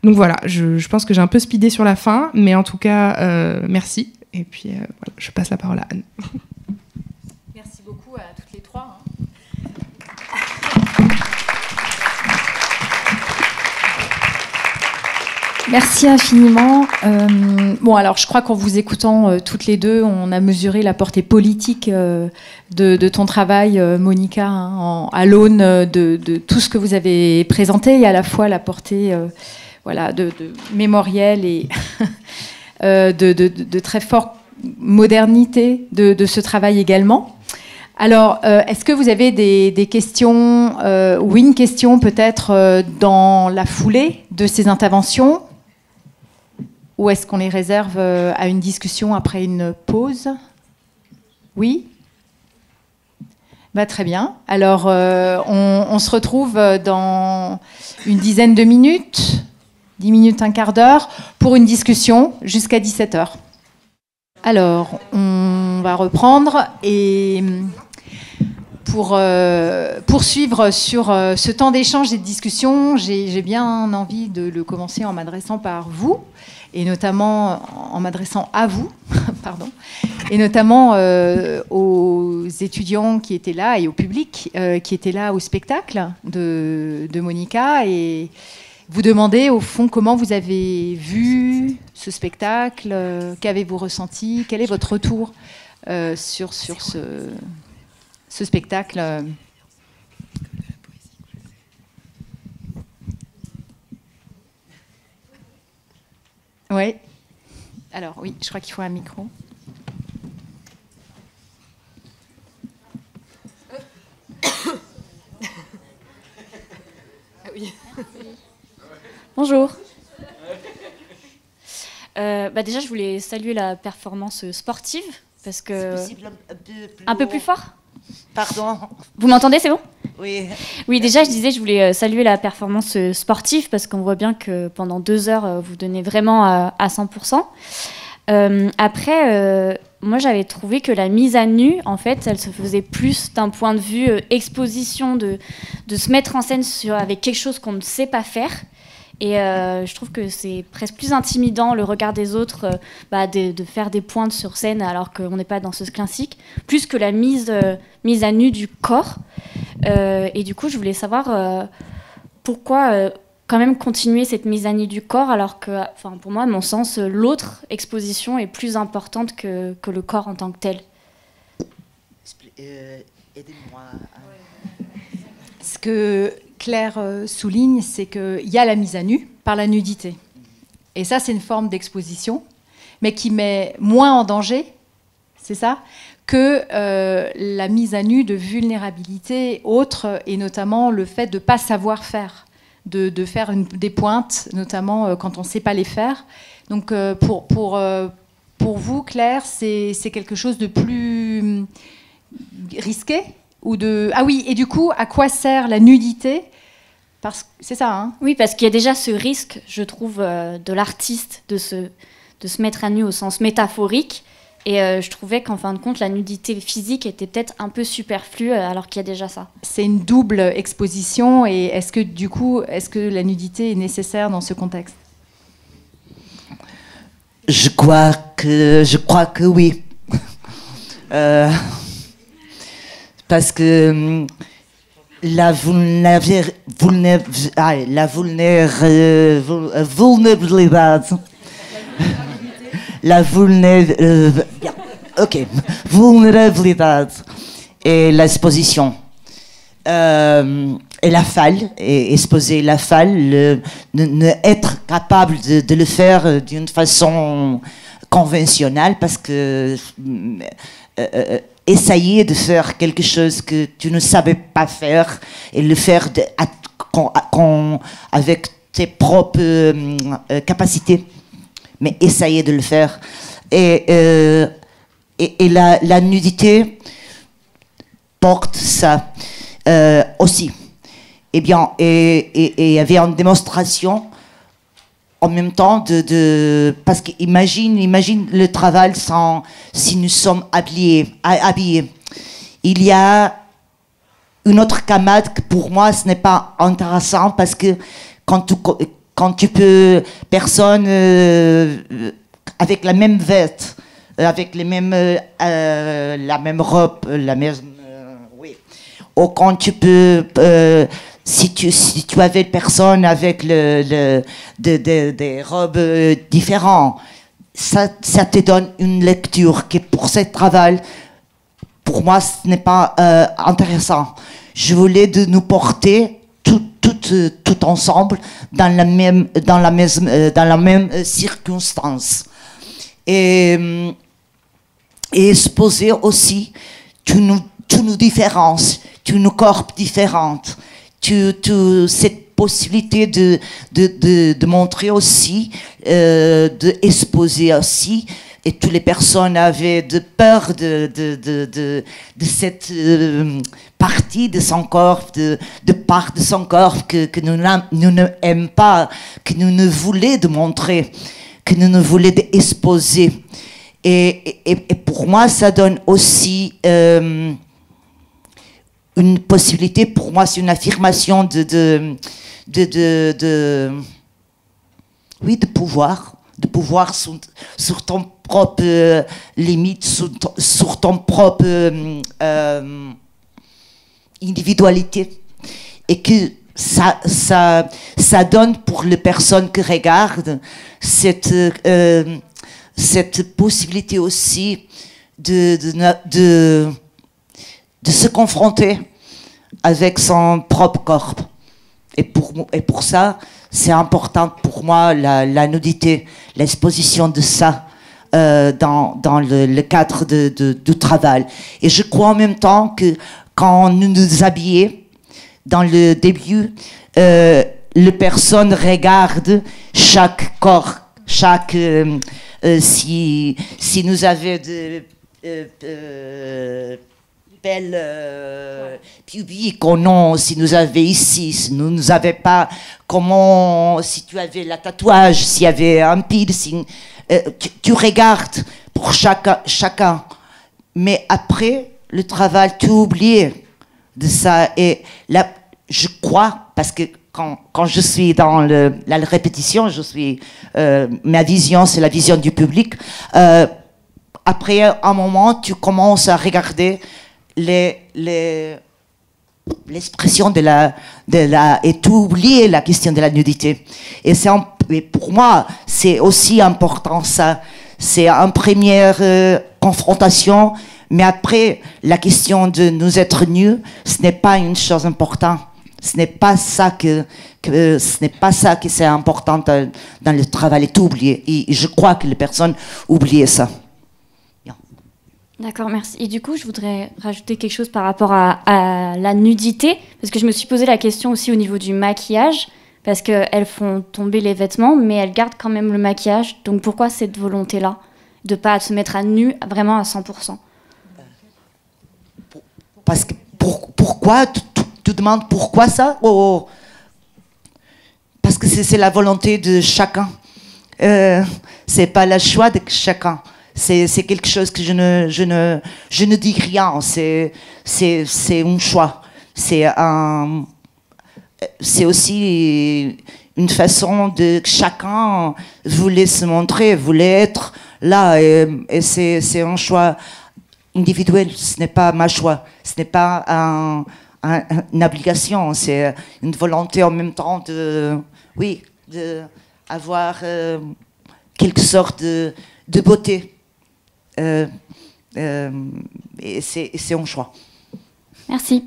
S5: Donc voilà, je, pense que j'ai un peu speedé sur la fin, mais en tout cas, euh, merci. Et puis, euh, je passe la parole à Anne.
S1: Merci beaucoup à toutes les trois. Hein. Merci infiniment. Euh, bon, alors je crois qu'en vous écoutant toutes les deux, on a mesuré la portée politique de, ton travail, Monica, hein, à l'aune de, tout ce que vous avez présenté et à la fois la portée voilà, de, mémoriel et euh, de, très forte modernité de, ce travail également. Alors, euh, est-ce que vous avez des, questions euh, ou une question peut-être dans la foulée de ces interventions? Ou est-ce qu'on les réserve à une discussion après une pause? Oui? Bah, Très bien. Alors, on, se retrouve dans une dizaine de minutes 10 minutes, un quart d'heure, pour une discussion jusqu'à 17h. Alors, on va reprendre et pour euh, poursuivre sur euh, ce temps d'échange et de discussion, j'ai bien envie de le commencer en m'adressant par vous, et notamment en m'adressant à vous, pardon, et notamment euh, aux étudiants qui étaient là et au public qui était là au spectacle de, Monica. Et, vous demandez au fond comment vous avez vu ce spectacle, euh, qu'avez-vous ressenti, quel est votre retour euh, sur, sur ce spectacle. Oui. Alors oui, je crois qu'il faut un micro.
S6: Ah Bonjour. Euh, bah, déjà, je voulais saluer la performance sportive parce que un peu plus fort.
S2: Pardon.
S6: Vous m'entendez, c'est bon?
S2: Oui.
S6: Oui, déjà, je disais, je voulais euh, saluer la performance euh, sportive parce qu'on voit bien que pendant deux heures, euh, vous donnez vraiment à, à 100%. Euh, après, euh, moi, j'avais trouvé que la mise à nu, en fait, elle se faisait plus d'un point de vue euh, exposition, de, de se mettre en scène sur, avec quelque chose qu'on ne sait pas faire. Et euh, je trouve que c'est presque plus intimidant le regard des autres euh, bah, de, de faire des pointes sur scène alors qu'on n'est pas dans ce classique, plus que la mise, euh, mise à nu du corps. Euh, et du coup, je voulais savoir euh, pourquoi euh, quand même continuer cette mise à nu du corps alors que, enfin, pour moi, à mon sens, l'autre exposition est plus importante que, que le corps en tant que tel.
S2: Euh, Aidez-moi.
S1: Ce que Claire euh, souligne, c'est qu'il y a la mise à nu par la nudité. Et ça, c'est une forme d'exposition, mais qui met moins en danger, c'est ça, que euh, la mise à nu de vulnérabilité autre, et notamment le fait de ne pas savoir faire, de, faire des pointes, notamment euh, quand on ne sait pas les faire. Donc pour, vous, Claire, c'est quelque chose de plus risqué ou de... Ah oui, et du coup, à quoi sert la nudité? Parce que c'est ça, hein?
S6: Oui, parce qu'il y a déjà ce risque, je trouve, euh, de l'artiste de se, de se mettre à nu au sens métaphorique. Et euh, je trouvais qu'en fin de compte, la nudité physique était peut-être un peu superflue euh, alors qu'il y a déjà ça.
S1: C'est une double exposition et est-ce que du coup, est-ce que la nudité est nécessaire dans ce contexte?
S2: Je crois que, je crois que oui. Euh, parce que hum, la euh, vul- vulnérabilité, la vulné- euh, ok, vulnérabilité et l'exposition. Euh, et la falle, exposer la falle, le- ne, être capable de, le faire euh, d'une façon conventionnelle, parce que euh, essayer de faire quelque chose que tu ne savais pas faire et le faire avec tes propres euh, euh, capacités, mais essayer de le faire. Et, euh, et, la, nudité porte ça aussi. Eh bien, et- et il y avait une démonstration en même temps de, parce qu'imagine imagine le travail sans si nous sommes habillés ha- habillés. Il y a une autre camarade que pour moi ce n'est pas intéressant parce que quand tu quand tu peux personne euh, avec la même veste euh, avec les mêmes euh, la même robe la même oui. Ou quand tu peux si tu, si avais personne avec des robes euh, différentes, ça, te donne une lecture qui, pour ce travail, pour moi, ce n'est pas euh, intéressant. Je voulais de nous porter tout, euh, ensemble dans la même, circonstance. Et, et exposer aussi toutes nos, toutes nos différences, tous nos corps différents, tout, tout cette possibilité de, de, de, de montrer aussi, euh, de exposer aussi, et toutes les personnes avaient de peur de, de, cette euh, partie de son corps, de, de part de son corps que, que nous, nous ne aimons pas, que nous ne voulons de montrer, que nous ne voulons d'exposer. Et, et, et pour moi, ça donne aussi euh, une possibilité, pour moi, c'est une affirmation de, de, de, oui, de pouvoir, de pouvoir sur, ton propre euh, limite, sur ton, propre euh, euh, individualité. Et que ça, ça, ça donne pour les personnes qui regardent cette, cette possibilité aussi de, de, de, de se confronter avec son propre corps. Et pour, et pour ça, c'est important pour moi la, nudité, l'exposition de ça euh, dans, dans le, cadre de, de- du travail. Et je crois en même temps que quand nous nous habillons, dans le début, euh, les personnes regardent chaque corps, chaque euh, euh, si si nous avons de euh, euh, publics ou non, si nous avions ici, si nous nous pas, comment, si tu avais la tatouage, s'il y avait un piercing, euh, tu, tu regardes pour chacun, chacun. Mais après, le travail, tu oublies de ça. Et là, je crois, parce que quand, quand je suis dans le, la répétition, je suis, euh, ma vision, c'est la vision du public. Euh, après un moment, tu commences à regarder l'expression de la, de la, et tu oublies la question de la nudité. Et un- et pour moi, c'est aussi important ça. C'est une première euh, confrontation, mais après, la question de nous être nus, ce n'est pas une chose importante. Ce n'est pas ça que, ce n'est pas ça qui c'est important dans, le travail. Tout oublié. Et je crois que les personnes oublient ça.
S6: D'accord, merci. Et du coup, je voudrais rajouter quelque chose par rapport à, la nudité, parce que je me suis posé la question aussi au niveau du maquillage, parce qu'elles font tomber les vêtements, mais elles gardent quand même le maquillage. Donc pourquoi cette volonté-là de pas se mettre à nu vraiment à 100%
S2: Parce que pour- pourquoi tu, tu- demandes pourquoi ça? Oh, oh. Parce que c'est c'est la volonté de chacun. Euh, c'est pas le choix de chacun. C'est quelque chose que je ne, je ne, je ne dis rien. C'est un choix. C'est aussi une façon de chacun voulait se montrer, voulait être là, et, et c'est un choix individuel. Ce n'est pas ma choix, ce n'est pas un- un- une obligation, c'est une volonté en même temps de, oui, de avoir euh, quelque sorte de, de beauté. Euh, euh, et c'est un choix.
S6: Merci.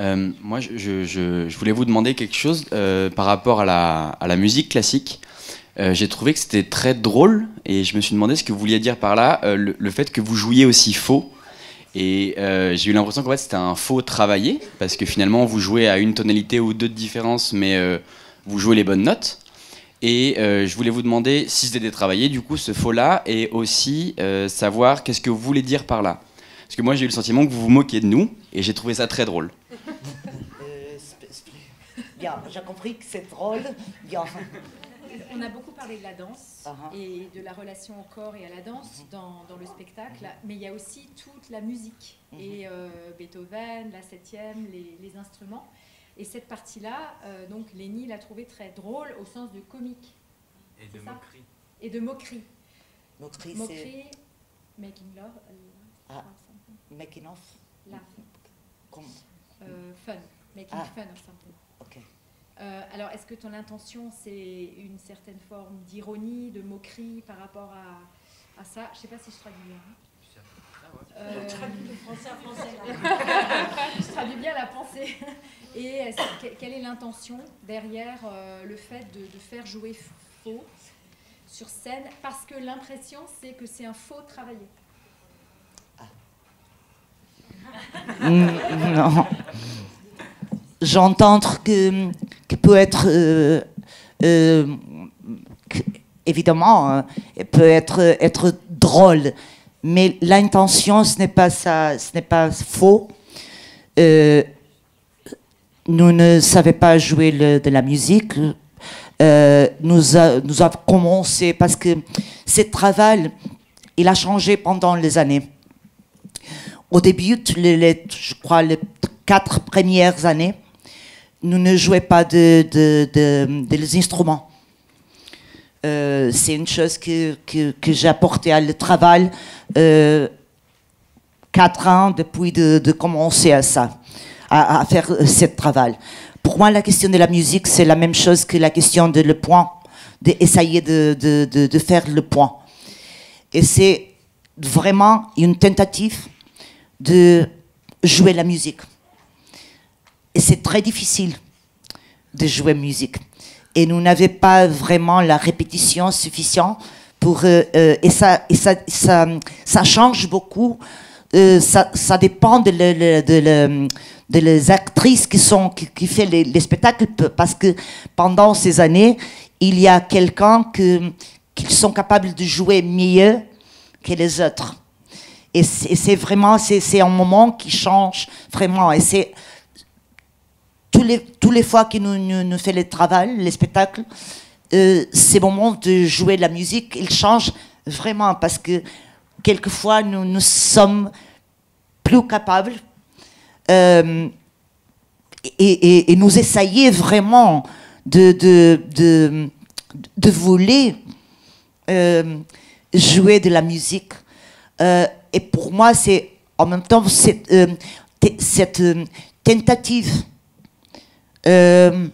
S7: Euh, moi, je, je- je- je voulais vous demander quelque chose euh, par rapport à la, à la musique classique. Euh, J'ai trouvé que c'était très drôle et je me suis demandé ce que vous vouliez dire par là, euh, le, fait que vous jouiez aussi faux. Et euh, j'ai eu l'impression qu'en fait c'était un faux travaillé parce que finalement vous jouez à une tonalité ou deux de différence, mais vous jouez les bonnes notes. Et je voulais vous demander si c'était travaillé du coup ce faux-là et aussi savoir qu'est-ce que vous voulez dire par là. Parce que moi j'ai eu le sentiment que vous vous moquiez de nous et j'ai trouvé ça très drôle.
S2: Bien, j'ai compris que c'est drôle. Bien.
S1: On a beaucoup parlé de la danse
S2: Uh-huh.
S1: et de la relation au corps et à la danse dans, dans le spectacle, mais il y a aussi toute la musique et euh, Beethoven, la septième, les, les instruments. Et cette partie-là, euh, donc Lénie l'a trouvée très drôle au sens de comique
S8: Et de moquerie.
S1: et de moquerie.
S2: Moquerie, c'est
S1: Moquerie, making love, euh,
S2: Ah. making off.
S1: laugh,
S2: Comme-
S1: euh, fun, making
S2: Ah.
S1: fun of something. Euh, alors, est-ce que ton intention, c'est une certaine forme d'ironie, de moquerie par rapport à, à ça? Je ne sais pas si je traduis bien. hein. Euh, je traduis bien la pensée. Et quelle est l'intention derrière euh, le fait de, de faire jouer faux sur scène? Parce que l'impression, c'est que c'est un faux travaillé.
S2: Mm, non. J'entends que, que peut être, euh, euh, évidemment, euh, peut être, être drôle, mais l'intention, ce n'est pas ça, ce n'est pas faux. Euh, nous ne savions pas jouer de la musique. Euh, nous, avons commencé parce que ce travail, il a changé pendant les années. Au début, je crois les quatre premières années, nous ne jouions pas de, de, de- des instruments. Euh, c'est une chose que, que, que j'ai apporté à le travail euh, quatre ans depuis de, de commencer à ça, à, faire ce travail. Pour moi, la question de la musique, c'est la même chose que la question de le point, d'essayer de, de, de, de faire le point. Et c'est vraiment une tentative de jouer la musique. Et c'est très difficile de jouer musique. Et nous n'avions pas vraiment la répétition suffisante pour... euh, euh, et ça, ça, change beaucoup. Euh, ça, dépend de, le- le- de, le- de les actrices qui sont qui, qui fait les, les spectacles parce que pendant ces années il y a quelqu'un que qu'ils sont capables de jouer mieux que les autres et c'est vraiment c'est un moment qui change vraiment et c'est tous les tous les fois que nous nous, fait le travail les spectacles euh, ces moments de jouer de la musique ils changent vraiment parce que quelquefois nous nous sommes plus capables euh, et, nous essayer vraiment de, de, de, vouloir euh, jouer de la musique. Et pour moi, c'est en même temps cette, te- cette tentative euh,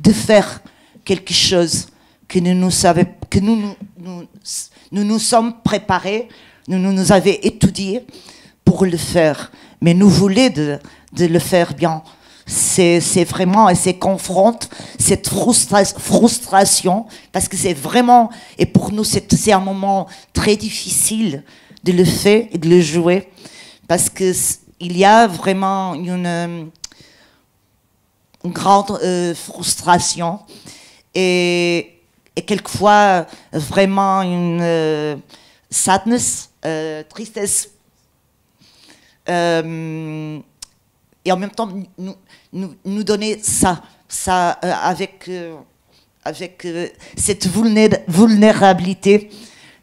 S2: de faire quelque chose que nous nous savons, que nous nous, nous, nous nous sommes préparés, nous nous, nous avons étudié pour le faire, mais nous voulons de, de le faire bien. C'est vraiment, et c'est confronte cette frustra- frustration, parce que c'est vraiment, et pour nous, c'est un moment très difficile de le faire et de le jouer, parce que s- il y a vraiment une, une grande euh, frustration et, quelquefois vraiment une euh, sadness, euh, tristesse. Et en même temps, nous, nous, nous donner ça, ça avec, avec cette vulnéra- vulnérabilité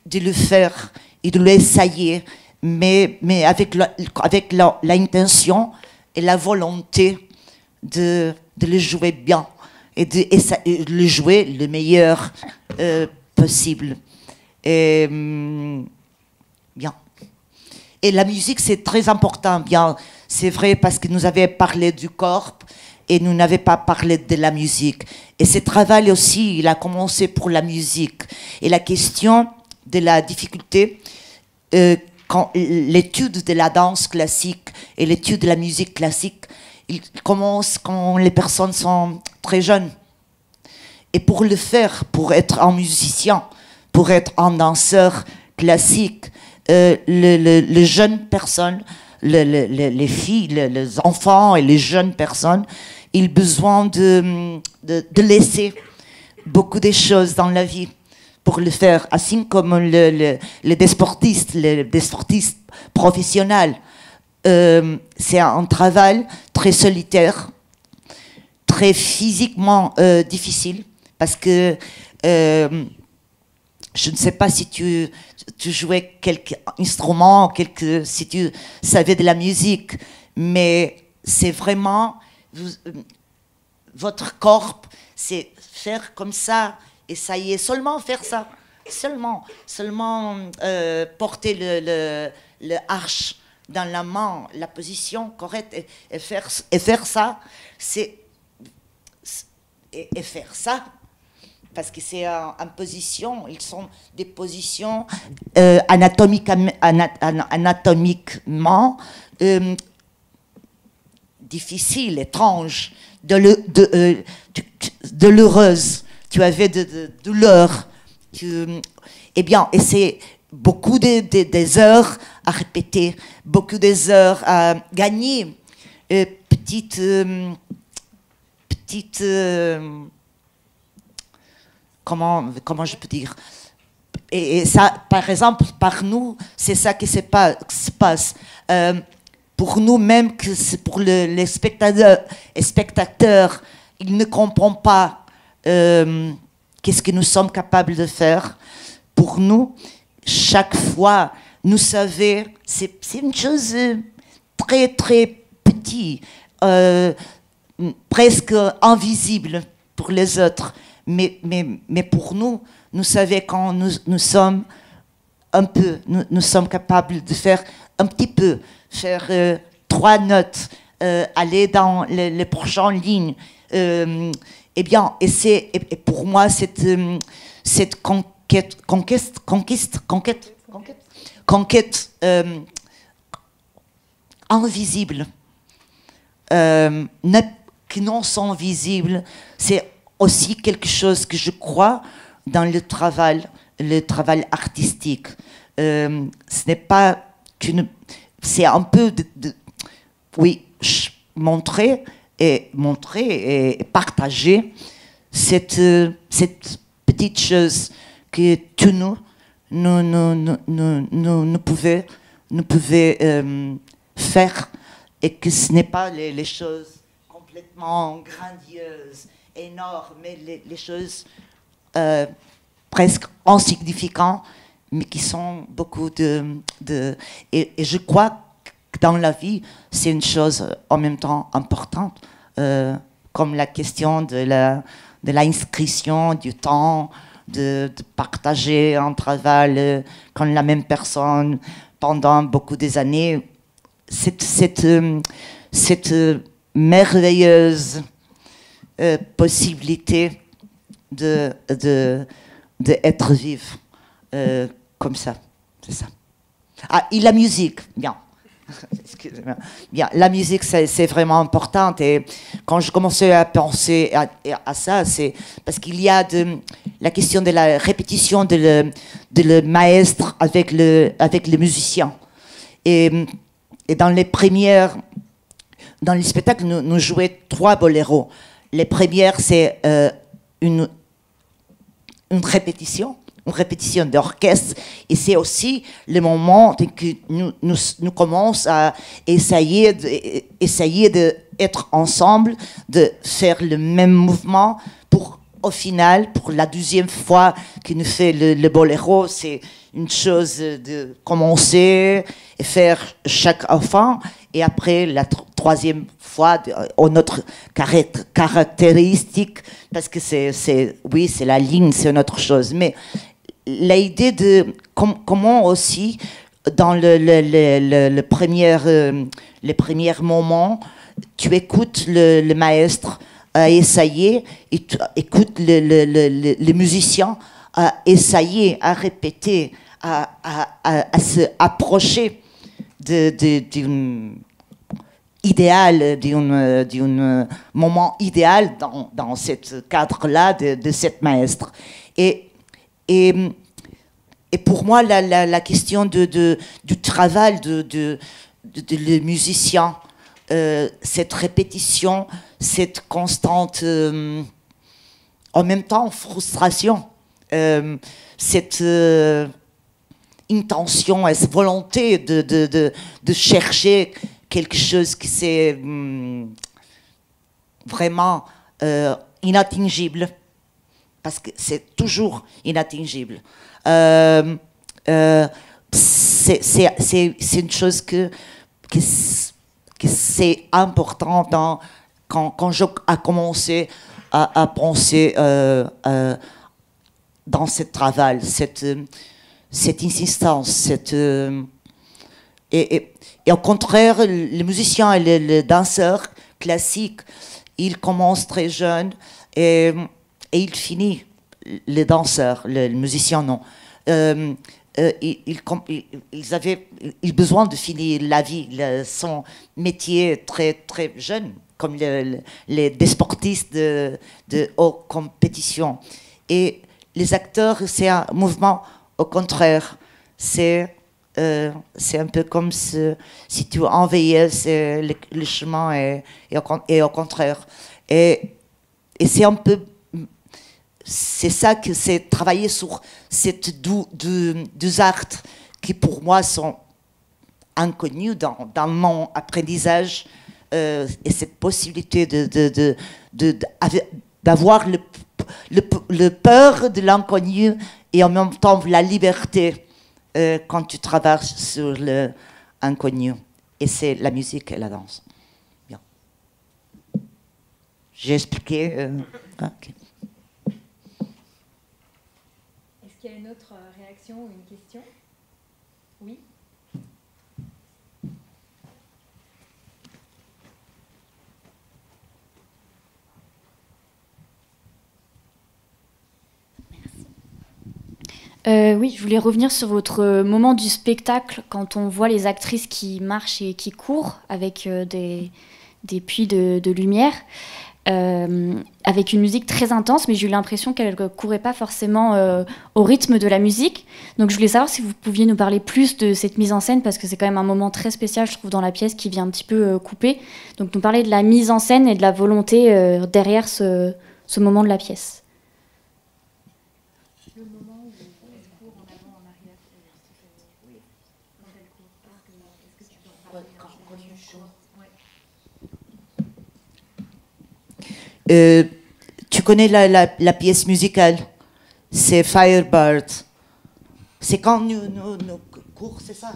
S2: de le faire et de l'essayer, mais, mais avec la- avec l'intention et la volonté de, de le jouer bien et de, et de le jouer le meilleur euh, possible. Et, hum, bien. Et la musique, c'est très important. Bien, c'est vrai parce que nous avions parlé du corps et nous n'avions pas parlé de la musique. Et ce travail aussi, il a commencé pour la musique. Et la question de la difficulté, euh, quand l'étude de la danse classique et l'étude de la musique classique, il commence quand les personnes sont très jeunes. Et pour le faire, pour être un musicien, pour être un danseur classique, euh, le- le- les jeunes personnes, le- le- le- les filles, le- les enfants et les jeunes personnes, ils ont besoin de, laisser beaucoup de choses dans la vie pour le faire, ainsi comme le, le- les des sportistes, les des sportistes professionnels. Euh, c'est un travail très solitaire, très physiquement euh, difficile, parce que euh, je ne sais pas si tu, jouais quelques instruments, si tu savais de la musique, mais c'est vraiment votre corps, c'est faire comme ça, et ça y est, seulement faire ça, seulement, seulement porter le, le, dans la main, la position correcte, et, faire, et faire ça, c'est et, faire ça, parce que c'est en, position, ils sont des positions euh, anatomiquement, ana- ana- anatomiquement euh, difficiles, étranges, de, euh, tu- avais de, de douleurs. Tu, eh bien, et c'est beaucoup de, de- des heures à répéter, beaucoup des heures à gagner. Euh, petite, euh, petite, euh, comment, comment je peux dire? Et, ça, par exemple, par nous, c'est ça qui se pa- se passe. Euh, pour nous, même que pour le- les spectateurs, les spectateurs, ils ne comprennent pas qu'est-ce que nous sommes capables de faire. Pour nous, chaque fois, nous savons, c'est une chose euh, très, très petite, euh, presque invisible pour les autres. Mais, mais, mais pour nous, nous savons quand nous, nous sommes un peu, nous, sommes capables de faire un petit peu, faire euh, trois notes, aller dans les, les prochaines lignes. Eh bien, et, et, et pour moi, cette, cette conquête, conquête, conquête, conquête, conquête, euh, invisible, euh, qui non sont visibles, c'est aussi quelque chose que je crois dans le travail, le travail artistique. Euh, ce n'est pas qu'une, c'est un peu de, oui, montrer et montrer et partager cette, cette petite chose que tout nous, nous, nous, nous, nous, nous pouvons, nous pouvons euh, faire et que ce n'est pas les, choses complètement grandioses, énormes, mais les, choses euh, presque insignificantes, mais qui sont beaucoup de... de et, je crois que dans la vie, c'est une chose en même temps importante, euh, comme la question de la de l'inscription du temps, de, partager un travail euh, quand la même personne pendant beaucoup des années. Cette, cette, euh, cette merveilleuse euh, possibilité de, de, comme ça. C'est ça. Ah, et la musique, bien. Bien, la musique, c'est vraiment important. Et quand je commençais à penser à, ça, c'est parce qu'il y a la question de la répétition de le, maître avec le, avec les musiciens. Et, et dans les premières, dans les spectacles, nous, nous trois boléros. Les premières, c'est euh, une, une répétition une répétition d'orchestre. Et c'est aussi le moment que nous, nous, nous commençons à essayer de, essayer d'être ensemble, de faire le même mouvement pour au final, pour la deuxième fois qu'il nous fait le, boléro, c'est une chose de commencer et faire chaque enfant et après la troisième fois en notre caractéristique parce que c'est oui c'est la ligne c'est une autre chose. Mais l'idée de com comment aussi dans le, premier, euh, les premiers moments, tu écoutes le, maître à essayer, et tu écoutes le, musicien à essayer, à répéter, à, à, se approcher d'un idéal, d'un moment idéal dans, dans ce cadre-là de, de cette maître. Et, et pour moi, la, question du travail de, de, de, de musicien, euh, cette répétition, cette constante, euh, en même temps, frustration, euh, cette intention et cette volonté de, chercher quelque chose qui c'est hum, vraiment inatingible parce que c'est toujours inatingible. Euh, euh, c'est une chose que, que, c'est important quand, quand j'ai commencé à, penser euh, euh, dans ce travail, cette, cette insistance, cette, euh, et, et, et, au contraire, les musiciens et les, les danseurs classiques, ils commencent très jeunes et et il finit, les danseurs, les musiciens non. Euh, euh, ils, ils, avaient besoin de finir la vie, le, son métier très très jeune, comme le, les des sportistes de, de haute compétition. Et les acteurs, c'est un mouvement au contraire. C'est euh, un peu comme si, tu envahis le, chemin et, et, au, et, au, contraire. Et, et c'est un peu c'est ça que c'est travailler sur ces deux, arts qui pour moi sont inconnus dans, mon apprentissage euh, et cette possibilité de, d'avoir le, le, peur de l'inconnu et en même temps la liberté euh, quand tu travailles sur l'inconnu. Et c'est la musique et la danse. Bien. J'ai expliqué. Euh, okay.
S1: qu'il y a une autre réaction ou une question Oui
S6: Euh, oui, je voulais revenir sur votre moment du spectacle quand on voit les actrices qui marchent et qui courent avec euh, des, des puits de, lumière. Euh, avec une musique très intense, mais j'ai eu l'impression qu'elle ne courait pas forcément euh, au rythme de la musique. Donc je voulais savoir si vous pouviez nous parler plus de cette mise en scène, parce que c'est quand même un moment très spécial, je trouve, dans la pièce qui vient un petit peu euh, couper. Donc nous parler de la mise en scène et de la volonté derrière ce, ce, moment de la pièce.
S2: Euh, tu connais la, pièce musicale? C'est Firebird. C'est quand nous, cours, c'est ça?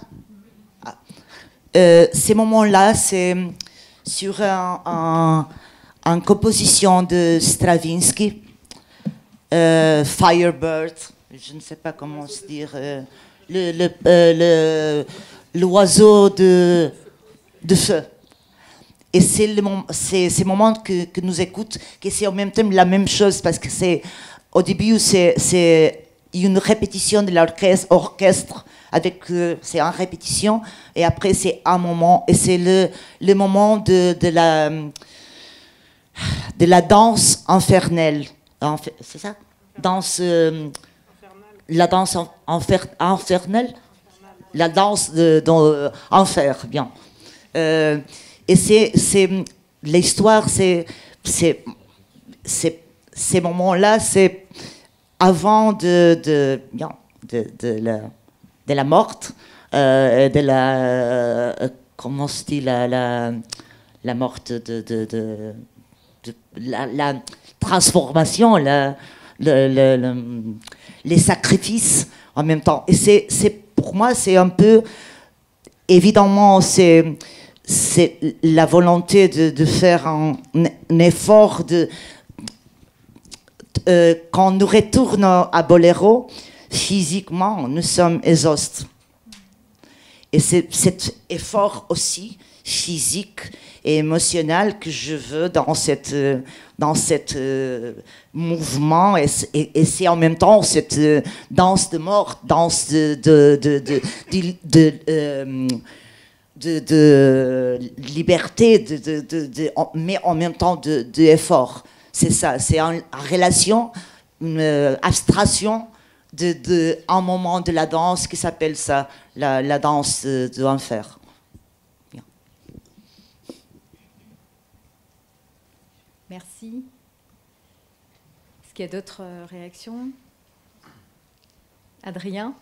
S2: Ah. euh, Ces moments-là, c'est sur un, un, composition de Stravinsky, euh, Firebird, je ne sais pas comment se dire, le, l'oiseau de, de feu. Et c'est ces moments que, nous écoutons, que c'est en même temps la même chose, parce que c'est, au début, c'est une répétition de l'orchestre, orchestre, avec, euh, c'est en répétition, et après c'est un moment, et c'est le, le moment de, de, la, de la danse infernale. C'est ça? Danse. Euh, la danse infernale La danse de, euh, enfer, bien. Euh, et c'est, c'est l'histoire, c'est, c'est, c'est ces moments-là, c'est avant de, de, de, de, la, de la morte, euh, de la, euh, comment se dit, la, la, la morte de, de, la, la, transformation, la, le, le, les sacrifices en même temps. Et c'est, c'est pour moi, c'est un peu, évidemment, c'est c'est la volonté de, faire un, effort de euh, quand nous retournons à Boléro, physiquement, nous sommes exhaustés. Et c'est cet effort aussi physique et émotionnel que je veux dans cette dans cet euh, mouvement et, c'est en même temps cette euh, danse de mort, danse de, de, de, de de, liberté, de, mais en même temps d'effort. c'est ça, c'est en, relation, une euh, abstraction de, un moment de la danse qui s'appelle ça, la, danse de, l'enfer.
S1: Merci. Est-ce qu'il y a d'autres euh, réactions? Adrien?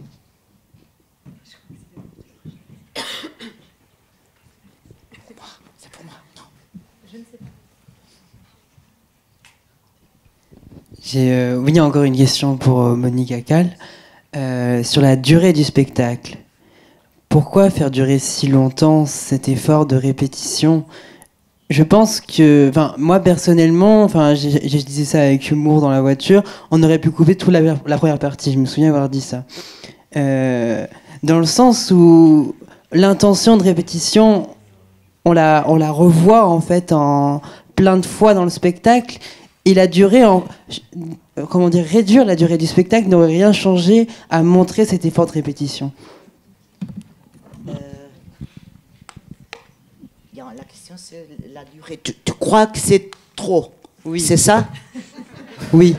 S3: J'ai euh, oui, encore une question pour euh, Monique Akal. Euh, sur la durée du spectacle. Pourquoi faire durer si longtemps cet effort de répétition? Je pense que, enfin, moi personnellement, enfin, je disais ça avec humour dans la voiture, on aurait pu couper toute la, la première partie. Je me souviens avoir dit ça. dans le sens où l'intention de répétition, on la, on la revoit en fait en plein de fois dans le spectacle et la durée, en, comment dire, réduire la durée du spectacle n'aurait rien changé à montrer cet effort de répétition. Euh,
S2: la question c'est la durée. Tu, tu crois que c'est trop? Oui. C'est ça?
S3: Oui.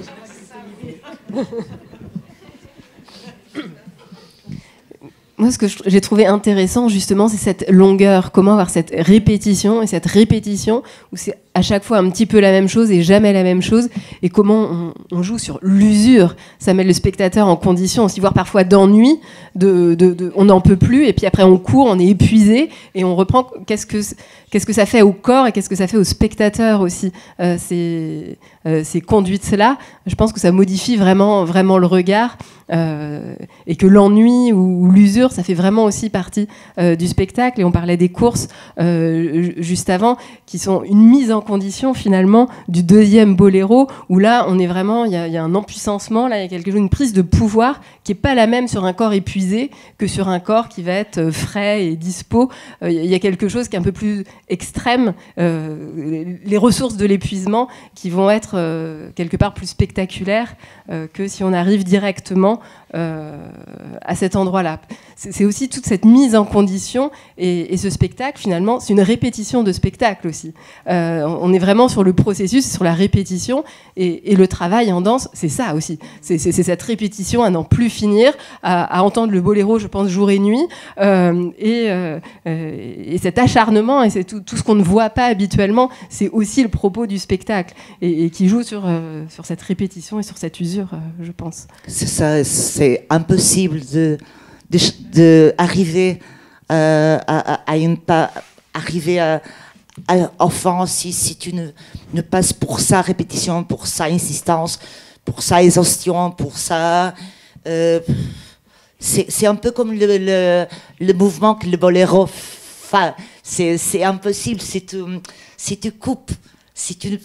S4: Moi, ce que j'ai trouvé intéressant, justement, c'est cette longueur. Comment avoir cette répétition et cette répétition où c'est à chaque fois un petit peu la même chose et jamais la même chose. Et comment on, joue sur l'usure. Ça met le spectateur en condition aussi, voire parfois d'ennui. De, de, on n'en peut plus. Et puis après, on court, on est épuisé et on reprend. Qu'est-ce que, qu'est-ce que ça fait au corps et qu'est-ce que ça fait au spectateur aussi euh, ces, euh, ces conduites-là. Je pense que ça modifie vraiment, vraiment le regard. Euh, et que l'ennui ou, l'usure, ça fait vraiment aussi partie euh, du spectacle. Et on parlait des courses juste avant, qui sont une mise en condition finalement du deuxième boléro, où là, on est vraiment, il y, a un empuissancement, là, il y a quelque chose, une prise de pouvoir qui n'est pas la même sur un corps épuisé que sur un corps qui va être euh, frais et dispo. Euh, il y a quelque chose qui est un peu plus extrême, les ressources de l'épuisement qui vont être quelque part plus spectaculaires que si on arrive directement à cet endroit-là. C'est aussi toute cette mise en condition et, ce spectacle, finalement, c'est une répétition de spectacle aussi. Euh, on est vraiment sur le processus, sur la répétition et, le travail en danse, c'est ça aussi. C'est cette répétition à n'en plus finir, à, entendre le boléro, je pense, jour et nuit, euh, euh, et, cet acharnement et tout, ce qu'on ne voit pas habituellement, c'est aussi le propos du spectacle et, qui joue sur, cette répétition et sur cette usure, je pense.
S2: C'est ça, impossible de d'arriver euh, à, à, une pas arriver à, enfin si, si tu ne, ne passes pour ça répétition pour ça insistance pour ça exhaustion pour ça euh, c'est un peu comme le, le, le, mouvement que le boléro fait c'est impossible si tu, si tu coupes tu,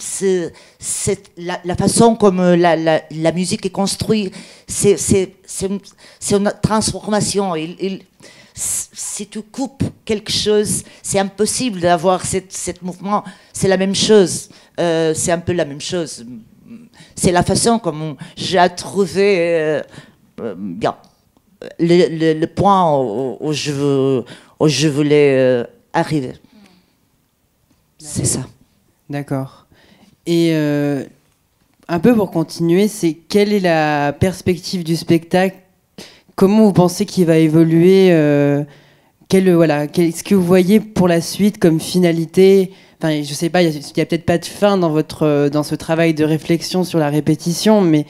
S2: la, la, façon comme la, la, la musique est construite, c'est une, une, transformation. Il, il, si tu coupes quelque chose, c'est impossible d'avoir ce mouvement. C'est la même chose. Euh, c'est un peu la même chose. C'est la façon comme j'ai trouvé euh, euh, bien le, le, point où, je, veux, où je voulais arriver. C'est ça.
S3: D'accord. Et euh, un peu pour continuer, c'est quelle est la perspective du spectacle? Comment vous pensez qu'il va évoluer euh, quel, voilà, Qu'est-ce que vous voyez pour la suite comme finalité? Enfin, je sais pas, il n'y a, peut-être pas de fin dans, votre, dans ce travail de réflexion sur la répétition, mais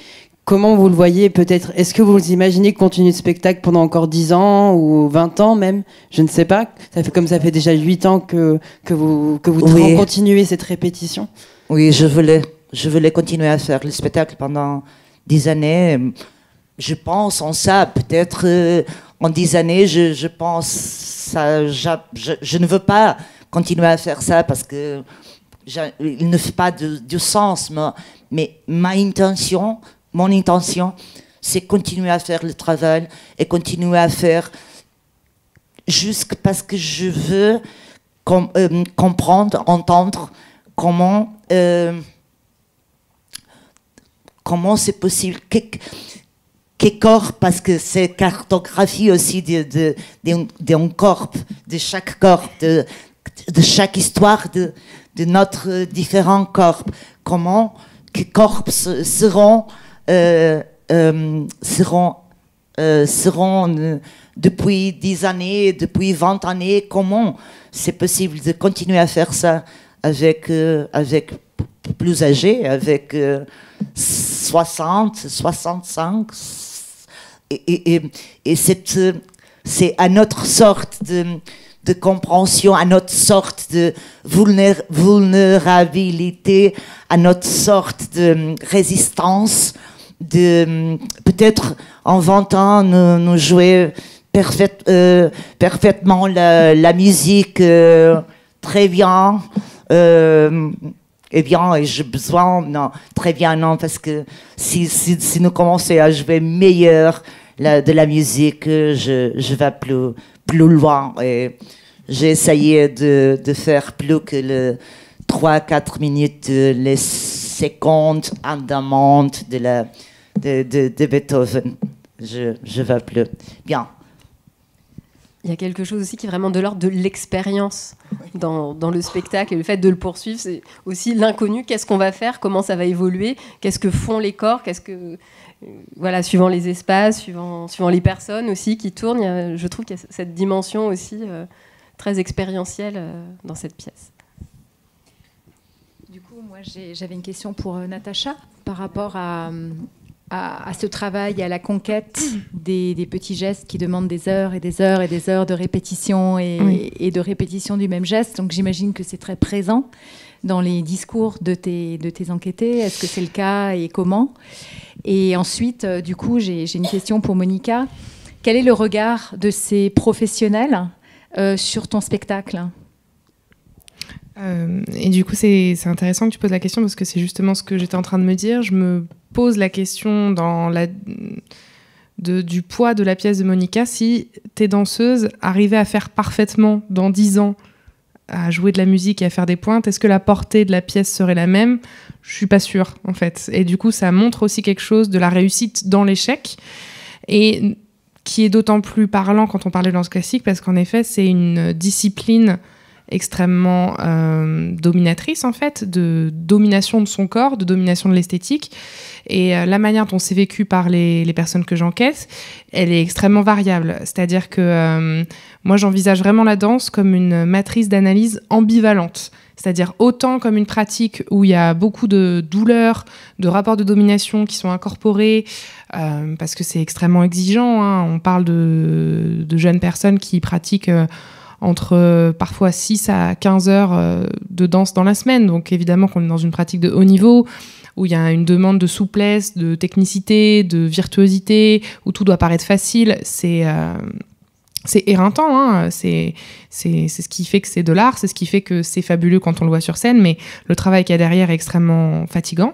S3: comment vous le voyez peut-être? Est-ce que vous imaginez continuer le spectacle pendant encore 10 ans ou 20 ans même? Je ne sais pas. Ça fait comme ça fait déjà 8 ans que, que vous, que vous continuez cette répétition.
S2: Oui, je voulais, je voulais continuer à faire le spectacle pendant 10 années. Je pense en ça, peut-être euh, en 10 années, je, je pense ça, je, je, ne veux pas continuer à faire ça parce que il ne fait pas de, de sens. Mais, mais ma intention, mon intention, c'est continuer à faire le travail et continuer à faire juste parce que je veux euh, comprendre, entendre comment euh, comment c'est possible. Que, corps, parce que c'est cartographie aussi d'un de, corps, de chaque corps, de, chaque histoire de, notre différents corps. Comment que corps seront seront, euh, seront depuis 10 années, depuis 20 années, comment c'est possible de continuer à faire ça avec, avec plus âgés, avec 60, 65 et, et, et c'est à notre sorte de, de compréhension, à notre sorte de vulnérabilité, à notre sorte de résistance de peut-être en 20 ans nous, jouer euh, parfaitement la, musique euh, très bien. Euh, eh bien, j'ai besoin, non, très bien, non, parce que si, si, nous commençons à jouer meilleur de la musique, je, je vais plus, plus loin. Et j'ai essayé de, de faire plus que le 3-4 minutes, les secondes en de la, de, Beethoven. Je ne vais plus. Bien.
S4: Il y a quelque chose aussi qui est vraiment de l'ordre de l'expérience dans, dans, le spectacle et le fait de le poursuivre, c'est aussi l'inconnu. Qu'est-ce qu'on va faire? Comment ça va évoluer? Qu'est-ce que font les corps? Qu'est-ce que euh, voilà, suivant les espaces, suivant, suivant les personnes aussi qui tournent, je trouve qu'il y a cette dimension aussi euh, très expérientielle euh, dans cette pièce.
S1: Du coup, moi, j'avais une question pour Natacha par rapport à, à, ce travail, à la conquête des, petits gestes qui demandent des heures et des heures et des heures de répétition et, de répétition du même geste. Donc j'imagine que c'est très présent dans les discours de tes, de tes enquêtés. Est-ce que c'est le cas et comment? Et ensuite, euh, du coup, j'ai une question pour Monica. Quel est le regard de ces professionnels euh, sur ton spectacle?
S5: Euh, et du coup, c'est intéressant que tu poses la question parce que c'est justement ce que j'étais en train de me dire. Je me pose la question du poids de la pièce de Monica. Si tes danseuses arrivaient à faire parfaitement dans 10 ans, à jouer de la musique et à faire des pointes, est-ce que la portée de la pièce serait la même? Je suis pas sûre, en fait. Et du coup, ça montre aussi quelque chose de la réussite dans l'échec. Et qui est d'autant plus parlant quand on parle de danse classique, parce qu'en effet, c'est une discipline extrêmement euh, dominatrice en fait, de domination de son corps, de domination de l'esthétique. Et euh, la manière dont c'est vécu par les, personnes que j'encaisse, elle est extrêmement variable. C'est-à-dire que euh, moi j'envisage vraiment la danse comme une matrice d'analyse ambivalente. C'est-à-dire autant comme une pratique où il y a beaucoup de douleurs, de rapports de domination qui sont incorporés, parce que c'est extrêmement exigeant. Hein. On parle de, de, jeunes personnes qui pratiquent entre euh, parfois 6 à 15 heures euh, de danse dans la semaine. Donc évidemment qu'on est dans une pratique de haut niveau où il y a une demande de souplesse, de technicité, de virtuosité, où tout doit paraître facile. C'est euh, c'est éreintant, hein. c'est ce qui fait que c'est de l'art, c'est ce qui fait que c'est fabuleux quand on le voit sur scène, mais le travail qu'il y a derrière est extrêmement fatigant.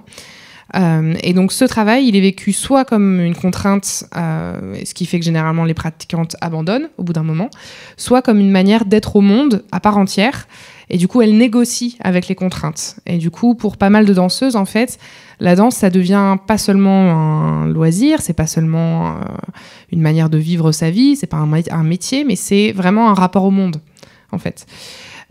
S5: Euh, et donc ce travail, il est vécu soit comme une contrainte, euh, ce qui fait que généralement les pratiquantes abandonnent au bout d'un moment, soit comme une manière d'être au monde à part entière. Et du coup, elles négocient avec les contraintes. Et du coup, pour pas mal de danseuses, en fait, la danse, ça devient pas seulement un loisir, c'est pas seulement euh, une manière de vivre sa vie, c'est pas un métier, mais c'est vraiment un rapport au monde, en fait.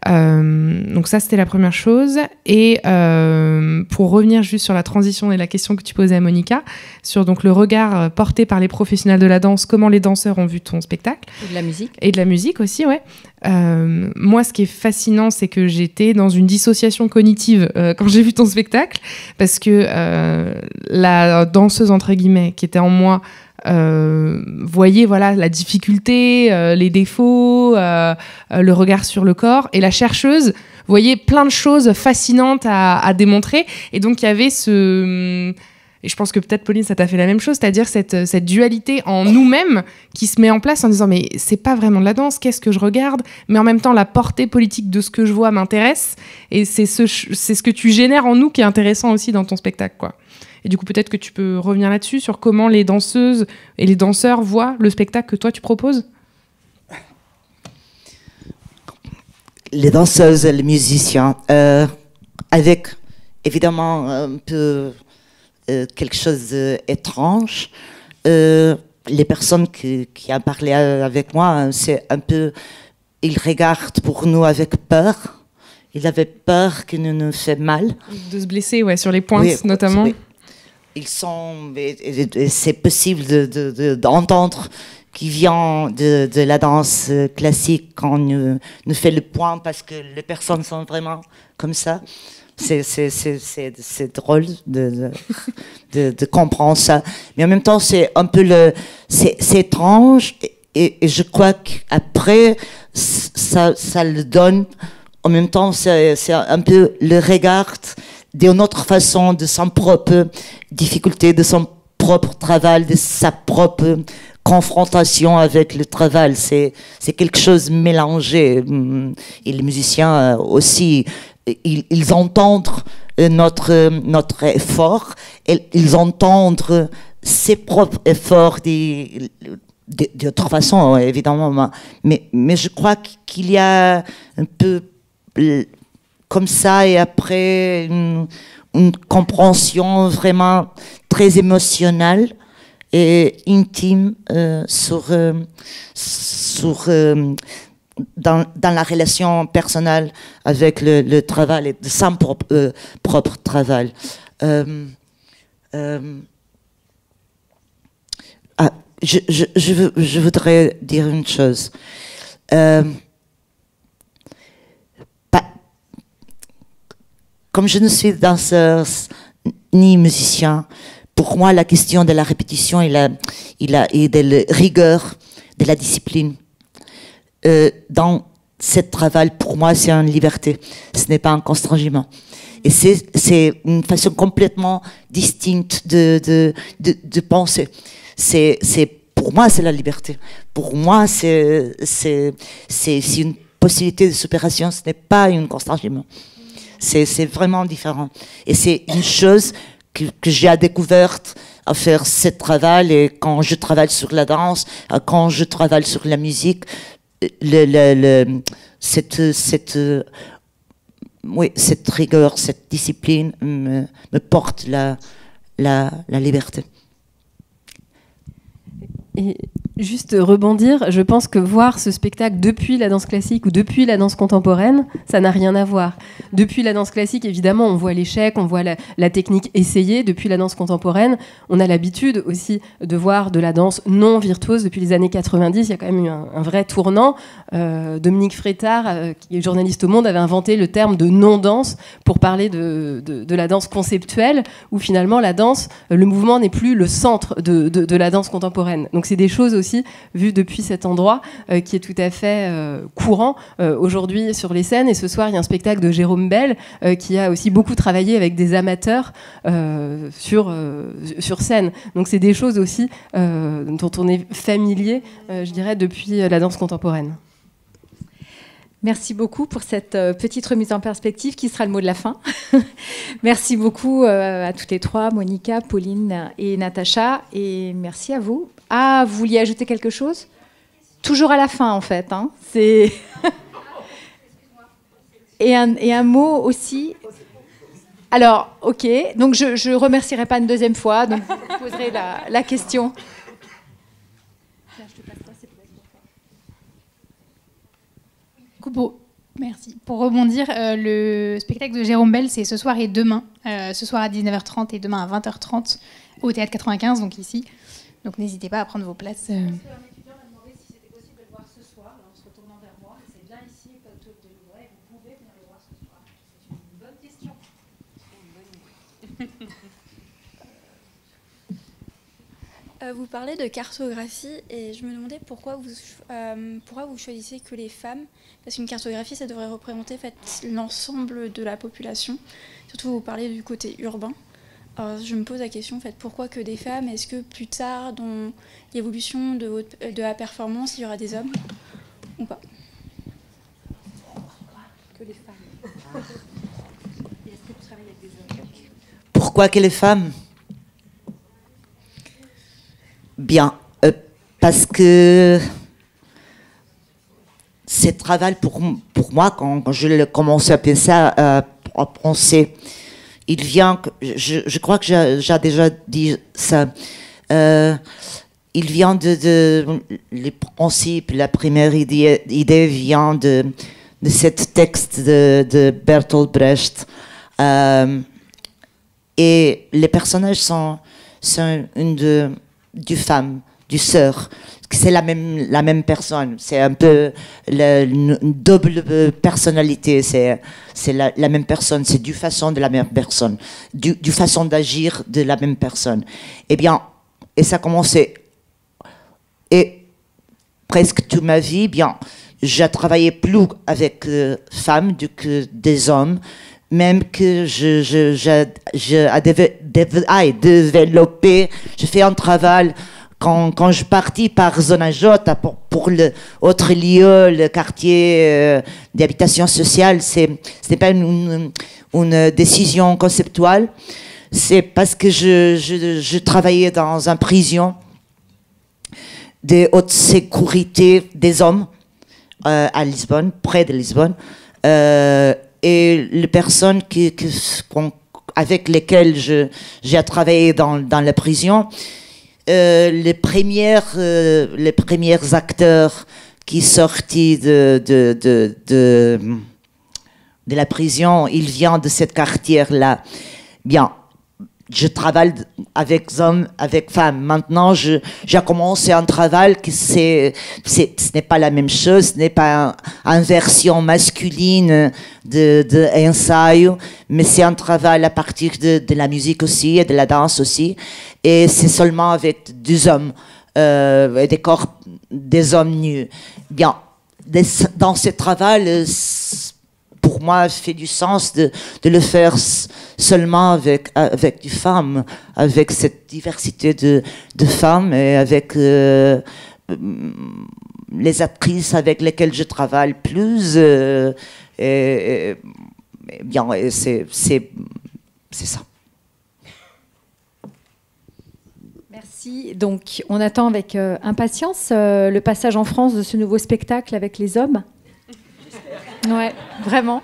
S5: Euh, donc ça, c'était la première chose. Et euh, pour revenir juste sur la transition et la question que tu posais à Monica, sur donc le regard euh, porté par les professionnels de la danse, comment les danseurs ont vu ton spectacle.
S4: Et de la musique.
S5: Et de la musique aussi, ouais. Euh, moi, ce qui est fascinant, c'est que j'étais dans une dissociation cognitive euh, quand j'ai vu ton spectacle, parce que euh, la danseuse, entre guillemets, qui était en moi, euh, voyait voilà la difficulté, euh, les défauts, euh, le regard sur le corps, et la chercheuse voyait plein de choses fascinantes à, à démontrer, et donc il y avait ce et je pense que peut-être Pauline ça t'a fait la même chose, c'est-à-dire cette, cette dualité en nous-mêmes qui se met en place en disant mais c'est pas vraiment de la danse, qu'est-ce que je regarde, mais en même temps la portée politique de ce que je vois m'intéresse, et c'est ce, c'est ce que tu génères en nous qui est intéressant aussi dans ton spectacle quoi. Et du coup, peut-être que tu peux revenir là-dessus, sur comment les danseuses et les danseurs voient le spectacle que toi tu proposes?
S2: Les danseuses et les musiciens, euh, avec évidemment un peu euh, quelque chose d'étrange. Euh, les personnes qui, qui ont parlé avec moi, c'est un peu. Ils regardent pour nous avec peur. Ils avaient peur que nous nous fait mal.
S5: De se blesser, ouais, sur les pointes
S2: Oui,
S5: notamment.
S2: oui. Ils sont, c'est possible de- de- de- d'entendre qui vient de, la danse classique quand nous, nous fait le point parce que les personnes sont vraiment comme ça. C'est, drôle de, comprendre ça. Mais en même temps, c'est un peu le, c'est, étrange et, je crois qu'après, ça, ça le donne. En même temps, c'est un peu le regard d'une autre façon de son propre difficulté, de son propre travail, de sa propre confrontation avec le travail. C'est, quelque chose mélangé. Hum, Et les musiciens euh, aussi, ils, entendent euh, notre, notre effort et ils entendent ses propres efforts d'autre façon, évidemment. Mais, mais je crois qu'il y a un peu comme ça et après une, compréhension vraiment très émotionnelle et intime euh, sur, euh, euh, dans, la relation personnelle avec le, travail et son propre, propre travail. Ah, je, je, je voudrais dire une chose. Euh, pas- comme je ne suis danseur ni musicien, pour moi, la question de la répétition et, la, et, de la rigueur de la discipline euh, dans ce travail, pour moi, c'est une liberté. Ce n'est pas un constrangement. Et c'est une façon complètement distincte de, de, de, penser. C'est pour moi, c'est la liberté. Pour moi, c'est une possibilité de supération, ce n'est pas un constrangement. C'est vraiment différent. Et c'est une chose que, que j'ai découverte à faire ce travail et quand je travaille sur la danse, quand je travaille sur la musique, le, le, cette, rigueur, cette discipline me, porte la, liberté.
S4: Juste rebondir, je pense que voir ce spectacle depuis la danse classique ou depuis la danse contemporaine, ça n'a rien à voir. Depuis la danse classique, évidemment, on voit l'échec, on voit la, technique essayée. Depuis la danse contemporaine, on a l'habitude aussi de voir de la danse non virtuose. Depuis les années 90, il y a quand même eu un, vrai tournant. Euh, Dominique Frétard, euh, qui est journaliste au Monde, avait inventé le terme de non-danse pour parler de, la danse conceptuelle, où finalement la danse, le mouvement n'est plus le centre de, de la danse contemporaine. Donc c'est des choses aussi vues depuis cet endroit euh, qui est tout à fait euh, courant euh, aujourd'hui sur les scènes. Et ce soir, il y a un spectacle de Jérôme Bell qui a aussi beaucoup travaillé avec des amateurs sur, sur scène. Donc c'est des choses aussi dont on est familier, je dirais, depuis la danse contemporaine.
S1: Merci beaucoup pour cette petite remise en perspective qui sera le mot de la fin. merci beaucoup à toutes les trois, Monica, Pauline et Natacha. Et merci à vous ah, vous vouliez ajouter quelque chose? Toujours à la fin, en fait. Hein. C'est et, un, et un mot aussi? Alors, ok. Donc, je ne remercierai pas une deuxième fois. Donc, vous poserez la, la question.
S8: Merci. Pour rebondir, euh, le spectacle de Jérôme Bell, c'est ce soir et demain. Euh, ce soir à 19h30 et demain à 20h30 au Théâtre 95, donc ici. Donc n'hésitez pas à prendre vos places. Euh.
S9: Vous parlez de cartographie et je me demandais pourquoi vous, euh, pourquoi vous choisissez que les femmes, parce qu'une cartographie, ça devrait représenter l'ensemble de la population. Surtout, vous parlez du côté urbain. Alors, je me pose la question, en fait, pourquoi que des femmes? Est-ce que plus tard, dans l'évolution de, de la performance, il y aura des hommes? Ou pas?
S2: Que les femmes. est-ce que tu travailles avec des hommes? Pourquoi que les femmes? Bien, euh, parce que ce travail pour, pour moi, quand, quand je commencé à penser, à, à penser il vient, je, crois que j'ai déjà dit ça, euh, il vient de, les principes, la première idée, vient de, de ce texte de, Bertolt Brecht. Euh, et les personnages sont, sont une de, du femme, du sœur c'est la même, la même personne. C'est un peu une double personnalité. C'est, c'est la, même personne. C'est du façon de la même personne. Du, du façon d'agir de la même personne. Eh bien, et ça a commencé. Et presque toute ma vie, bien, j'ai travaillé plus avec euh, femmes que des hommes même que je, je, je, je, développé, je fais un travail quand, quand je partis par Zona Jota pour, pour le autre lieu, le quartier euh, d'habitation sociale, c'est n'est pas une, une, décision conceptuelle. C'est parce que je, je, je, travaillais dans une prison de haute sécurité des hommes euh, à Lisbonne, près de Lisbonne. Euh, et les personnes avec lesquelles j'ai travaillé dans, la prison, euh, euh, les premiers acteurs qui sortis de de, la prison, ils viennent de cette quartier là. Bien, je travaille avec hommes, avec femmes. Maintenant, j'ai commencé un travail qui c'est, ce n'est pas la même chose, ce n'est pas une version masculine de, de mais c'est un travail à partir de, la musique aussi et de la danse aussi. Et c'est seulement avec des hommes, euh, des corps, des hommes nus. Bien, dans ce travail, pour moi, fait du sens de, le faire seulement avec, avec des femmes, avec cette diversité de, femmes et avec euh, les actrices avec lesquelles je travaille plus. euh, et- et- c'est ça.
S1: Merci. Donc, on attend avec euh, impatience euh, le passage en France de ce nouveau spectacle avec les hommes. Ouais, vraiment.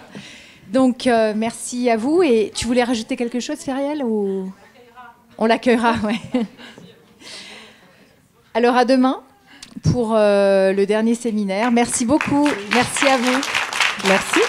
S1: Donc, euh, merci à vous. Et tu voulais rajouter quelque chose, Feriel ou... On l'accueillera, ouais. Alors, à demain pour euh, le dernier séminaire. Merci beaucoup. Merci à vous. Merci.